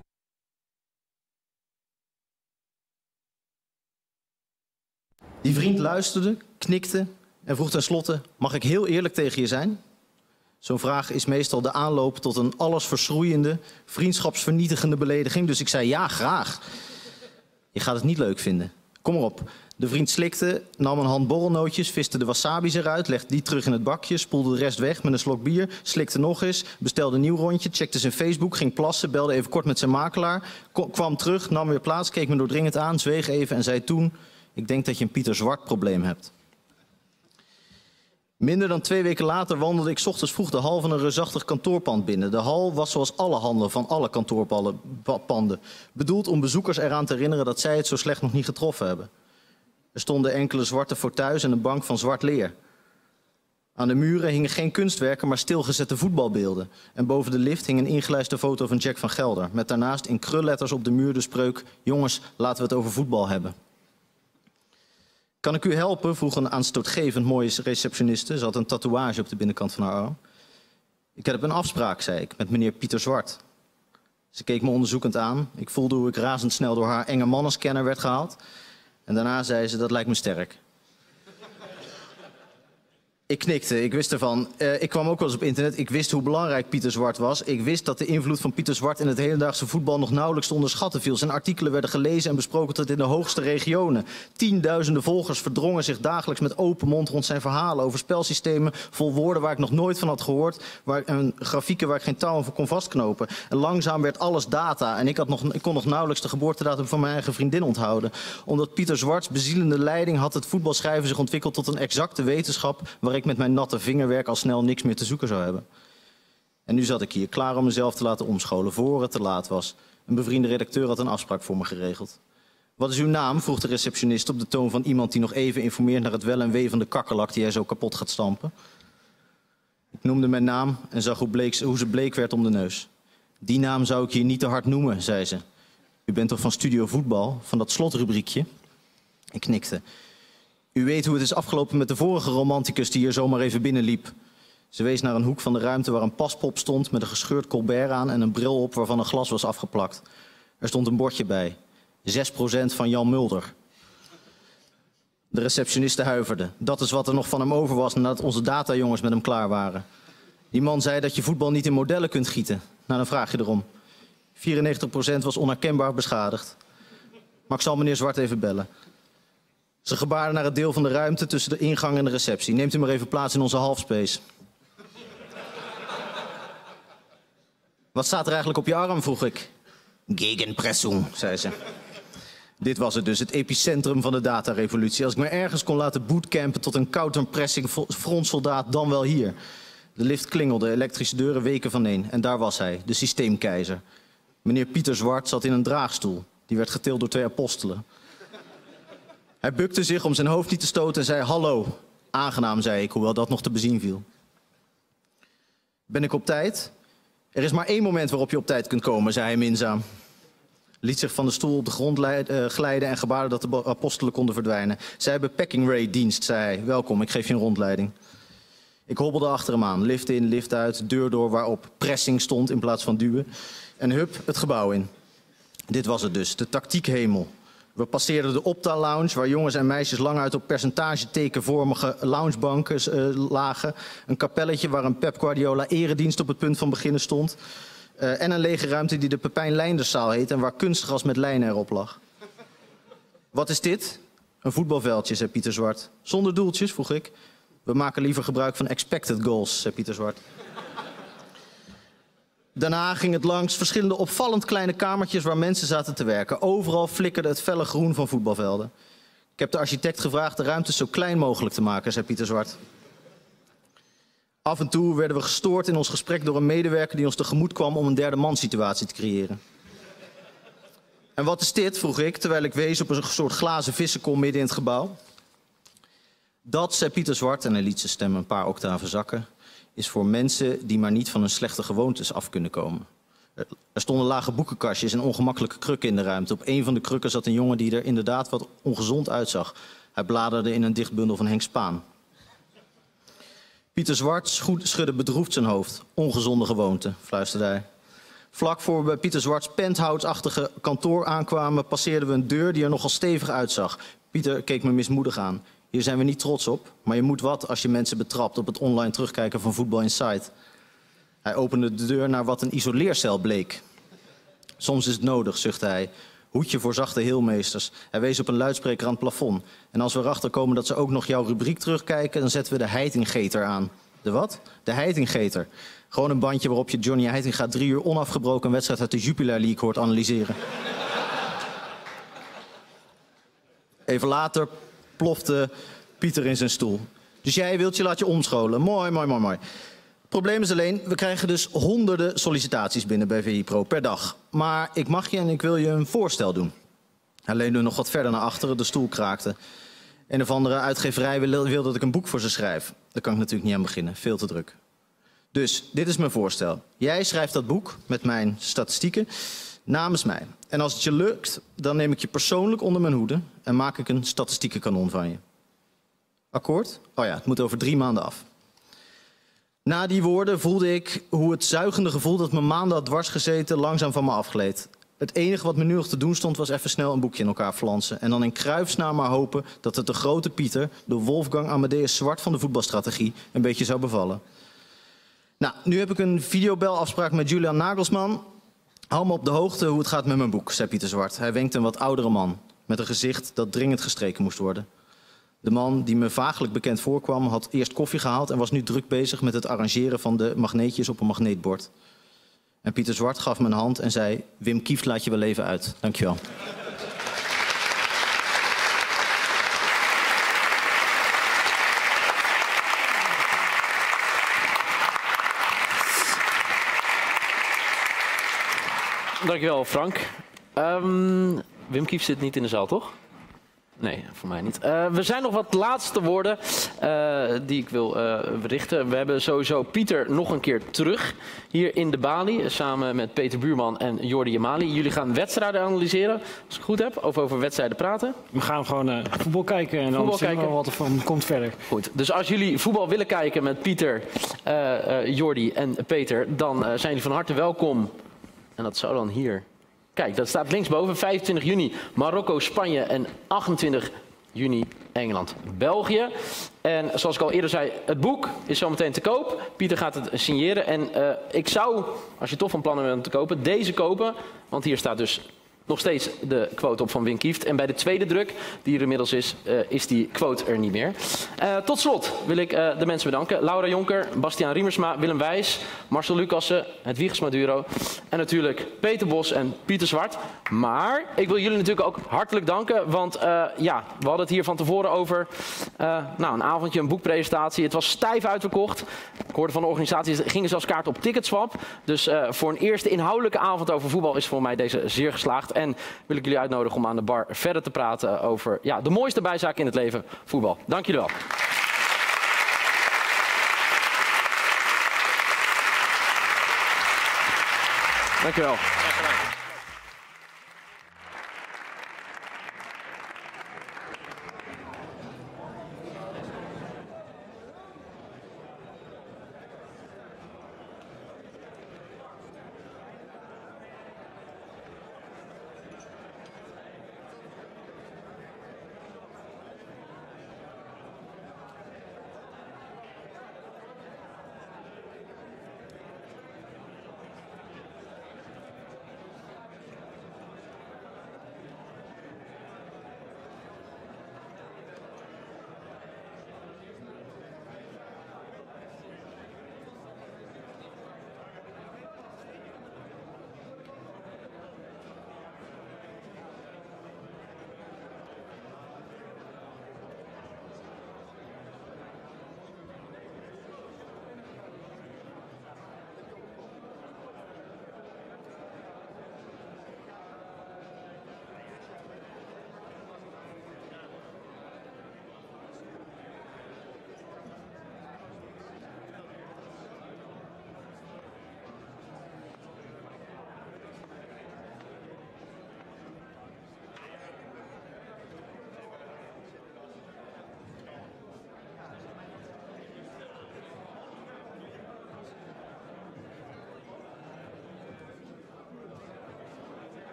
Die vriend luisterde, knikte en vroeg tenslotte: Mag ik heel eerlijk tegen je zijn? Zo'n vraag is meestal de aanloop tot een allesverschroeiende, vriendschapsvernietigende belediging. Dus ik zei ja, graag. Je gaat het niet leuk vinden. Kom erop. De vriend slikte, nam een hand borrelnootjes, viste de wasabi's eruit, legde die terug in het bakje, spoelde de rest weg met een slok bier, slikte nog eens, bestelde een nieuw rondje, checkte zijn Facebook, ging plassen, belde even kort met zijn makelaar, kwam terug, nam weer plaats, keek me doordringend aan, zweeg even en zei toen: Ik denk dat je een Pieter Zwart probleem hebt. Minder dan twee weken later wandelde ik ochtends vroeg de hal van een reusachtig kantoorpand binnen. De hal was zoals alle handen van alle kantoorpanden. Bedoeld om bezoekers eraan te herinneren dat zij het zo slecht nog niet getroffen hebben. Er stonden enkele zwarte fauteuils en een bank van zwart leer. Aan de muren hingen geen kunstwerken, maar stilgezette voetbalbeelden. En boven de lift hing een ingelijste foto van Jack van Gelder. Met daarnaast in krulletters op de muur de spreuk... Jongens, laten we het over voetbal hebben. Kan ik u helpen? vroeg een aanstootgevend mooie receptioniste. Ze had een tatoeage op de binnenkant van haar arm. Ik heb een afspraak, zei ik, met meneer Pieter Zwart. Ze keek me onderzoekend aan. Ik voelde hoe ik razendsnel door haar enge mannenscanner werd gehaald. En daarna zei ze, dat lijkt me sterk. Ik knikte, ik wist ervan. Uh, ik kwam ook wel eens op internet. Ik wist hoe belangrijk Pieter Zwart was. Ik wist dat de invloed van Pieter Zwart in het hedendaagse voetbal nog nauwelijks te onderschatten viel. Zijn artikelen werden gelezen en besproken tot in de hoogste regionen. Tienduizenden volgers verdrongen zich dagelijks met open mond rond zijn verhalen over spelsystemen vol woorden waar ik nog nooit van had gehoord. Waar, en grafieken waar ik geen touw voor kon vastknopen. En langzaam werd alles data. En ik, had nog, ik kon nog nauwelijks de geboortedatum van mijn eigen vriendin onthouden. Omdat Pieter Zwarts bezielende leiding had het voetbalschrijven zich ontwikkeld tot een exacte wetenschap waar ik met mijn natte vingerwerk al snel niks meer te zoeken zou hebben. En nu zat ik hier, klaar om mezelf te laten omscholen, voor het te laat was. Een bevriende redacteur had een afspraak voor me geregeld. Wat is uw naam? vroeg de receptionist op de toon van iemand die nog even informeert naar het wel en wee van de kakkerlak die hij zo kapot gaat stampen. Ik noemde mijn naam en zag hoe, bleek, hoe ze bleek werd om de neus. Die naam zou ik hier niet te hard noemen, zei ze. U bent toch van Studio Voetbal, van dat slotrubriekje? Ik knikte. U weet hoe het is afgelopen met de vorige romanticus die hier zomaar even binnenliep. Ze wees naar een hoek van de ruimte waar een paspop stond met een gescheurd colbert aan en een bril op waarvan een glas was afgeplakt. Er stond een bordje bij. 6% van Jan Mulder. De receptioniste huiverde. Dat is wat er nog van hem over was nadat onze datajongens met hem klaar waren. Die man zei dat je voetbal niet in modellen kunt gieten. Nou, dan vraag je erom. 94% was onherkenbaar beschadigd. Maar ik zal meneer Zwart even bellen. Ze gebaarden naar het deel van de ruimte tussen de ingang en de receptie. Neemt u maar even plaats in onze halfspace. Wat staat er eigenlijk op je arm, vroeg ik. Gegenpressung, zei ze. Dit was het dus, het epicentrum van de datarevolutie. Als ik me ergens kon laten bootcampen tot een counterpressing frontsoldaat, dan wel hier. De lift klingelde, elektrische deuren weken van een. En daar was hij, de systeemkeizer. Meneer Pieter Zwart zat in een draagstoel. Die werd getild door twee apostelen. Hij bukte zich om zijn hoofd niet te stoten en zei hallo. Aangenaam, zei ik, hoewel dat nog te bezien viel. Ben ik op tijd? Er is maar één moment waarop je op tijd kunt komen, zei hij minzaam. Liet zich van de stoel op de grond eh, glijden en gebaarde dat de apostelen konden verdwijnen. Zij hebben packing ray dienst, zei hij. Welkom, ik geef je een rondleiding. Ik hobbelde achter hem aan, lift in, lift uit, deur door waarop pressing stond in plaats van duwen. En hup, het gebouw in. Dit was het dus, de tactiekhemel. We passeerden de Opta Lounge, waar jongens en meisjes lang uit op percentagetekenvormige loungebanken uh, lagen. Een kapelletje waar een Pep Guardiola eredienst op het punt van beginnen stond. Uh, en een lege ruimte die de Pepijn Leinderszaal heet en waar kunstgras met lijnen erop lag. Wat is dit? Een voetbalveldje, zei Pieter Zwart. Zonder doeltjes, vroeg ik. We maken liever gebruik van expected goals, zei Pieter Zwart. Daarna ging het langs verschillende opvallend kleine kamertjes waar mensen zaten te werken. Overal flikkerde het felle groen van voetbalvelden. Ik heb de architect gevraagd de ruimte zo klein mogelijk te maken, zei Pieter Zwart. Af en toe werden we gestoord in ons gesprek door een medewerker die ons tegemoet kwam om een derde man situatie te creëren. En wat is dit? vroeg ik, terwijl ik wees op een soort glazen vissenkom midden in het gebouw. Dat, zei Pieter Zwart, en hij liet zijn stem een paar octaven zakken, is voor mensen die maar niet van hun slechte gewoontes af kunnen komen. Er stonden lage boekenkastjes en ongemakkelijke krukken in de ruimte. Op een van de krukken zat een jongen die er inderdaad wat ongezond uitzag. Hij bladerde in een dichtbundel van Henk Spaan. Pieter Zwart schudde bedroefd zijn hoofd. Ongezonde gewoonte, fluisterde hij. Vlak voor we bij Pieter Zwarts penthouseachtige kantoor aankwamen, passeerden we een deur die er nogal stevig uitzag. Pieter keek me mismoedig aan. Hier zijn we niet trots op, maar je moet wat als je mensen betrapt op het online terugkijken van Voetbal Insight. Hij opende de deur naar wat een isoleercel bleek. Soms is het nodig, zuchtte hij. Hoedje voor zachte heelmeesters. Hij wees op een luidspreker aan het plafond. En als we erachter komen dat ze ook nog jouw rubriek terugkijken, dan zetten we de Heitingeter aan. De wat? De Heitingeter. Gewoon een bandje waarop je Johnny Heitinga drie uur onafgebroken een wedstrijd uit de Jupiler League hoort analyseren. [LAUGHS] Even later plofte Pieter in zijn stoel. Dus jij wilt je laat je omscholen. Mooi, mooi, mooi, mooi. Probleem is alleen, we krijgen dus honderden sollicitaties binnen bij VI Pro per dag. Maar ik mag je en ik wil je een voorstel doen. Hij leunde nog wat verder naar achteren, de stoel kraakte. Een of andere uitgeverij wil dat ik een boek voor ze schrijf. Daar kan ik natuurlijk niet aan beginnen, veel te druk. Dus dit is mijn voorstel. Jij schrijft dat boek met mijn statistieken namens mij. En als het je lukt, dan neem ik je persoonlijk onder mijn hoede en maak ik een statistiekenkanon van je. Akkoord? Oh ja, het moet over drie maanden af. Na die woorden voelde ik hoe het zuigende gevoel dat me maanden had dwars gezeten langzaam van me afgleed. Het enige wat me nu nog te doen stond was even snel een boekje in elkaar flansen. En dan in kruifsnaar maar hopen dat het de grote Pieter, de Wolfgang Amadeus Zwart van de voetbalstrategie, een beetje zou bevallen. Nou, nu heb ik een videobelafspraak met Julian Nagelsman. Hou me op de hoogte hoe het gaat met mijn boek, zei Pieter Zwart. Hij wenkt een wat oudere man, met een gezicht dat dringend gestreken moest worden. De man die me vaaglijk bekend voorkwam, had eerst koffie gehaald en was nu druk bezig met het arrangeren van de magneetjes op een magneetbord. En Pieter Zwart gaf me een hand en zei: Wim Kieft laat je wel even uit. Dankjewel. Dankjewel, Frank. Ehm, Wim Kief zit niet in de zaal, toch? Nee, voor mij niet. Uh, we zijn nog wat laatste woorden uh, die ik wil uh, berichten. We hebben sowieso Pieter nog een keer terug hier in de Bali. Samen met Peter Buurman en Jordi Jamali. Jullie gaan wedstrijden analyseren, als ik het goed heb. Of over wedstrijden praten. We gaan gewoon voetbal kijken en voetbal dan zien we wat er van komt verder. Goed, dus als jullie voetbal willen kijken met Pieter, Jordi en Peter... dan zijn jullie van harte welkom. En dat zou dan hier Kijk, dat staat linksboven. 25 juni Marokko, Spanje en 28 juni Engeland, België. En zoals ik al eerder zei, het boek is zometeen te koop. Pieter gaat het signeren. En uh, ik zou, als je toch van plannen bent om te kopen, deze kopen. Want hier staat dus nog steeds de quote op van Wim Kieft. En bij de tweede druk, die er inmiddels is, uh, is die quote er niet meer. Uh, tot slot wil ik uh, de mensen bedanken. Laura Jonker, Bastiaan Riemersma, Willem Wijs, Marcel Lucassen, Hedwiges Maduro. En natuurlijk Peter Bos en Pieter Zwart. Maar ik wil jullie natuurlijk ook hartelijk danken. Want ja, we hadden het hier van tevoren over nou, een avondje, een boekpresentatie. Het was stijf uitverkocht. Ik hoorde van de organisatie, gingen zelfs kaart op Ticketswap. Dus voor een eerste inhoudelijke avond over voetbal is voor mij deze zeer geslaagd. En wil ik jullie uitnodigen om aan de bar verder te praten over ja, de mooiste bijzaak in het leven, voetbal. Dank jullie wel. Dankjewel.